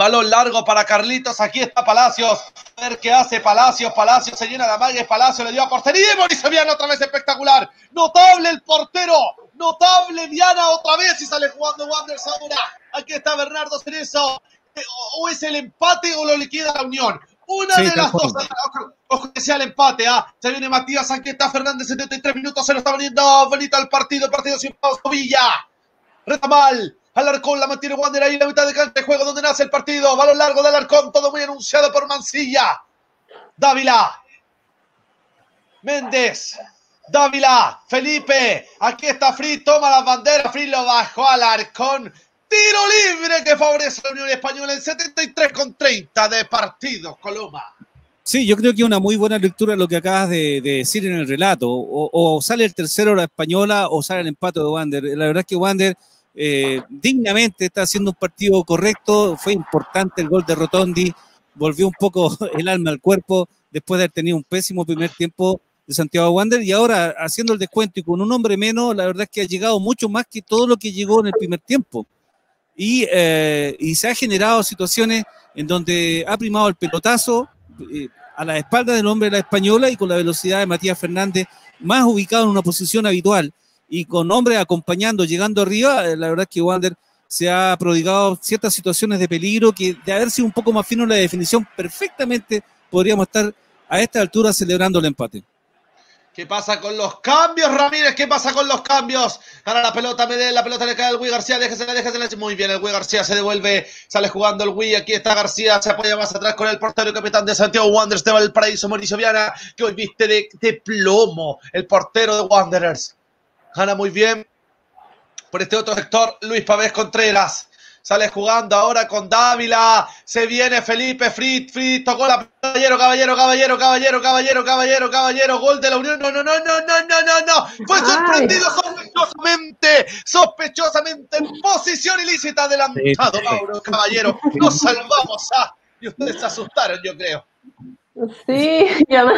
Balón largo para Carlitos. Aquí está Palacios. A ver qué hace Palacios. Palacios se llena la malla. Palacios le dio a portería. Y se viene otra vez espectacular. Notable el portero. Notable Diana otra vez y sale jugando Wanderers ahora. Aquí está Bernardo Cerezo. O es el empate o lo liquida la Unión. Una Sí, de las dos. Ojo, Ojo que sea el empate. ¿ah? Se viene Matías. Aquí está Fernández. 73 minutos. Se lo está veniendo bonito al partido. Partido sin pausa. Villa. Reta mal. Alarcón la mantiene Wander ahí en la mitad de cancha de juego donde nace el partido. Balón largo de Alarcón. Todo muy anunciado por Mancilla. Dávila. Méndez. Dávila. Felipe. Aquí está Fritz. Toma las banderas. Fritz lo bajó Alarcón. Tiro libre que favorece a la Unión Española en 73 con 30 de partido. Coloma. Sí, yo creo que una muy buena lectura lo que acabas de, de decir en el relato. O, o sale el tercero la española o sale el empate de Wander. La verdad es que Wander eh, dignamente está haciendo un partido correcto. Fue importante el gol de Rotondi. Volvió un poco el alma al cuerpo después de haber tenido un pésimo primer tiempo de Santiago Wander. Y ahora haciendo el descuento y con un hombre menos, la verdad es que ha llegado mucho más que todo lo que llegó en el primer tiempo. Y, eh, y se ha generado situaciones en donde ha primado el pelotazo eh, a la espalda del hombre de la española y con la velocidad de Matías Fernández, más ubicado en una posición habitual y con hombres acompañando, llegando arriba, eh, la verdad es que Wander se ha prodigado ciertas situaciones de peligro que de haber sido un poco más fino en la definición, perfectamente podríamos estar a esta altura celebrando el empate. ¿Qué pasa con los cambios, Ramírez? ¿Qué pasa con los cambios? Gana la pelota, Medel, la pelota le cae al Wii García, déjesela, déjesela. Muy bien, el Wii García se devuelve, sale jugando el Wii, aquí está García, se apoya más atrás con el portero y capitán de Santiago Wanderers de Valparaíso, Mauricio Viana, que hoy viste de, de plomo, el portero de Wanderers. Gana muy bien por este otro sector, Luis Pavés Contreras. Sale jugando ahora con Dávila. Se viene Felipe Fritz. Fritz tocó la caballero, caballero, caballero, caballero, caballero, caballero, caballero. Gol de la Unión. No, no, no, no, no, no, no, no. Fue Ay. sorprendido sospechosamente. Sospechosamente en posición ilícita adelantado, Sí, sí. Mauro Caballero. Nos salvamos. Ah, y ustedes se asustaron, yo creo. Sí, yo me,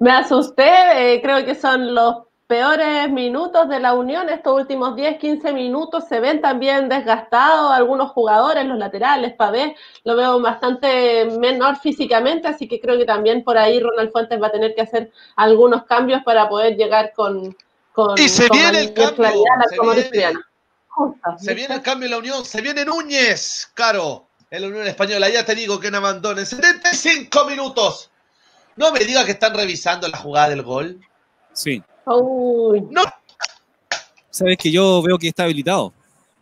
me asusté. eh, creo que son los peores minutos de la Unión. Estos últimos 10, 15 minutos se ven también desgastados algunos jugadores, los laterales, Pavés, lo veo bastante menor físicamente, así que creo que también por ahí Ronald Fuentes va a tener que hacer algunos cambios para poder llegar con, con, Y se con viene el cambio, claridad a la se viene. Justo, Se viene el cambio en la Unión. Se viene Núñez, Caro. En la Unión Española. Ya te digo que no abandonen. 75 minutos. No me diga que están revisando la jugada del gol. Sí. Uy, No. Sabes que yo veo que está habilitado.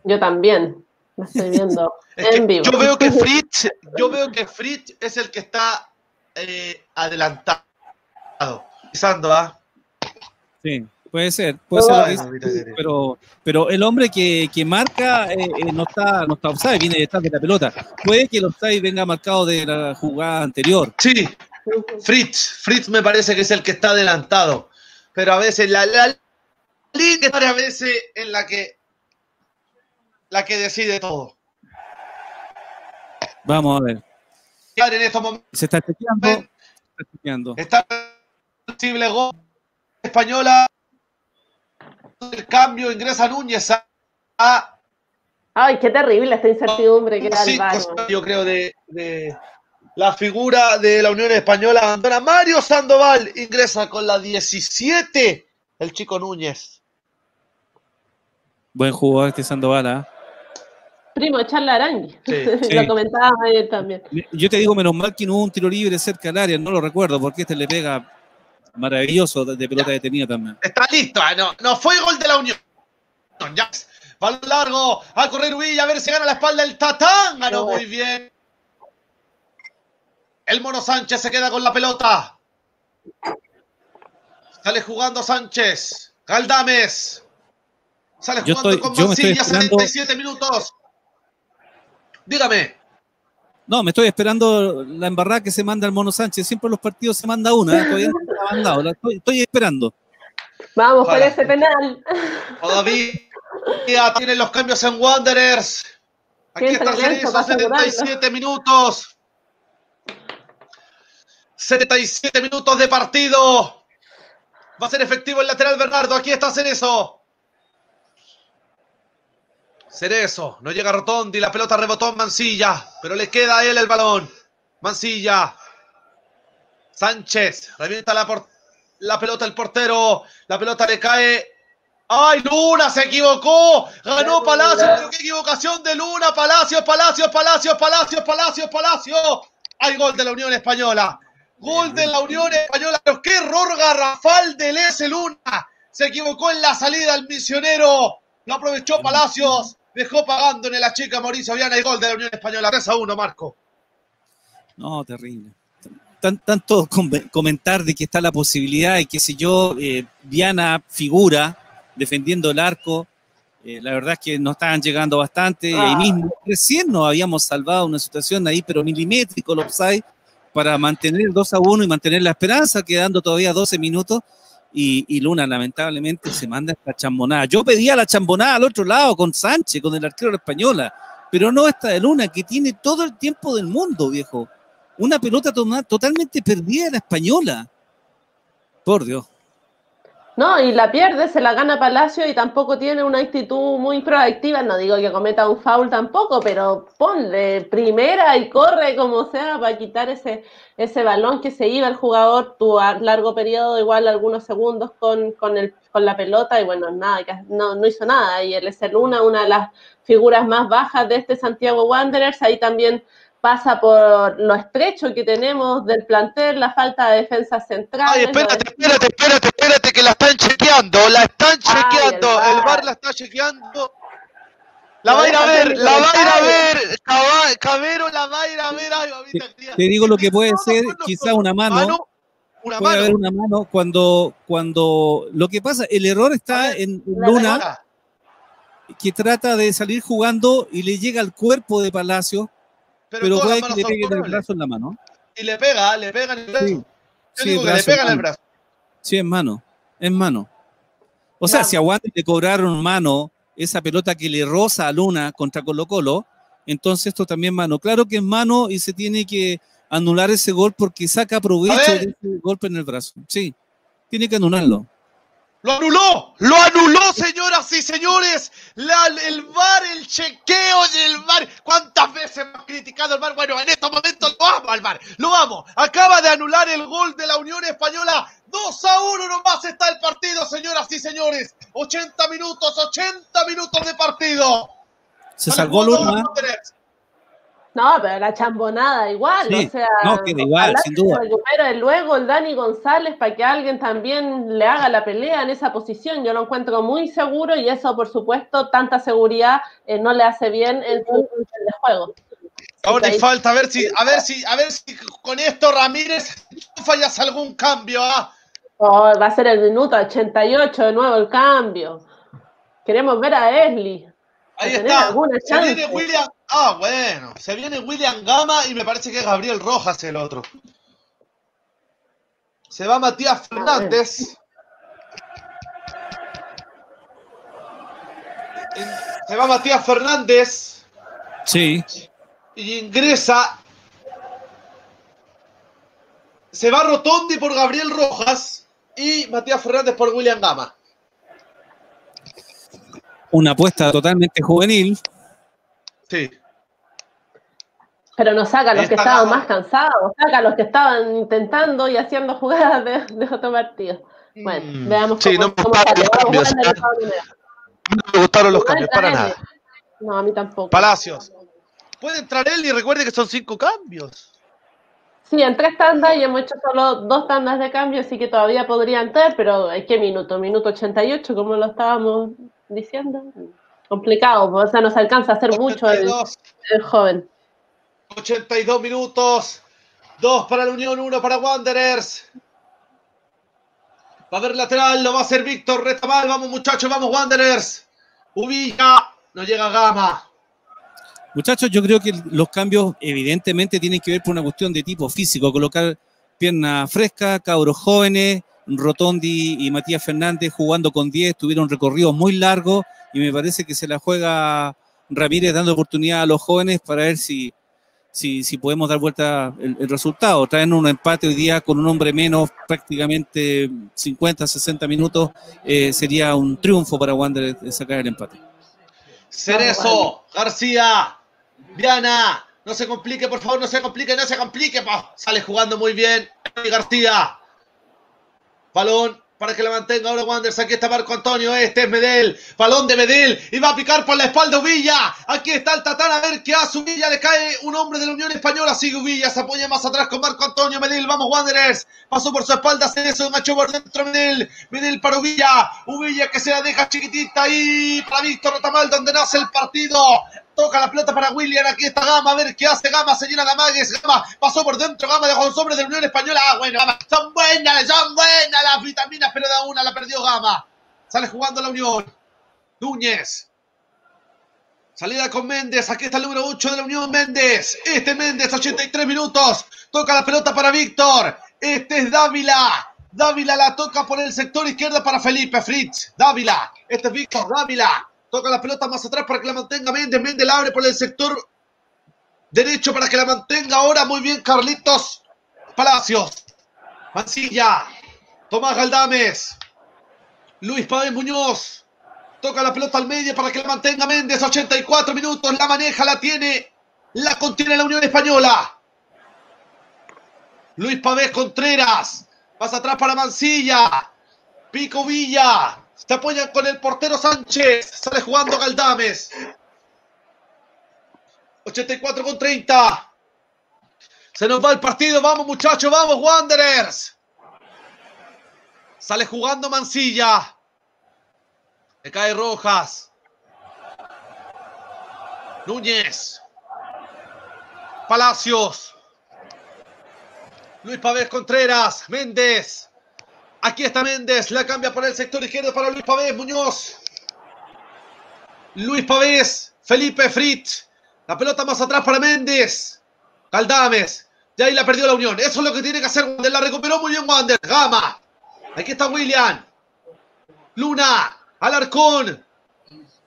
yo también. Lo estoy viendo Es en vivo. yo veo que Fritz, yo veo que Fritz es el que está eh, adelantado. Pisando, ¿ah? Sí, puede ser. Puede ser Bueno, mira. pero, pero el hombre que, que marca eh, eh, no está no está offside, viene detrás de la pelota. Puede que el offside venga marcado de la jugada anterior. Sí, Fritz. Fritz me parece que es el que está adelantado. Pero a veces la, la línea es a veces en la que la que decide todo. Vamos a ver. En estos momentos Se está chequeando. se está chequeando. está posible gol española. El cambio ingresa Núñez a, a Ay, qué terrible esta incertidumbre que da el yo creo, de, de la figura de la Unión Española. Abandona Mario Sandoval, ingresa con la 17, el chico Núñez. Buen jugador este Sandoval. ¿ah? Primo, Charla Arangui. Sí, sí. Lo comentábamos ayer también. Yo te digo, menos mal que no hubo un tiro libre cerca del área, no lo recuerdo, porque este le pega maravilloso de, pelota detenida también. Está listo, ah, no, no fue gol de la Unión. Ya. Balón largo, a correr Villa, a ver si gana la espalda el Tatán. Ganó muy bien. El Mono Sánchez se queda con la pelota. Sale jugando Sánchez. Galdames. Sale Yo jugando estoy- con Mancilla, esperando- 77 minutos. Dígame. No, me estoy esperando la embarrada que se manda el Mono Sánchez. Siempre en los partidos se manda una, ¿eh? todavía no ha mandado. La estoy, estoy esperando. Vamos por Ojalá. ese penal. Todavía, Ya tienen los cambios en Wanderers. Aquí está asegurarlo. 77 minutos. 77 minutos de partido. Va a ser efectivo el lateral Bernardo. Aquí está Cerezo. Cerezo. No llega Rotondi. La pelota rebotó en Mancilla. Pero le queda a él el balón. Mancilla. Sánchez. Revienta la, la pelota el portero. La pelota le cae. ¡Ay, Luna se equivocó! Ganó Palacio, pero qué equivocación de Luna. Palacio, Palacio, Palacio, Palacio, Palacio, Palacio. Hay gol de la Unión Española. Gol de la Unión Española. Pero qué error garrafal del S. Luna. Se equivocó en la salida el misionero. Lo aprovechó Palacios. Dejó pagando en la chica Mauricio Viana el gol de la Unión Española. 3 a 1, Marco. No, terrible. Tan- tanto com- comentar de que está la posibilidad y que si yo, eh, Viana figura defendiendo el arco, eh, la verdad es que nos estaban llegando bastante y ahí Ah. mismo recién nos habíamos salvado una situación ahí, pero milimétrico el offside para mantener 2 a 1 y mantener la esperanza, quedando todavía 12 minutos. Y, Luna lamentablemente se manda esta chambonada. Yo pedía la chambonada al otro lado con Sánchez, con el arquero de la española, pero no esta de Luna, que tiene todo el tiempo del mundo, viejo. Una pelota totalmente perdida de la española. Por Dios. No, y la pierde, se la gana Palacio y tampoco tiene una actitud muy proactiva. No digo que cometa un foul tampoco, pero ponle primera y corre como sea para quitar ese, ese balón que se iba el jugador. A largo periodo, igual algunos segundos con, con, el, con la pelota y bueno, nada, no, no hizo nada. Y el S. Luna, una de las figuras más bajas de este Santiago Wanderers, ahí también pasa por lo estrecho que tenemos del plantel, la falta de defensa central. Ay, espérate, espérate, espérate, espérate, que la están chequeando, la están Ay, chequeando, el bar la está chequeando. La No va a ir a ver, la va a ir a ver, Cabero la va a ir a ver, ay, mamita querida. Te digo lo que puede No, ser, no, quizá una mano. una Puede mano. haber una mano cuando, cuando lo que pasa, el error está ver, en Luna, que trata de salir jugando y le llega al cuerpo de Palacio, Pero, pero todas que le son pegue en el brazo en la mano. Y le pega, le pega en el brazo. Sí, Yo sí, digo el que le brazo, pega en el brazo. Sí, es mano, es mano. O sea, si a Wander le cobraron mano esa pelota que le roza a Luna contra Colo Colo, entonces esto también es mano. Claro que es mano y se tiene que anular ese gol porque saca provecho de ese golpe en el brazo. Sí, tiene que anularlo. ¡Lo anuló! ¡Lo anuló, señoras y señores! La- el VAR, el chequeo del VAR. ¿Cuántas veces hemos criticado el VAR? Bueno, en estos momentos lo amo al VAR. Lo amo. Acaba de anular el gol de la Unión Española. 2 a 1 nomás está el partido, señoras y señores. 80 minutos, 80 minutos de partido. Se salvó Luna. Wanderers. No, pero la chambonada igual, Sí, o sea, no, queda igual, sin duda. se luego el Dani González para que alguien también le haga la pelea en esa posición. Yo lo encuentro muy seguro y eso, por supuesto, tanta seguridad eh, no le hace bien en su de juego. Ahora te falta a ver si, a ver si, a ver si con esto Ramírez fallas algún cambio, ¿ah? Oh, va a ser el minuto 88 de nuevo el cambio. Queremos ver a Esli. Ahí tener está. alguna Se chance. viene William. Ah, bueno. Se viene William Gama y me parece que es Gabriel Rojas el otro. Se va Matías Fernández. En- Se va Matías Fernández Sí, y ingresa. Se va Rotondi por Gabriel Rojas y Matías Fernández por William Gama. Una apuesta totalmente juvenil. Sí. Pero nos saca a los que está estaban más cansados, saca a los que estaban intentando y haciendo jugadas de, de otro partido. Bueno, Mm, veamos sí, cómo, no me cómo sale. Vamos cambios, ¿eh? No me gustaron los cambios, para nada. No, a mí tampoco. Palacios. Puede entrar él y recuerde que son cinco cambios. Sí, en tres tandas y hemos hecho solo dos tandas de cambio, así que todavía podría entrar, pero ¿en qué minuto? Minuto 88, como lo estábamos diciendo. Complicado, o sea, no se alcanza a hacer mucho el, 82, el joven. 82 minutos. Dos para la Unión, uno para Wanderers. Va a haber lateral, lo va a hacer Víctor Retamal. Vamos muchachos, vamos Wanderers. Ubilla, no llega Gama. Muchachos, yo creo que los cambios evidentemente tienen que ver por una cuestión de tipo físico, colocar pierna fresca, cabros jóvenes, Rotondi y Matías Fernández jugando con 10, tuvieron recorridos muy largos y me parece que se la juega Ramírez dando oportunidad a los jóvenes para ver si, si, si podemos dar vuelta el, resultado. Traen un empate hoy día con un hombre menos, prácticamente 50, 60 minutos, eh, sería un triunfo para Wander sacar el empate. Cerezo, García, Viana, no se complique, por favor, no se complique, no se complique. Sale jugando muy bien García. Balón para que la mantenga ahora Wanderers. Aquí está Marco Antonio, este es Medel. Balón de Medel y va a picar por la espalda Uvilla. Aquí está el Tatán a ver qué hace Uvilla. Le cae un hombre de la Unión Española. Sigue Uvilla, se apoya más atrás con Marco Antonio. Medel, vamos Wanderers. Pasó por su espalda, hace eso, macho por dentro Medel. Medel para Uvilla. Uvilla que se la deja chiquitita ahí para Víctor Otamal donde nace el partido. Toca la pelota para William. Aquí está Gama. A ver qué hace Gama. Se llena la magues. Gama pasó por dentro. Gama dejó un sobre de la Unión Española. Ah, bueno, Gama. Son buenas, son buenas las vitaminas, pero da una la perdió Gama. Sale jugando la Unión. Núñez. Salida con Méndez. Aquí está el número 8 de la Unión Méndez. Este Méndez, 83 minutos. Toca la pelota para Víctor. Este es Dávila. Dávila la toca por el sector izquierdo para Felipe Fritz. Dávila. Este es Víctor. Dávila. Toca la pelota más atrás para que la mantenga Méndez. Méndez la abre por el sector derecho para que la mantenga ahora. Muy bien, Carlitos Palacios. Mancilla. Tomás Galdames. Luis Pávez Muñoz. Toca la pelota al medio para que la mantenga Méndez. 84 minutos. La maneja, la tiene. La contiene la Unión Española. Luis Pavés Contreras. Pasa atrás para Mancilla. Pico Villa. Se apoyan con el portero Sánchez. Sale jugando Galdames. 84 con 30. Se nos va el partido. Vamos, muchachos. Vamos, Wanderers. Sale jugando Mancilla. Le cae Rojas. Núñez. Palacios. Luis Pavés Contreras. Méndez. Aquí está Méndez, la cambia por el sector izquierdo para Luis Pavés, Muñoz. Luis Pavés, Felipe Fritz. La pelota más atrás para Méndez. Caldames. Y ahí la perdió la Unión. Eso es lo que tiene que hacer Wander. La recuperó muy bien Wander. Gama. Aquí está William. Luna. Alarcón.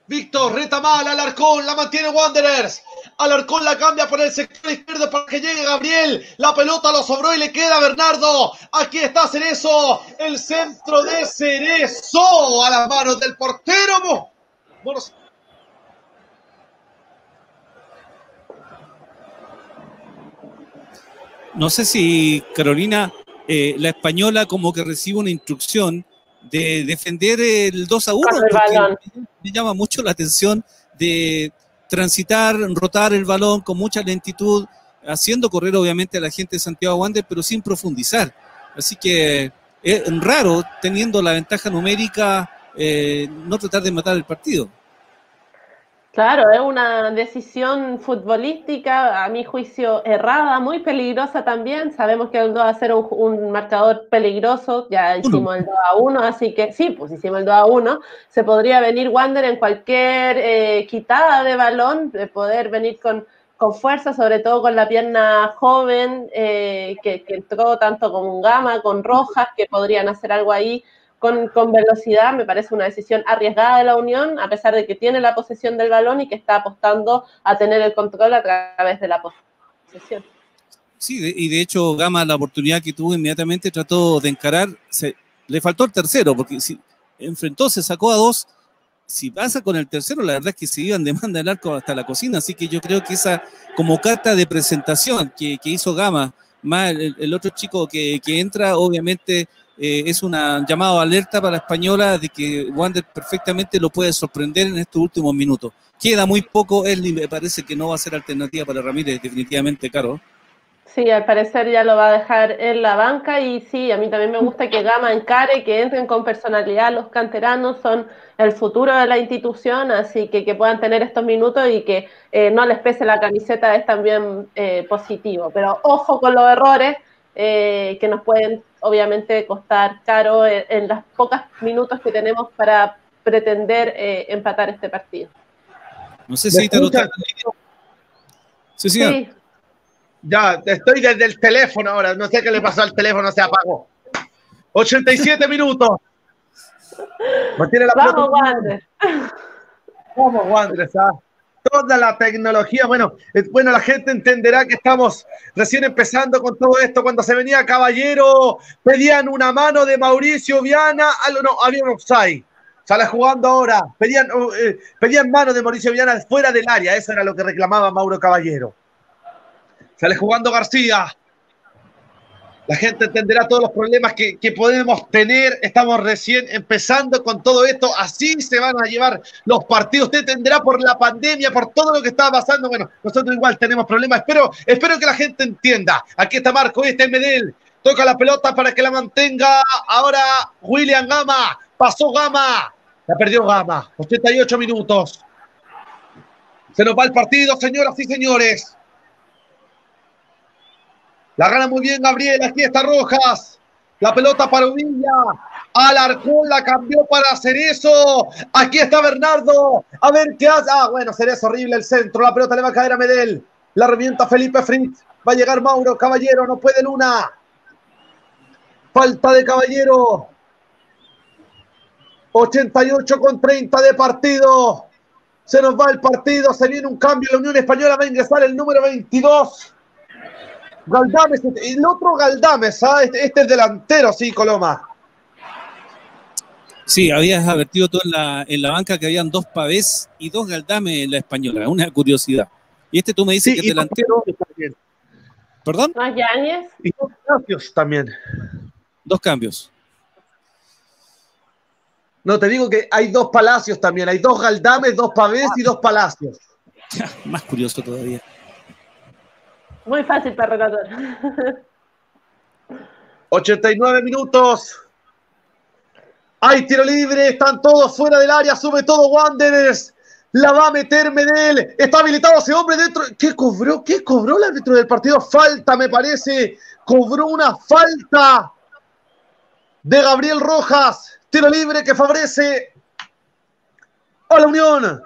Víctor reta mal. Alarcón. La mantiene Wanderers. Alarcón la cambia por el sector izquierdo para que llegue Gabriel. La pelota lo sobró y le queda a Bernardo. Aquí está Cerezo. El centro de Cerezo a las manos del portero. No sé si Carolina, eh, la española como que recibe una instrucción de defender el 2 a 1. Me llama mucho la atención de transitar, rotar el balón con mucha lentitud, haciendo correr obviamente a la gente de Santiago Wander, pero sin profundizar. Así que es raro, teniendo la ventaja numérica, eh, no tratar de matar el partido. Claro, es una decisión futbolística, a mi juicio, errada, muy peligrosa también. Sabemos que el 2 a 0 un, un marcador peligroso, ya hicimos el 2 a 1, así que sí, pues hicimos el 2 a 1. Se podría venir Wander en cualquier eh, quitada de balón, de poder venir con, con fuerza, sobre todo con la pierna joven, eh, que, que entró tanto con Gama, con Rojas, que podrían hacer algo ahí con, velocidad, me parece una decisión arriesgada de la Unión, a pesar de que tiene la posesión del balón y que está apostando a tener el control a través de la posesión. Sí, y de hecho Gama la oportunidad que tuvo inmediatamente trató de encarar, se, le faltó el tercero, porque si enfrentó, se sacó a dos, si pasa con el tercero, la verdad es que se iban de manda el arco hasta la cocina, así que yo creo que esa como carta de presentación que, hizo Gama, más el, otro chico que, que entra, obviamente eh, es una llamada alerta para la española de que Wander perfectamente lo puede sorprender en estos últimos minutos. Queda muy poco, él me parece que no va a ser alternativa para Ramírez, definitivamente, Caro. Sí, al parecer ya lo va a dejar en la banca y sí, a mí también me gusta que Gama encare, que entren con personalidad. Los canteranos son el futuro de la institución, así que que puedan tener estos minutos y que eh, no les pese la camiseta es también eh, positivo. Pero ojo con los errores que nos pueden obviamente costar caro en, las pocas minutos que tenemos para pretender eh, empatar este partido. No sé si te lo Sí, sí. Ya, estoy desde el teléfono ahora. No sé qué le pasó al teléfono, se apagó. 87 minutos. Vamos, Wander. Vamos, Wanderers, ¿ah? Toda la tecnología, bueno, es- bueno, la gente entenderá que estamos recién empezando con todo esto. Cuando se venía Caballero, pedían una mano de Mauricio Viana, algo no, había un offside. Sale jugando ahora, pedían, uh, eh, pedían mano de Mauricio Viana fuera del área, eso era lo que reclamaba Mauro Caballero. Sale jugando García. La gente entenderá todos los problemas que, que podemos tener. Estamos recién empezando con todo esto. Así se van a llevar los partidos. Usted entenderá por la pandemia, por todo lo que está pasando. Bueno, nosotros igual tenemos problemas. Espero, espero que la gente entienda. Aquí está Marco, este es Medel. Toca la pelota para que la mantenga. Ahora William Gama. Pasó Gama. La perdió Gama. 88 minutos. Se nos va el partido, señoras y señores. La gana muy bien Gabriel. Aquí está Rojas. La pelota para Uvilla. Alarcón la cambió para Cerezo. Aquí está Bernardo. A ver qué hace. Ah, bueno, Cerezo horrible el centro. La pelota le va a caer a Medel. La revienta Felipe Fritz. Va a llegar Mauro. Caballero. No puede Luna. Falta de Caballero. 88 con 30 de partido. Se nos va el partido. Se viene un cambio. La Unión Española va a ingresar el número 22. Galdames, el otro Galdames, ¿ah? este, este es delantero, sí, Coloma. Sí, habías advertido tú en la, en la banca que habían dos pavés y dos galdames en la española, una curiosidad. Y este tú me dices Sí, que es delantero. también. ¿Perdón? Más Yáñez. Y dos Palacios también. Dos cambios. No, te digo que hay dos Palacios también. Hay dos Galdames, dos Pavés y dos Palacios. Más curioso todavía. Muy fácil para relator. 89 minutos. Hay tiro libre, están todos fuera del área, sube todo Wanderers. La va a meter Medel. Está habilitado ese hombre dentro. ¿Qué cobró? ¿Qué cobró el árbitro del partido? Falta, me parece. Cobró una falta de Gabriel Rojas. Tiro libre que favorece a la Unión.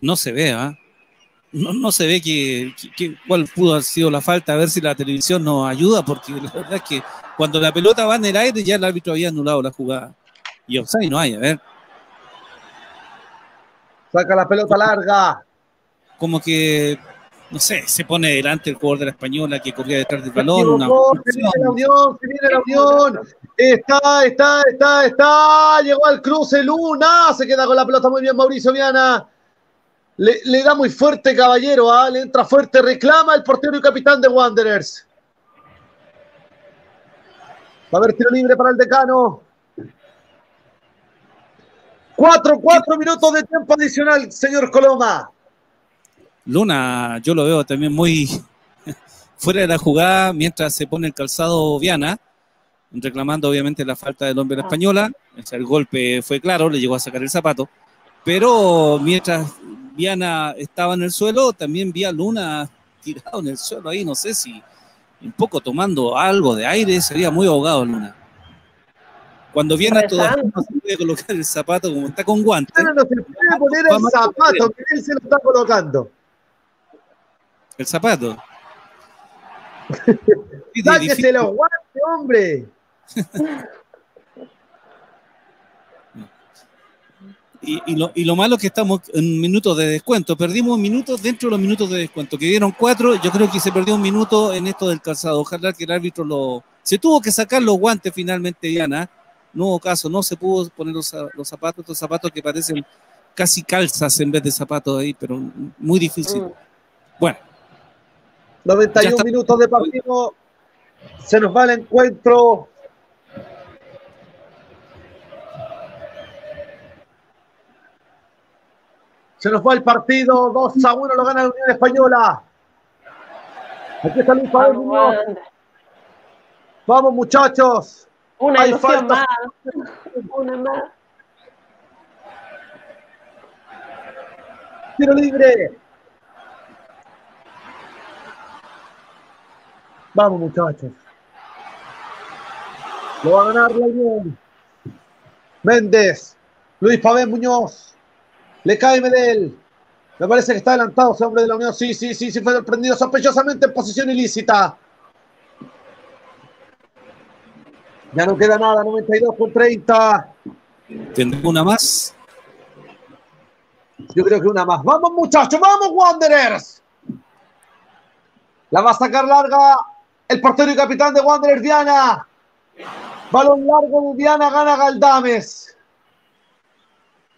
No se ve, ¿ah? No, no se ve que, que- que- cuál pudo haber sido la falta, a ver si la televisión nos ayuda, porque la verdad es que cuando la pelota va en el aire ya el árbitro había anulado la jugada. Y offside no hay, a ver, Saca la pelota larga. como que, no sé, se pone delante el jugador de la española que corría detrás del balón. Una, se viene la Unión, se viene la Unión. Está, está, está, está. Llegó al cruce Luna. Se queda con la pelota muy bien Mauricio Viana. Le, le da muy fuerte Caballero, ¿ah? le entra fuerte, reclama el portero y capitán de Wanderers. Va a haber tiro libre para el decano. Cuatro, cuatro minutos de tiempo adicional, señor Coloma. Luna, yo lo veo también muy fuera de la jugada mientras se pone el calzado Viana, reclamando obviamente la falta del hombre de la española. O sea, el golpe fue claro, le llegó a sacar el zapato. Pero mientras Viana estaba en el suelo, también vi a Luna tirado en el suelo ahí, no sé si un poco tomando algo de aire, sería muy ahogado Luna. Cuando Viana todavía no se puede colocar el zapato como está con guantes, Pero no se puede poner el zapato, que él se lo está colocando. el zapato. Sáquese los guantes, hombre. Y, y lo, y lo malo es que estamos en minutos de descuento. Perdimos minutos dentro de los minutos de descuento, que dieron cuatro. Yo creo que se perdió un minuto en esto del calzado. Ojalá que el árbitro lo. Se tuvo que sacar los guantes finalmente, Diana. No hubo caso, no se pudo poner los, los zapatos, estos zapatos que parecen casi calzas en vez de zapatos ahí, pero muy difícil. Mm. Bueno, 91 Ya está. minutos de partido. Se nos va el encuentro. Se nos va el partido. 2 a 1 lo gana la Unión Española. Aquí está Luis Vamos, Muñoz. Vamos, muchachos. Una Hay falta. más. Una más. Tiro libre. Vamos, muchachos. Lo va a ganar la Unión. Méndez. Luis Pavén Muñoz. Le cae Medel. Me parece que está adelantado ese hombre de la Unión. Sí, sí, sí, sí, fue sorprendido sospechosamente en posición ilícita. Ya no queda nada, 92 con 30. tendremos una más. Yo creo que una más. Vamos, muchachos, vamos, Wanderers. La va a sacar larga el portero y capitán de Wanderers, Diana. Balón largo de Diana, gana Galdames.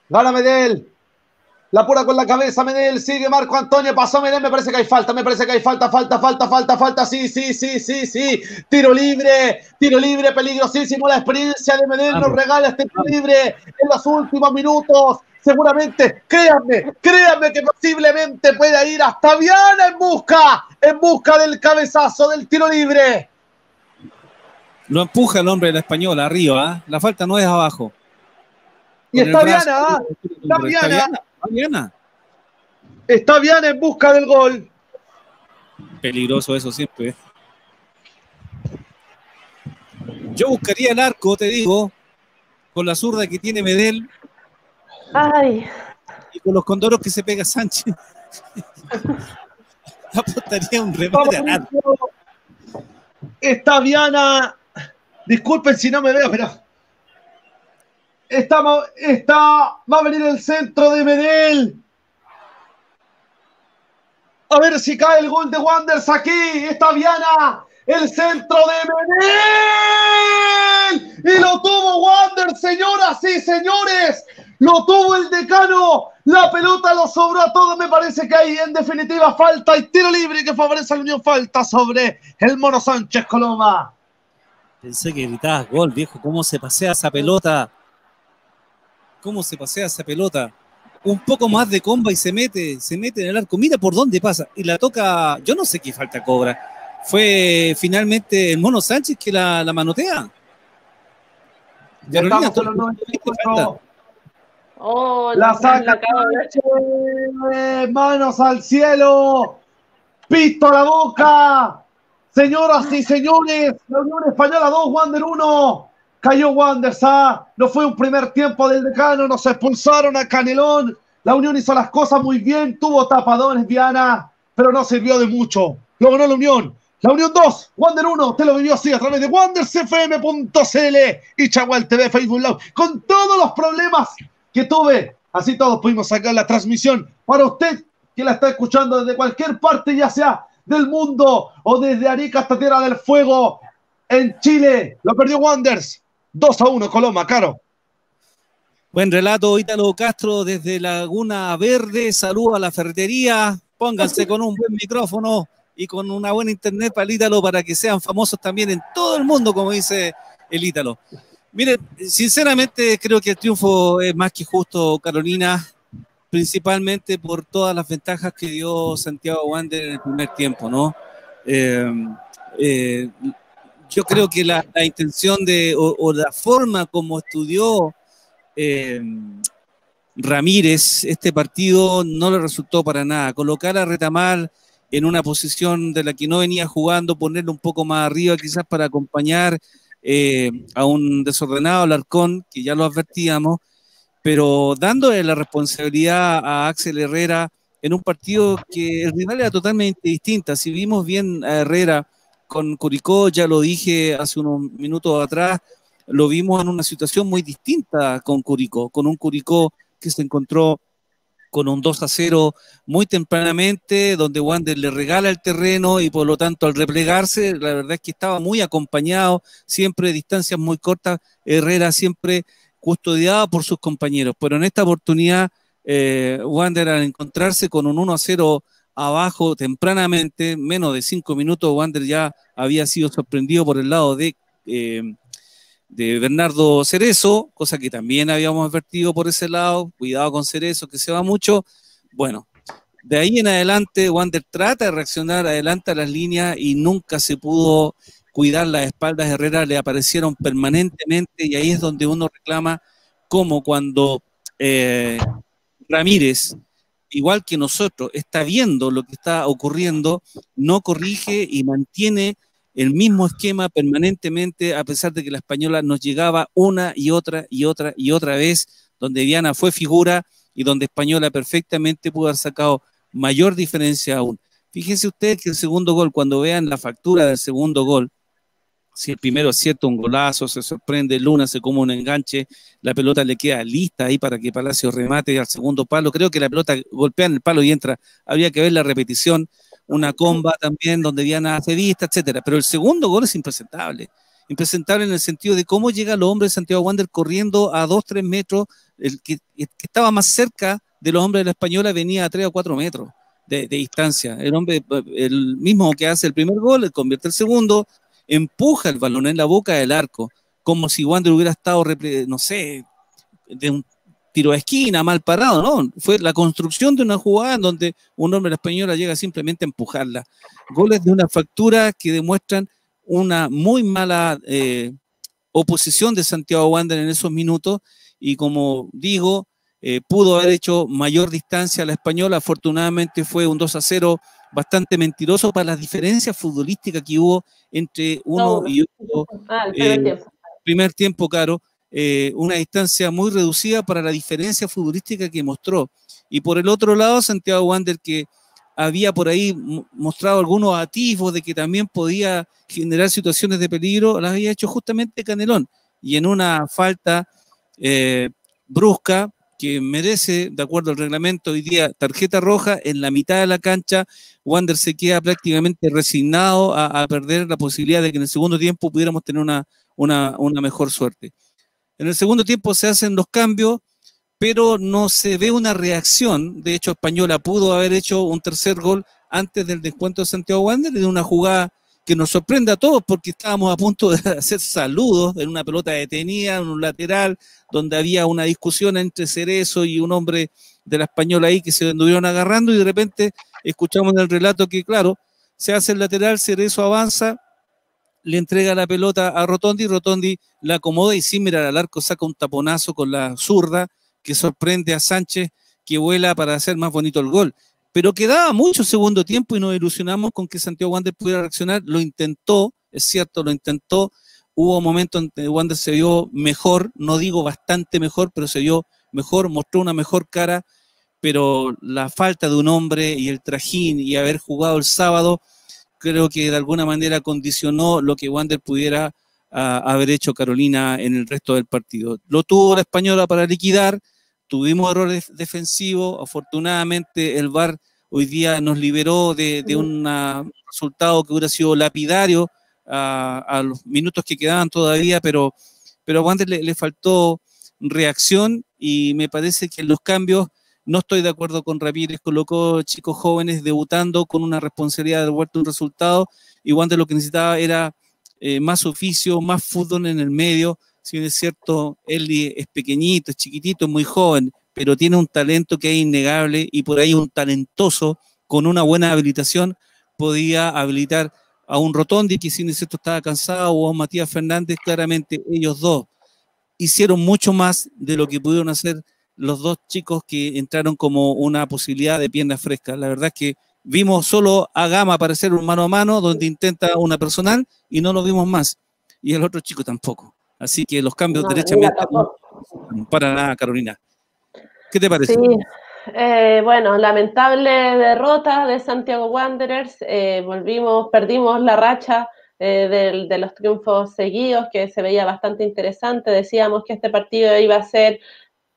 Gana Medel. La pura con la cabeza, Medel, sigue Marco Antonio, pasó Medel, me parece que hay falta, me parece que hay falta, falta, falta, falta, falta, sí, sí, sí, sí, sí, tiro libre, tiro libre, peligrosísimo, la experiencia de Medel nos regala este tiro libre en los últimos minutos, seguramente, créanme, créanme que posiblemente pueda ir hasta Viana en busca, en busca del cabezazo del tiro libre. Lo empuja el hombre de la española arriba, ¿eh? la falta no es abajo. Y está Viana, está Viana. Viana. Está Viana en busca del gol. Peligroso eso siempre. Yo buscaría el arco, te digo, con la zurda que tiene Medel. Ay. Y con los condoros que se pega Sánchez. Apostaría un remate al arco. Está Viana. Disculpen si no me veo, pero Está, va a venir el centro de Medel. A ver si cae el gol de Wanders aquí. Está Viana. El centro de Medel. Y lo tuvo Wanders, señoras y señores. Lo tuvo el decano. La pelota lo sobró a todo. Me parece que hay en definitiva falta y tiro libre que favorece a la Unión. Falta sobre el Mono Sánchez Coloma. Pensé que gritabas gol, viejo. ¿Cómo se pasea esa pelota? Cómo se pasea esa pelota. Un poco más de comba y se mete, se mete en el arco. Mira por dónde pasa. Y la toca, yo no sé qué falta cobra. Fue finalmente el Mono Sánchez que la, la manotea. Ya estamos con los 94. Oh, la saca manos al cielo, pito a la boca. Señoras y señores, la Unión Española 2, Wander 1. Cayó Wanderers, ¿ah? no fue un primer tiempo del decano, nos expulsaron a Canelón. La Unión hizo las cosas muy bien, tuvo tapadores Viana, pero no sirvió de mucho. Lo ganó la Unión. La Unión 2, Wander 1, te lo vivió así a través de wandersfm.cl y Chagual TV, Facebook Live, con todos los problemas que tuve. Así todos pudimos sacar la transmisión para usted que la está escuchando desde cualquier parte, ya sea del mundo o desde Arica hasta Tierra del Fuego en Chile. Lo perdió Wanders. 2 a 1, Coloma, Caro. Buen relato, Ítalo Castro, desde Laguna Verde. Saludos a la ferretería. Pónganse con un buen micrófono y con una buena internet para el Ítalo para que sean famosos también en todo el mundo, como dice el Ítalo. Miren, sinceramente creo que el triunfo es más que justo, Carolina, principalmente por todas las ventajas que dio Santiago Wander en el primer tiempo, ¿no? Eh, eh, yo creo que la, intención de, o, la forma como estudió eh, Ramírez este partido no le resultó para nada. Colocar a Retamal en una posición de la que no venía jugando, ponerlo un poco más arriba quizás para acompañar eh, a un desordenado Larcón, que ya lo advertíamos, pero dándole la responsabilidad a Axel Herrera en un partido que el rival era totalmente distinta. Si vimos bien a Herrera con Curicó, ya lo dije hace unos minutos atrás, lo vimos en una situación muy distinta con Curicó, con un Curicó que se encontró con un 2 a 0 muy tempranamente, donde Wander le regala el terreno y por lo tanto al replegarse, la verdad es que estaba muy acompañado, siempre distancias muy cortas, Herrera siempre custodiado por sus compañeros, pero en esta oportunidad eh, Wander al encontrarse con un 1 a 0 abajo tempranamente, menos de cinco minutos, Wander ya había sido sorprendido por el lado de, eh, de Bernardo Cerezo, cosa que también habíamos advertido por ese lado, cuidado con Cerezo, que se va mucho. Bueno, de ahí en adelante, Wander trata de reaccionar adelante a las líneas y nunca se pudo cuidar las espaldas de Herrera, le aparecieron permanentemente y ahí es donde uno reclama como cuando eh, Ramírez igual que nosotros, está viendo lo que está ocurriendo, no corrige y mantiene el mismo esquema permanentemente, a pesar de que la española nos llegaba una y otra y otra y otra vez, donde Diana fue figura y donde española perfectamente pudo haber sacado mayor diferencia aún. Fíjense ustedes que el segundo gol, cuando vean la factura del segundo gol, si el primero es cierto, un golazo, se sorprende, Luna se come un enganche, la pelota le queda lista ahí para que Palacio remate al segundo palo. Creo que la pelota golpea en el palo y entra. Habría que ver la repetición, una comba también donde Diana hace vista, etcétera. Pero el segundo gol es impresentable. Impresentable en el sentido de cómo llega el hombre de Santiago Wander corriendo a 2, 3 metros, el que, estaba más cerca de los hombres de la española venía a 3 o 4 metros. De, de, distancia. El hombre, el mismo que hace el primer gol, convierte el segundo, empuja el balón en la boca del arco, como si Wander hubiera estado, no sé, de un tiro de esquina, mal parado, ¿no? Fue la construcción de una jugada en donde un hombre de la española llega simplemente a empujarla. Goles de una factura que demuestran una muy mala eh, oposición de Santiago Wander en esos minutos y como digo, eh, pudo haber hecho mayor distancia a la española, afortunadamente fue un 2 a 0 bastante mentiroso para las diferencias futbolísticas que hubo entre uno y otro. Ah, primer, eh, tiempo. primer tiempo, Caro, eh, una distancia muy reducida para la diferencia futbolística que mostró. Y por el otro lado, Santiago Wander, que había por ahí mostrado algunos atisbos de que también podía generar situaciones de peligro, las había hecho justamente Canelón. Y en una falta eh, brusca, que merece, de acuerdo al reglamento, hoy día tarjeta roja en la mitad de la cancha. Wander se queda prácticamente resignado a, perder la posibilidad de que en el segundo tiempo pudiéramos tener una, una, una, mejor suerte. En el segundo tiempo se hacen los cambios, pero no se ve una reacción. De hecho, Española pudo haber hecho un tercer gol antes del descuento de Santiago Wander en una jugada que nos sorprende a todos porque estábamos a punto de hacer saludos en una pelota detenida, en un lateral, donde había una discusión entre Cerezo y un hombre de la española ahí que se anduvieron agarrando y de repente escuchamos en el relato que, claro, se hace el lateral, Cerezo avanza, le entrega la pelota a Rotondi, Rotondi la acomoda y sin mirar al arco saca un taponazo con la zurda que sorprende a Sánchez que vuela para hacer más bonito el gol pero quedaba mucho segundo tiempo y nos ilusionamos con que Santiago Wander pudiera reaccionar. Lo intentó, es cierto, lo intentó. Hubo momentos en que Wander se vio mejor, no digo bastante mejor, pero se vio mejor, mostró una mejor cara, pero la falta de un hombre y el trajín y haber jugado el sábado, creo que de alguna manera condicionó lo que Wander pudiera ah, haber hecho Carolina en el resto del partido. Lo tuvo la española para liquidar, tuvimos errores defensivos, afortunadamente el VAR hoy día nos liberó de, un resultado que hubiera sido lapidario a, los minutos que quedaban todavía, pero, pero a Wander le, faltó reacción y me parece que los cambios no estoy de acuerdo con Ramírez, colocó chicos jóvenes debutando con una responsabilidad de vuelta un resultado. Y Wander lo que necesitaba era eh, más oficio, más fútbol en el medio, si bien es cierto, Eli es pequeñito, es chiquitito, es muy joven, pero tiene un talento que es innegable y por ahí un talentoso con una buena habilitación podía habilitar a un Rotondi que sin cierto estaba cansado o a Matías Fernández, claramente ellos dos hicieron mucho más de lo que pudieron hacer los dos chicos que entraron como una posibilidad de pierna fresca. La verdad es que vimos solo a Gama aparecer un mano a mano donde intenta una personal y no lo vimos más. Y el otro chico tampoco. Así que los cambios derechamente para nada, Carolina. ¿Qué te parece? Sí. Eh, bueno, lamentable derrota de Santiago Wanderers. Eh, volvimos, perdimos la racha eh, de, los triunfos seguidos, que se veía bastante interesante. Decíamos que este partido iba a ser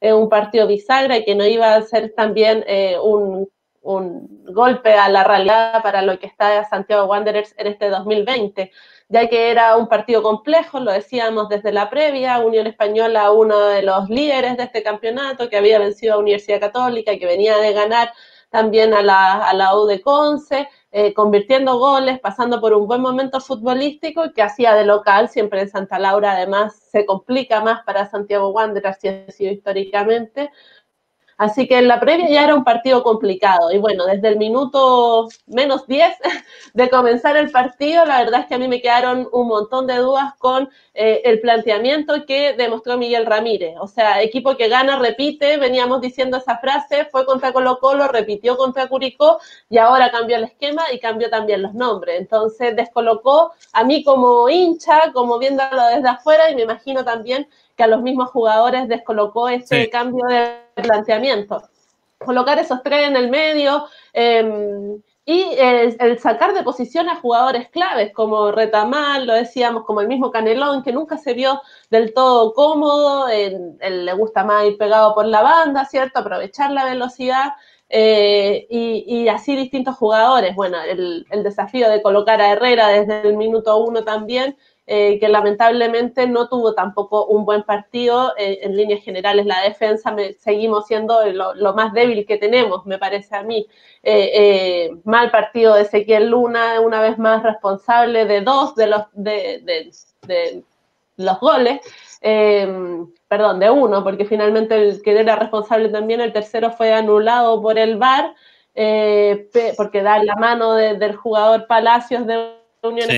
un partido bisagra y que no iba a ser también un, un, golpe a la realidad para lo que está Santiago Wanderers en este 2020 ya que era un partido complejo, lo decíamos desde la previa, Unión Española, uno de los líderes de este campeonato, que había vencido a Universidad Católica, que venía de ganar también a la, a la U de Conce, eh, convirtiendo goles, pasando por un buen momento futbolístico que hacía de local, siempre en Santa Laura además se complica más para Santiago Wanderers, así ha sido históricamente, Así que en la previa ya era un partido complicado. Y bueno, desde el minuto menos 10 de comenzar el partido, la verdad es que a mí me quedaron un montón de dudas con eh, el planteamiento que demostró Miguel Ramírez. O sea, equipo que gana, repite, veníamos diciendo esa frase, fue contra Colo Colo, repitió contra Curicó y ahora cambió el esquema y cambió también los nombres. Entonces descolocó a mí como hincha, como viéndolo desde afuera y me imagino también que a los mismos jugadores descolocó ese cambio de planteamiento. Colocar esos tres en el medio, em, y el, sacar de posición a jugadores claves como Retamal, lo decíamos, como el mismo Canelón, que nunca se vio del todo cómodo, él, le gusta más ir pegado por la banda, ¿cierto? Aprovechar la velocidad. Eh, y, así distintos jugadores. Bueno, el, el, desafío de colocar a Herrera desde el minuto uno también, eh, que lamentablemente no tuvo tampoco un buen partido. Eh, en líneas generales, la defensa seguimos siendo lo, más débil que tenemos, me parece a mí. Eh, mal partido de Ezequiel Luna, una vez más responsable de dos de los, de, los goles. perdón, de uno, porque finalmente el que era responsable también, el tercero fue anulado por el VAR, porque da la mano del jugador Palacios de Unión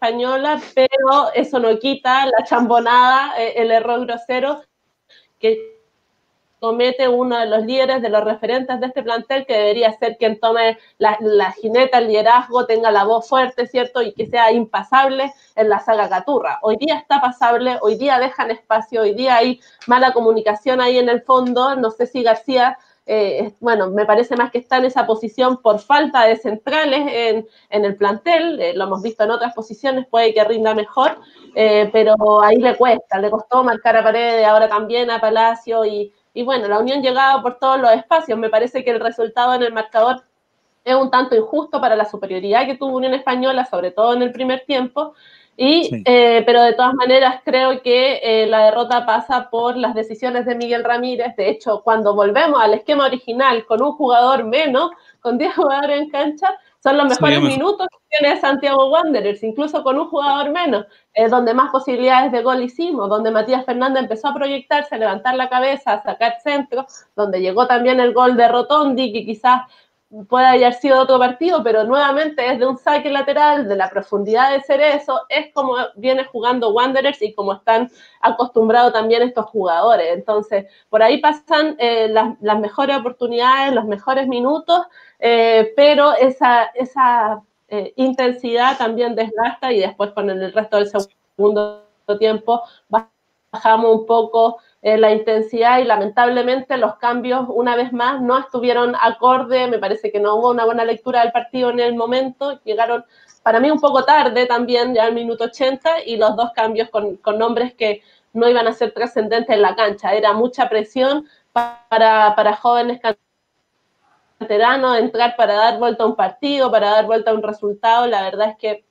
española, pero eso no quita la chambonada, eh, el error grosero que comete uno de los líderes de los referentes de este plantel, que debería ser quien tome la, jineta, el liderazgo, tenga la voz fuerte, ¿cierto? Y que sea impasable en la saga Caturra. Hoy día está pasable, hoy día dejan espacio, hoy día hay mala comunicación ahí en el fondo. No sé si García eh, bueno, me parece más que está en esa posición por falta de centrales en, el plantel, eh, lo hemos visto en otras posiciones, puede que rinda mejor, eh, pero ahí le cuesta, le costó marcar a Paredes, ahora también a Palacio, y, y bueno, la Unión llegaba por todos los espacios, me parece que el resultado en el marcador es un tanto injusto para la superioridad que tuvo Unión Española, sobre todo en el primer tiempo, y, eh, pero de todas maneras creo que eh, la derrota pasa por las decisiones de Miguel Ramírez. De hecho, cuando volvemos al esquema original con un jugador menos, con 10 jugadores en cancha, son los mejores minutos que tiene Santiago Wanderers, incluso con un jugador menos, eh, donde más posibilidades de gol hicimos, donde Matías Fernández empezó a proyectarse, a levantar la cabeza, a sacar centro, donde llegó también el gol de Rotondi, que quizás puede haber sido otro partido, pero nuevamente es de un saque lateral, de la profundidad de ser eso, es como viene jugando Wanderers y como están acostumbrados también estos jugadores. Entonces, por ahí pasan eh, las, mejores oportunidades, los mejores minutos, eh, pero esa, esa eh, intensidad también desgasta y después con el resto del segundo tiempo bajamos un poco eh, la intensidad y lamentablemente los cambios una vez más no estuvieron acorde, me parece que no hubo una buena lectura del partido en el momento, llegaron para mí un poco tarde también, ya al minuto 80, y los dos cambios con, con nombres que no iban a ser trascendentes en la cancha, era mucha presión para, para jóvenes canteranos, entrar para dar vuelta a un partido, para dar vuelta a un resultado, la verdad es que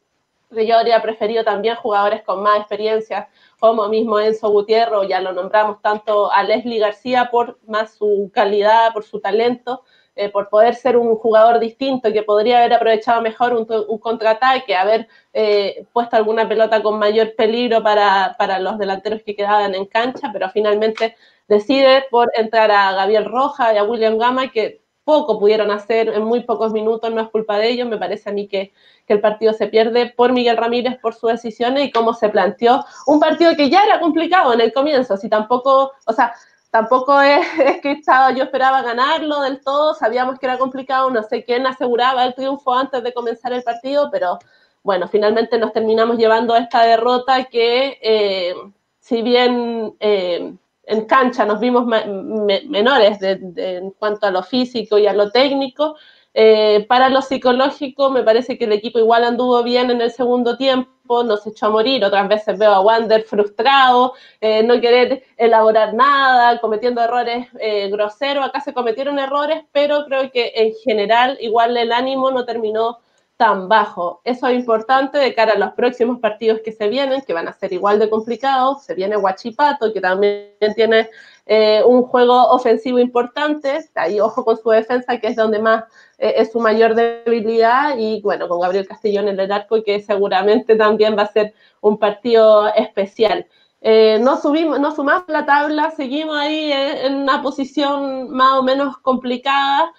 yo habría preferido también jugadores con más experiencia, como mismo Enzo Gutiérrez, ya lo nombramos tanto a Leslie García por más su calidad, por su talento, eh, por poder ser un jugador distinto que podría haber aprovechado mejor un, contraataque, haber eh, puesto alguna pelota con mayor peligro para, para, los delanteros que quedaban en cancha, pero finalmente decide por entrar a Gabriel Roja y a William Gama, que poco pudieron hacer en muy pocos minutos, no es culpa de ellos, me parece a mí que, que, el partido se pierde por Miguel Ramírez, por sus decisiones y cómo se planteó un partido que ya era complicado en el comienzo, si tampoco, o sea, tampoco es, que estaba, yo esperaba ganarlo del todo, sabíamos que era complicado, no sé quién aseguraba el triunfo antes de comenzar el partido, pero bueno, finalmente nos terminamos llevando esta derrota que, eh, si bien... Eh, en cancha nos vimos menores en cuanto a lo físico y a lo técnico. Eh, para lo psicológico, me parece que el equipo igual anduvo bien en el segundo tiempo, nos echó a morir. Otras veces veo a Wander frustrado, eh, no querer elaborar nada, cometiendo errores eh, groseros. Acá se cometieron errores, pero creo que en general igual el ánimo no terminó tan bajo. Eso es importante de cara a los próximos partidos que se vienen, que van a ser igual de complicados. Se viene Huachipato, que también tiene eh, un juego ofensivo importante. Ahí ojo con su defensa, que es donde más eh, es su mayor debilidad. Y bueno, con Gabriel Castellón en el arco, que seguramente también va a ser un partido especial. Eh, no subimos, no sumamos la tabla, seguimos ahí en una posición más o menos complicada.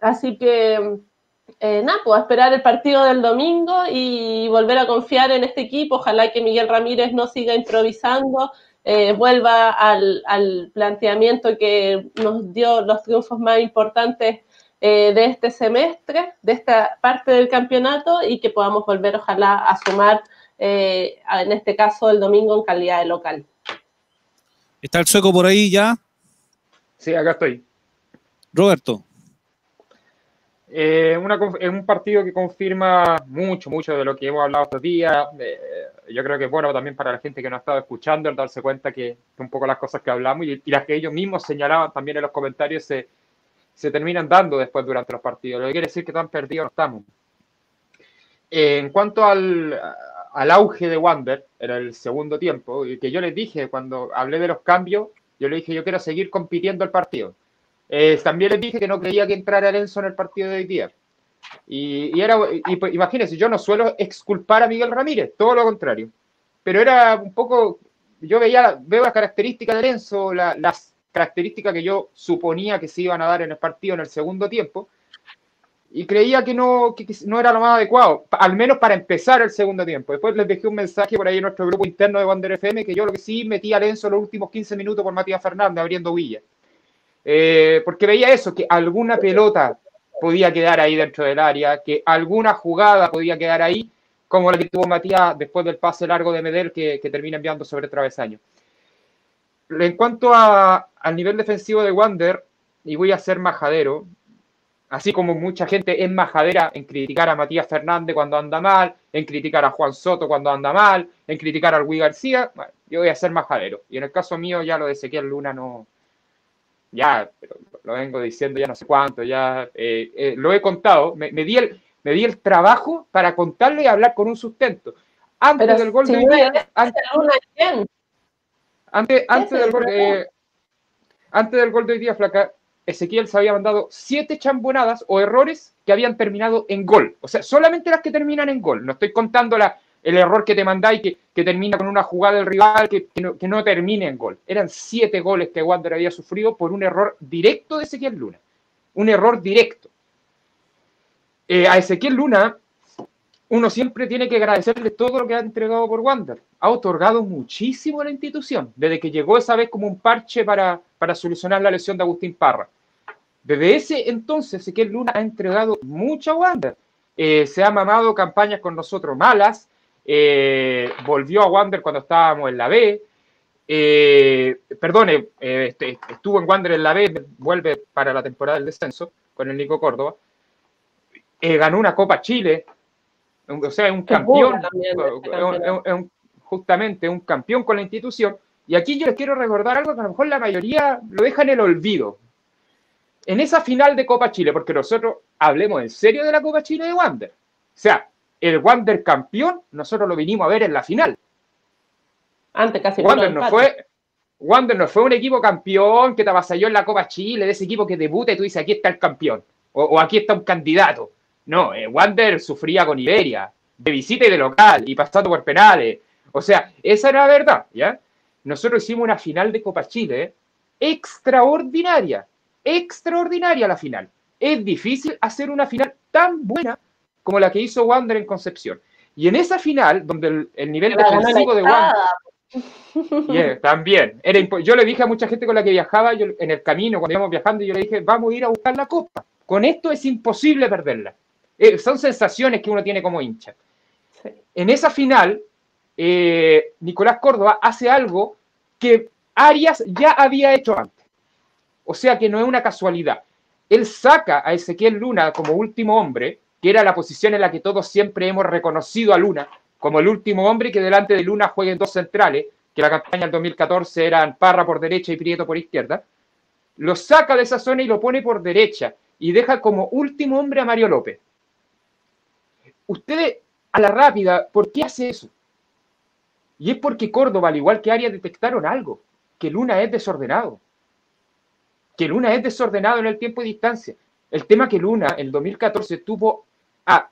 así que eh, nada, pues esperar el partido del domingo y volver a confiar en este equipo. Ojalá que Miguel Ramírez no siga improvisando, eh, vuelva al, planteamiento que nos dio los triunfos más importantes eh, de este semestre, de esta parte del campeonato y que podamos volver, ojalá, a sumar, en este caso, el domingo en calidad de local. ¿Está el sueco por ahí ya? Sí, acá estoy. Roberto. Eh, una, es un partido que confirma mucho, mucho de lo que hemos hablado estos días. Eh, yo creo que es bueno también para la gente que no ha estado escuchando el darse cuenta que, un poco las cosas que hablamos y, las que ellos mismos señalaban también en los comentarios se, se terminan dando después durante los partidos. Lo que quiere decir que tan perdidos no estamos. Eh, en cuanto al, al auge de Wander en el segundo tiempo, y que yo les dije cuando hablé de los cambios, yo le dije yo quiero seguir compitiendo el partido eh, también les dije que no creía que entrara Enzo en el partido de hoy día. Y, era, y, pues, imagínense, yo no suelo exculpar a Miguel Ramírez, todo lo contrario. Pero era un poco, yo veía, veo las características de Enzo, las características que yo suponía que se iban a dar en el partido en el segundo tiempo, y creía que no, que, no era lo más adecuado, al menos para empezar el segundo tiempo. Después les dejé un mensaje por ahí en nuestro grupo interno de Wander FM que yo lo que sí metía a Enzo los últimos 15 minutos por Matías Fernández abriendo Villa. Eh, porque veía eso, que alguna pelota podía quedar ahí dentro del área, que alguna jugada podía quedar ahí, como la que tuvo Matías después del pase largo de Medel que, termina enviando sobre travesaño. En cuanto al nivel defensivo de Wander, y voy a ser majadero, así como mucha gente es majadera en criticar a Matías Fernández cuando anda mal, en criticar a Juan Soto cuando anda mal, en criticar a Luis García, yo voy a ser majadero. Y en el caso mío ya lo de Ezequiel Luna no, ya, pero lo vengo diciendo ya no sé cuánto, ya eh, eh, lo he contado, me, di el, me di el trabajo para contarle y hablar con un sustento. Antes del gol de hoy día, antes, antes, del gol, eh, antes del gol de hoy día, Flaca, Ezequiel se había mandado siete chambonadas o errores que habían terminado en gol. O sea, solamente las que terminan en gol. No estoy contando la, el error que te mandáis que, que termina con una jugada del rival que, que, no, termine en gol. Eran siete goles que Wander había sufrido por un error directo de Ezequiel Luna. Un error directo. Eh, a Ezequiel Luna, uno siempre tiene que agradecerle todo lo que ha entregado por Wander. Ha otorgado muchísimo a la institución, desde que llegó esa vez como un parche para, para solucionar la lesión de Agustín Parra. Desde ese entonces, Ezequiel Luna ha entregado mucho a Wander. Eh, se ha mamado campañas con nosotros malas, eh, volvió a Wander cuando estábamos en la B, eh, perdone, eh, este, estuvo en Wander en la B, vuelve para la temporada del descenso con el Nico Córdoba, ganó una Copa Chile, o sea, es un campeón, justamente un campeón con la institución, y aquí yo les quiero recordar algo que a lo mejor la mayoría lo deja en el olvido. En esa final de Copa Chile, porque nosotros hablemos en serio de la Copa Chile de Wander. O sea, el Wander campeón, nosotros lo vinimos a ver en la final. Antes casi Wander no fue Wander no fue un equipo campeón que te avasalló en la Copa Chile, de ese equipo que debuta y tú dices, aquí está el campeón, o, aquí está un candidato. No, eh, Wander sufría con Iberia, de visita y de local, y pasando por penales. O sea, esa era la verdad, ¿ya? Nosotros hicimos una final de Copa Chile extraordinaria, extraordinaria la final. Es difícil hacer una final tan buena como la que hizo Wander en Concepción. Y en esa final, donde el, nivel defensivo de Wander... también. Era yo le dije a mucha gente con la que viajaba yo, en el camino, cuando íbamos viajando, yo le dije, vamos a ir a buscar la copa. Con esto es imposible perderla. Eh, son sensaciones que uno tiene como hincha. En esa final, eh, Nicolás Córdoba hace algo que Arias ya había hecho antes. O sea que no es una casualidad. Él saca a Ezequiel Luna como último hombre que era la posición en la que todos siempre hemos reconocido a Luna como el último hombre que delante de Luna jueguen dos centrales, que la campaña del 2014 eran Parra por derecha y Prieto por izquierda, lo saca de esa zona y lo pone por derecha y deja como último hombre a Mario López. Ustedes, a la rápida, ¿por qué hace eso? Y es porque Córdoba, al igual que Arias, detectaron algo, que Luna es desordenado. Que Luna es desordenado en el tiempo y distancia. El tema que Luna, en el 2014, tuvo a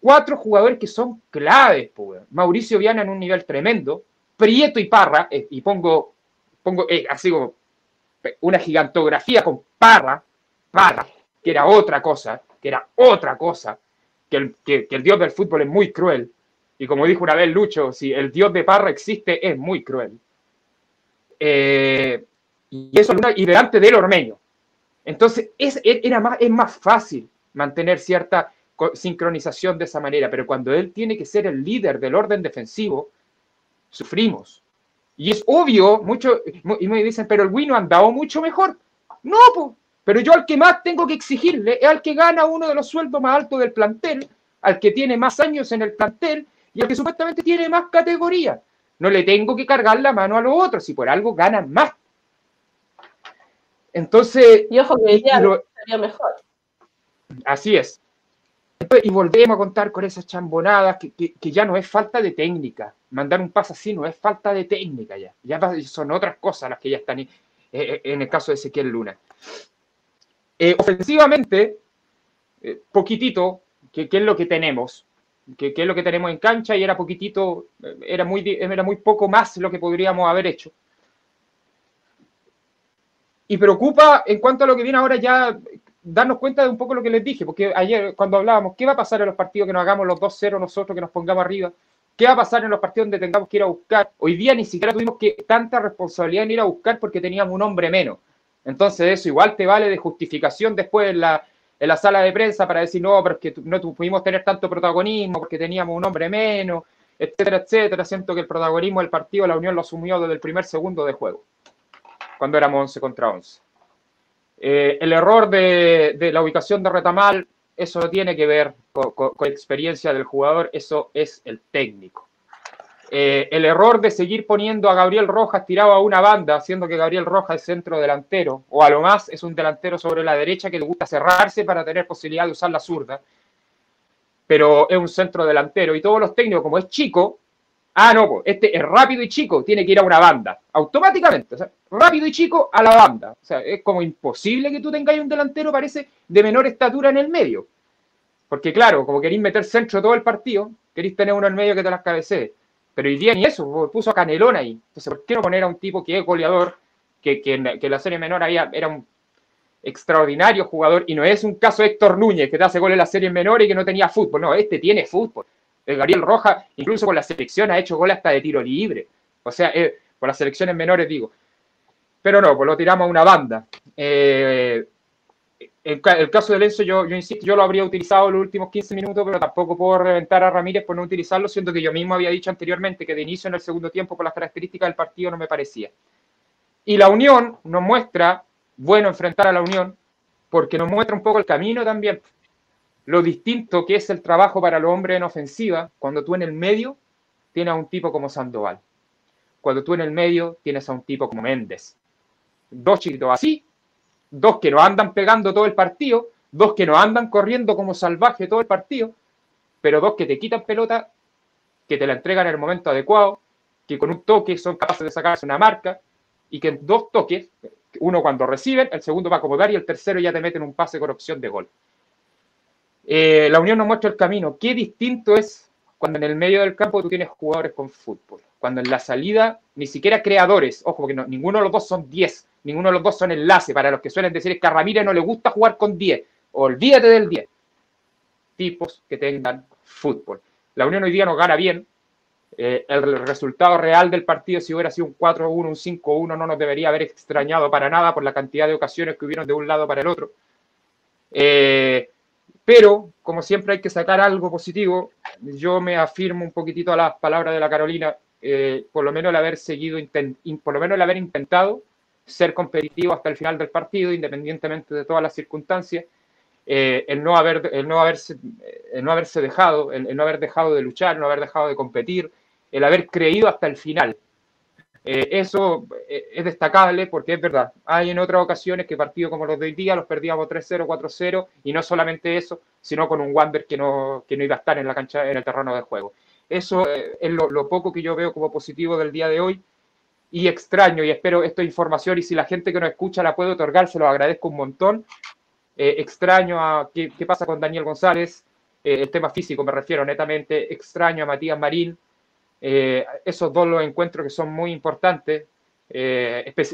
cuatro jugadores que son claves. Mauricio Viana en un nivel tremendo, Prieto y Parra, eh, y pongo, pongo eh, así como una gigantografía con Parra, Parra, que era otra cosa, que era otra cosa, que el, que, el dios del fútbol es muy cruel. Y como dijo una vez Lucho, si el dios de Parra existe, es muy cruel. Eh, y eso y delante del Ormeño. Entonces, es, era más, es más fácil mantener cierta sincronización de esa manera, pero cuando él tiene que ser el líder del orden defensivo, sufrimos. Y es obvio, mucho, y me dicen, pero el Wino ha andado mucho mejor. No, Pero yo al que más tengo que exigirle es al que gana uno de los sueldos más altos del plantel, al que tiene más años en el plantel y al que supuestamente tiene más categoría. No le tengo que cargar la mano a los otros, si por algo ganan más. Entonces. Y ojo que lo, sería mejor. Así es. Y volvemos a contar con esas chambonadas que, que, ya no es falta de técnica. Mandar un pase así no es falta de técnica ya. Ya son otras cosas las que ya están en el caso de Ezequiel Luna. Eh, ofensivamente, eh, poquitito, que, es lo que tenemos, que, es lo que tenemos en cancha y era poquitito, eh, era muy, era muy poco más lo que podríamos haber hecho. Y preocupa en cuanto a lo que viene ahora ya darnos cuenta de un poco lo que les dije, porque ayer cuando hablábamos, ¿qué va a pasar en los partidos que nos hagamos los 2-0 nosotros, que nos pongamos arriba? ¿Qué va a pasar en los partidos donde tengamos que ir a buscar? Hoy día ni siquiera tuvimos que tanta responsabilidad en ir a buscar porque teníamos un hombre menos. Entonces eso igual te vale de justificación después en la, en la sala de prensa para decir, no, pero es que no pudimos tener tanto protagonismo porque teníamos un hombre menos, etcétera, etcétera. Siento que el protagonismo del partido la Unión lo asumió desde el primer segundo de juego, cuando éramos 11 contra 11. Eh, el error de, la ubicación de Retamal, eso tiene que ver con, con experiencia del jugador, eso es el técnico. Eh, el error de seguir poniendo a Gabriel Rojas tirado a una banda, haciendo que Gabriel Rojas es centro delantero, o a lo más es un delantero sobre la derecha que le gusta cerrarse para tener posibilidad de usar la zurda, pero es un centro delantero y todos los técnicos, como es chico, ah, no, este es rápido y chico, tiene que ir a una banda, automáticamente, rápido y chico a la banda. O sea, es como imposible que tú tengas un delantero, parece, de menor estatura en el medio. Porque claro, como queréis meter centro todo el partido, queréis tener uno en medio que te las cabecee. Pero hoy día ni eso, puso a Canelón ahí. Entonces, ¿por qué no poner a un tipo que es goleador, que, que, en, la serie menor había, era un extraordinario jugador y no es un caso Héctor Núñez que te hace gol en la serie menor y que no tenía fútbol. No, este tiene fútbol. El Gabriel Roja, incluso con la selección, ha hecho gol hasta de tiro libre. O sea, eh, por las selecciones menores digo. Pero no, pues lo tiramos a una banda. Eh, el, el, caso de Lenzo, yo, yo insisto, yo lo habría utilizado los últimos 15 minutos, pero tampoco puedo reventar a Ramírez por no utilizarlo, siendo que yo mismo había dicho anteriormente que de inicio en el segundo tiempo, por las características del partido, no me parecía. Y la Unión nos muestra, bueno, enfrentar a la Unión, porque nos muestra un poco el camino también, lo distinto que es el trabajo para los hombres en ofensiva, cuando tú en el medio tienes a un tipo como Sandoval, cuando tú en el medio tienes a un tipo como Méndez. Dos chiquitos así dos que no andan pegando todo el partido, dos que no andan corriendo como salvaje todo el partido, pero dos que te quitan pelota, que te la entregan en el momento adecuado, que con un toque son capaces de sacarse una marca y que en dos toques, uno cuando reciben, el segundo va a acomodar y el tercero ya te meten un pase con opción de gol. Eh, la Unión nos muestra el camino. Qué distinto es cuando en el medio del campo tú tienes jugadores con fútbol. Cuando en la salida ni siquiera creadores, ojo, porque no, ninguno de los dos son 10, Ninguno de los dos son enlace. Para los que suelen decir que a Ramírez no le gusta jugar con 10. Olvídate del 10. Tipos que tengan fútbol. La Unión hoy día nos gana bien. Eh, el resultado real del partido, si hubiera sido un 4-1, un 5-1, no nos debería haber extrañado para nada por la cantidad de ocasiones que hubieron de un lado para el otro. Eh, pero, como siempre hay que sacar algo positivo, yo me afirmo un poquitito a las palabras de la Carolina, eh, por lo menos el haber seguido, por lo menos el haber intentado ser competitivo hasta el final del partido, independientemente de todas las circunstancias, eh, el, no haber, el, no haberse, el no haberse dejado, el, no haber dejado de luchar, el no haber dejado de competir, el haber creído hasta el final. Eh, eso eh, es destacable porque es verdad, hay en otras ocasiones que partidos como los de hoy día los perdíamos 3-0, 4-0 y no solamente eso, sino con un Wander que no, que no iba a estar en la cancha, en el terreno de juego. Eso es lo, poco que yo veo como positivo del día de hoy y extraño y espero esta información y si la gente que nos escucha la puede otorgar, se lo agradezco un montón. Eh, extraño a qué, pasa con Daniel González, eh, el tema físico me refiero netamente, extraño a Matías Marín, eh, esos dos los encuentro que son muy importantes.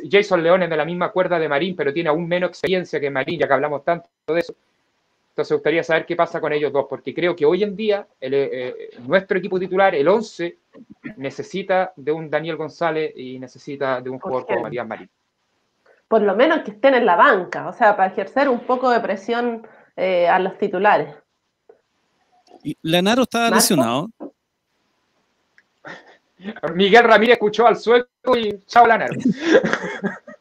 Jason León es de la misma cuerda de Marín, pero tiene aún menos experiencia que Marín, ya que hablamos tanto de eso. Entonces, me gustaría saber qué pasa con ellos dos, porque creo que hoy en día nuestro equipo titular, el 11, necesita de un Daniel González y necesita de un jugador como Matías Marín. Por lo menos que estén en la banca, o sea, para ejercer un poco de presión eh, a los titulares. ¿Y Lanaro estaba lesionado? Miguel Ramírez escuchó al sueco y chao.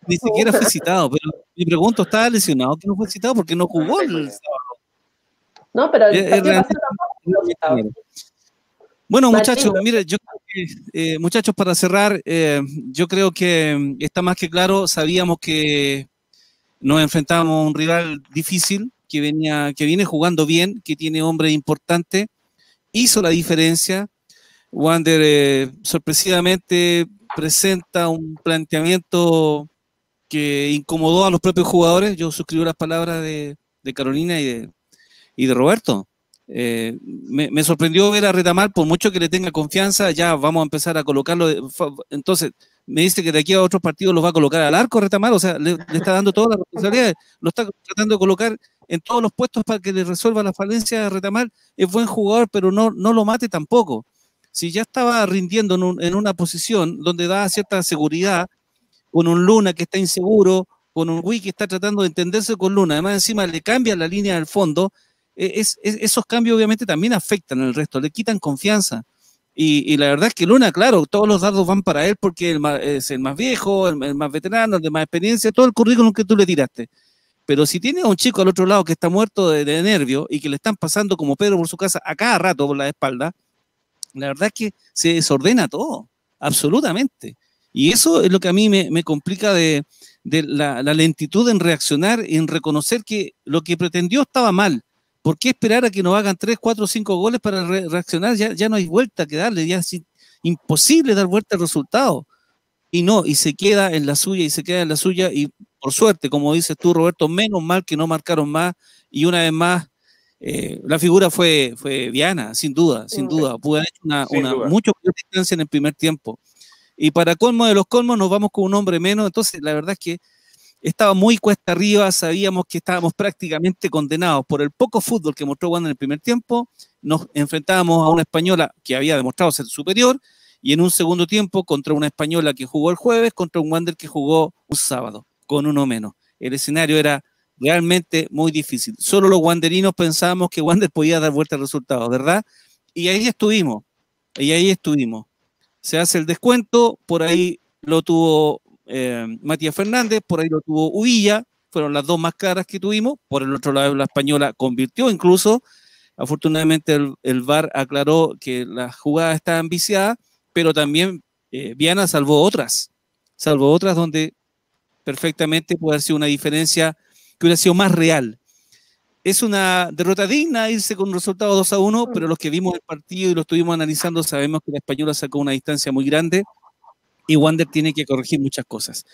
Ni siquiera fue citado, pero mi pregunto, ¿estaba lesionado que no fue citado? porque no jugó el sábado? No, pero el realmente- tampoco citado. Bueno, Martín, muchachos, mire, yo creo que, eh, muchachos, para cerrar, eh, yo creo que está más que claro, sabíamos que nos enfrentábamos a un rival difícil, que venía, que viene jugando bien, que tiene hombres importantes, hizo la diferencia. Wander eh, sorpresivamente presenta un planteamiento que incomodó a los propios jugadores. Yo suscribo las palabras de, de Carolina y de, de Roberto. Eh, me, sorprendió ver a Retamal, por mucho que le tenga confianza, ya vamos a empezar a colocarlo. de- entonces, me dice que de aquí a otros partidos los va a colocar al arco Retamal, o sea, le, está dando todas las responsabilidades, lo está tratando de colocar en todos los puestos para que le resuelva la falencia a Retamal. Es buen jugador, pero no, no lo mate tampoco. Si ya estaba rindiendo en, un- en una posición donde da cierta seguridad, con un Luna que está inseguro, con un Wii que está tratando de entenderse con Luna, además encima le cambia la línea del fondo, es- esos cambios obviamente también afectan al resto, le quitan confianza. Y, la verdad es que Luna, claro, todos los dardos van para él porque el ma- es el más viejo, el, más veterano, el de más experiencia, todo el currículum que tú le tiraste. Pero si tiene a un chico al otro lado que está muerto de, de nervio y que le están pasando como Pedro por su casa a cada rato por la espalda, la verdad es que se desordena todo, absolutamente. Y eso es lo que a mí me, me complica de, de la, lentitud en reaccionar, en reconocer que lo que pretendió estaba mal. ¿Por qué esperar a que nos hagan 3, 4, 5 goles para re- reaccionar? Ya, ya no hay vuelta que darle, ya es imposible dar vuelta al resultado. Y no, y se queda en la suya y se queda en la suya y por suerte, como dices tú, Roberto, menos mal que no marcaron más y una vez más eh, la figura fue, fue Viana, sin duda, sin duda. Pudo haber hecho una, una mucho mayor distancia en el primer tiempo. Y para colmo de los colmos nos vamos con un hombre menos, entonces la verdad es que estaba muy cuesta arriba, sabíamos que estábamos prácticamente condenados por el poco fútbol que mostró Wander en el primer tiempo, nos enfrentábamos a una española que había demostrado ser superior y en un segundo tiempo contra una española que jugó el jueves, contra un Wander que jugó un sábado, con uno menos. El escenario era realmente muy difícil. Solo los wanderinos pensábamos que Wander podía dar vuelta al resultado, ¿verdad? Y ahí estuvimos, y ahí estuvimos. Se hace el descuento, por ahí lo tuvo eh, Matías Fernández, por ahí lo tuvo Uvilla, fueron las dos más caras que tuvimos, por el otro lado la española convirtió incluso, afortunadamente el, el VAR aclaró que las jugadas estaban viciadas, pero también eh, Viana salvó otras, salvó otras donde perfectamente puede haber sido una diferencia que hubiera sido más real. Es una derrota digna irse con un resultado 2 a 1, pero los que vimos el partido y lo estuvimos analizando sabemos que la española sacó una distancia muy grande y Wander tiene que corregir muchas cosas.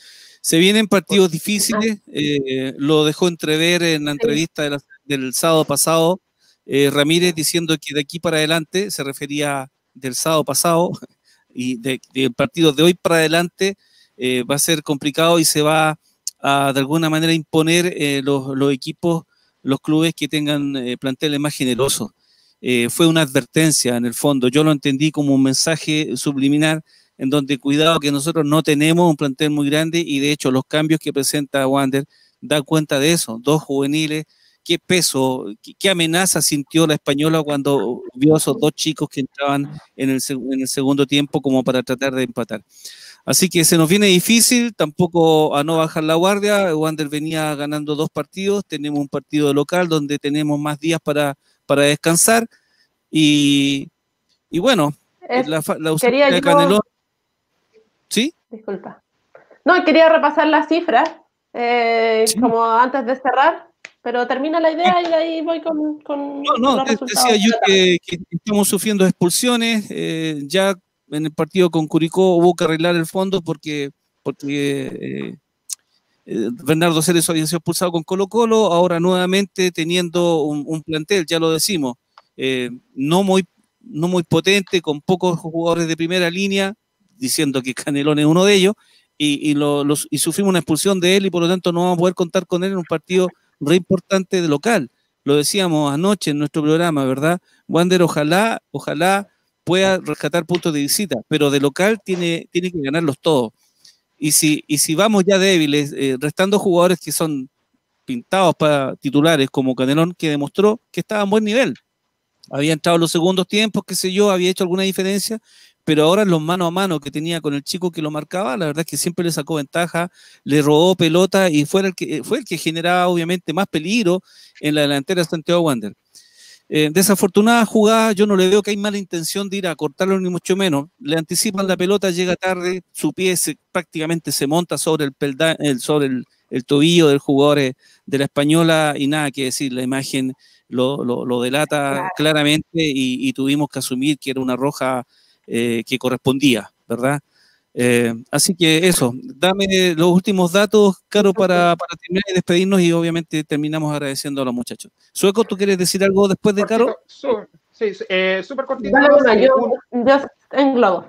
Se vienen partidos difíciles, eh, lo dejó entrever en la entrevista del sábado pasado eh, Ramírez diciendo que de aquí para adelante, se refería del sábado pasado, y de- del partido de hoy para adelante eh, va a ser complicado y se va a de alguna manera imponer eh, los, equipos, los clubes que tengan eh, planteles más generosos. Eh, fue una advertencia en el fondo, yo lo entendí como un mensaje subliminal en donde cuidado que nosotros no tenemos un plantel muy grande y de hecho los cambios que presenta Wander dan cuenta de eso, dos juveniles, qué peso, qué, amenaza sintió la española cuando vio a esos dos chicos que entraban en el segundo tiempo como para tratar de empatar. Así que se nos viene difícil, tampoco a no bajar la guardia. Wander venía ganando dos partidos, tenemos un partido local donde tenemos más días para, para descansar. Y, y bueno, Es- la, fa- la quería ausencia de yo- Canelón. ¿Sí? Disculpa. No, quería repasar las cifras, eh, Sí. como antes de cerrar, pero termina la idea y de ahí voy con, con No, no, los te- resultados. decía yo que, que estamos sufriendo expulsiones. eh, ya en el partido con Curicó hubo que arreglar el fondo porque, porque eh, eh, Bernardo Cerezo había sido expulsado con Colo Colo, ahora nuevamente teniendo un, plantel, ya lo decimos, eh, no, muy, no muy potente, con pocos jugadores de primera línea, diciendo que Canelón es uno de ellos, y, y, y sufrimos una expulsión de él y por lo tanto no vamos a poder contar con él en un partido re importante de local. Lo decíamos anoche en nuestro programa, ¿verdad? Wander, ojalá, ojalá pueda rescatar puntos de visita, pero de local tiene, tiene que ganarlos todos. Y si, y si vamos ya débiles, eh, restando jugadores que son pintados para titulares, como Canelón, que demostró que estaba en buen nivel. Había entrado en los segundos tiempos, qué sé yo, había hecho alguna diferencia, pero ahora los mano a mano que tenía con el chico que lo marcaba, la verdad es que siempre le sacó ventaja, le robó pelota y fue el que, fue el que generaba obviamente más peligro en la delantera de Santiago Wander. Eh, desafortunada jugada, yo no le veo que hay mala intención de ir a cortarlo ni mucho menos. Le anticipan la pelota, llega tarde, su pie prácticamente se monta sobre el, sobre el, tobillo del jugador eh, de la española y nada que decir, la imagen lo, delata claramente y, tuvimos que asumir que era una roja eh, que correspondía, ¿verdad? Eh, así que eso, dame los últimos datos, Caro, para, para, terminar y despedirnos y obviamente terminamos agradeciendo a los muchachos. Sueco, ¿tú quieres decir algo después de Caro? Sí, eh, súper cortito. yo, englobo.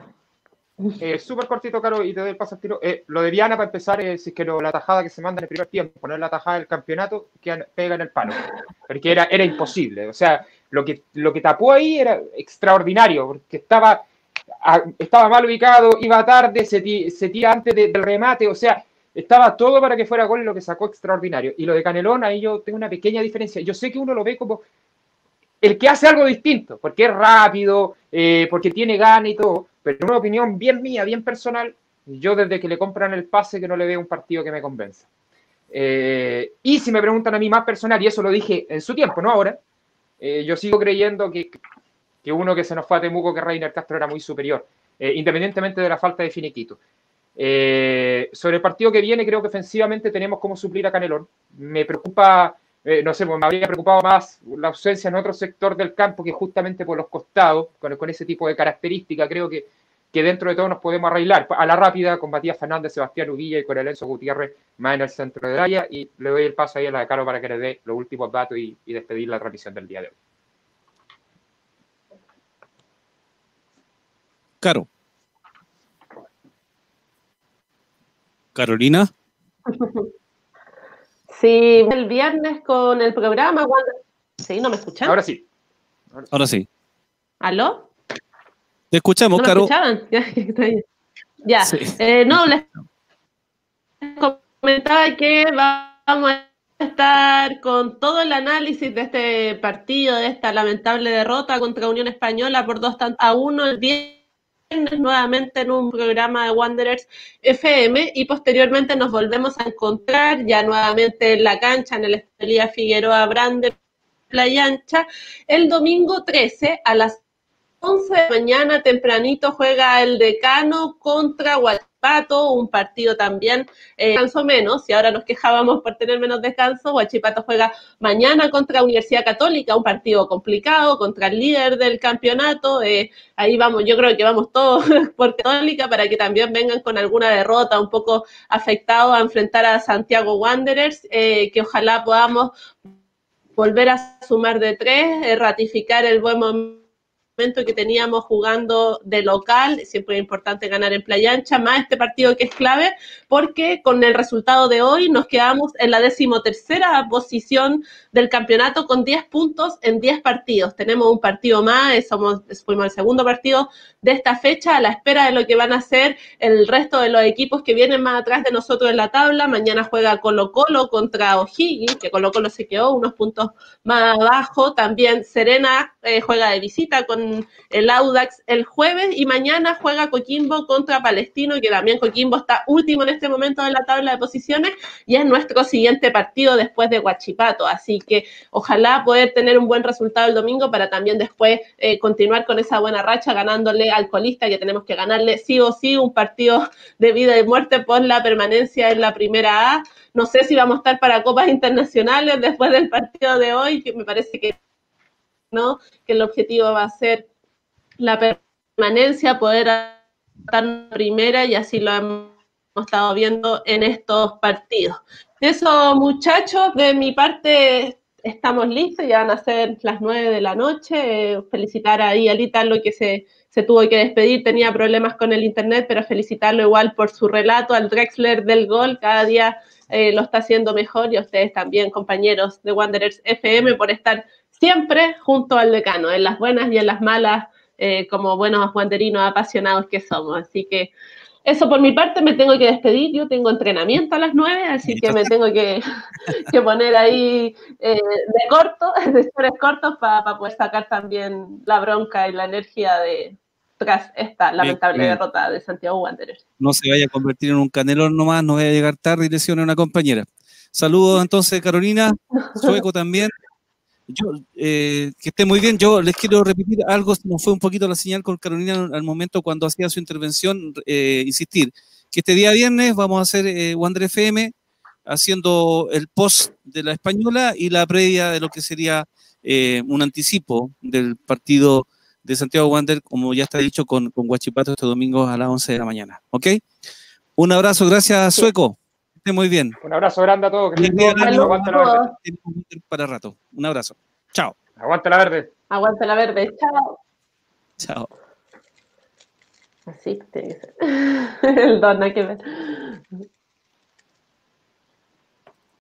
Eh, súper cortito, Caro, y te doy el paso al tiro. Eh, lo de Viana, para empezar, es si es que la tajada que se manda en el primer tiempo, poner la tajada del campeonato, que pega en el palo. Porque era, era imposible. O sea, lo que, lo que tapó ahí era extraordinario, porque estaba estaba mal ubicado, iba tarde, se, tira antes del remate, o sea, estaba todo para que fuera gol lo que sacó extraordinario. Y lo de Canelón, ahí yo tengo una pequeña diferencia. Yo sé que uno lo ve como el que hace algo distinto, porque es rápido, eh, porque tiene gana y todo, pero en una opinión bien mía, bien personal, yo desde que le compran el pase que no le veo un partido que me convenza. Eh, y si me preguntan a mí más personal, y eso lo dije en su tiempo, no ahora, eh, yo sigo creyendo que que uno que se nos fue a Temuco, que Reiner Castro era muy superior, eh, independientemente de la falta de finiquito. Eh, sobre el partido que viene, creo que ofensivamente tenemos cómo suplir a Canelón. Me preocupa, eh, no sé, me habría preocupado más la ausencia en otro sector del campo que justamente por los costados, con, ese tipo de característica, creo que, que dentro de todo nos podemos arreglar. A la rápida, con Matías Fernández, Sebastián Ugilla y con Elenzo Gutiérrez más en el centro de área. Y le doy el paso ahí a la de Caro para que le dé los últimos datos y, y despedir la transmisión del día de hoy. Caro. Carolina. Sí, el viernes con el programa. Sí, ¿no me escuchan? Ahora sí. Ahora sí. ¿Aló? Te escuchamos, ¿No Caro. escuchaban? ya. Eh, no, les comentaba que vamos a estar con todo el análisis de este partido, de esta lamentable derrota contra Unión Española por dos a uno el viernes nuevamente en un programa de Wanderers FM y posteriormente nos volvemos a encontrar ya nuevamente en la cancha en el Estelía Figueroa Brander Playa Ancha el domingo 13 a las 11 de la mañana tempranito juega el decano contra Un partido también eh, descanso menos, y ahora nos quejábamos por tener menos descanso. Huachipato juega mañana contra Universidad Católica, un partido complicado contra el líder del campeonato. Eh, ahí vamos, yo creo que vamos todos por Católica para que también vengan con alguna derrota un poco afectado a enfrentar a Santiago Wanderers, eh, que ojalá podamos volver a sumar de tres, ratificar el buen momento que teníamos jugando de local, siempre es importante ganar en Playa Ancha, más este partido que es clave, porque con el resultado de hoy nos quedamos en la decimotercera posición del campeonato con 10 puntos en 10 partidos. Tenemos un partido más, somos, fuimos el segundo partido de esta fecha, a la espera de lo que van a hacer el resto de los equipos que vienen más atrás de nosotros en la tabla. Mañana juega Colo Colo contra O'Higgins, que Colo Colo se quedó unos puntos más abajo. También Serena eh, juega de visita con el Audax el jueves y mañana juega Coquimbo contra Palestino, que también Coquimbo está último en este momento en la tabla de posiciones y es nuestro siguiente partido después de Huachipato. Así que ojalá poder tener un buen resultado el domingo para también después eh, continuar con esa buena racha ganándole al colista que tenemos que ganarle sí o sí un partido de vida y muerte por la permanencia en la primera A. No sé si vamos a estar para copas internacionales después del partido de hoy, que me parece que que el objetivo va a ser la permanencia, poder estar primera y así lo hemos estado viendo en estos partidos. Eso, muchachos, de mi parte estamos listos, ya van a ser las nueve de la noche. Felicitar a Alita lo que se, se tuvo que despedir, tenía problemas con el internet, pero felicitarlo igual por su relato al Drexler del gol, cada día eh, lo está haciendo mejor y a ustedes también, compañeros de Wanderers FM, por estar siempre junto al decano, en las buenas y en las malas, eh, como buenos guanderinos apasionados que somos. Así que eso por mi parte me tengo que despedir. Yo tengo entrenamiento a las nueve, así que me tengo que, poner ahí eh, de corto, de historias cortos, para poder sacar también la bronca y la energía de, tras esta lamentable derrota de Santiago Wanderers. No se vaya a convertir en un canelón nomás, no vaya a llegar tarde y lesione a una compañera. Saludos entonces, Carolina, Sueco también. Yo, eh, que esté muy bien. Yo les quiero repetir algo, nos fue un poquito la señal con Carolina al momento cuando hacía su intervención, eh, insistir que este día viernes vamos a hacer eh, Wander FM haciendo el post de la española y la previa de lo que sería eh, un anticipo del partido de Santiago Wander, como ya está dicho, con, con Guachipato este domingo a las 11 de la mañana. ¿Ok? Un abrazo, gracias, Sueco. Esté muy bien. Un abrazo grande a todos. Que aguante la verde. Para rato. Un abrazo. Chao. Aguante la verde. Aguante la verde. Chao. Chao. Así tiene que ser. El don, hay que ver.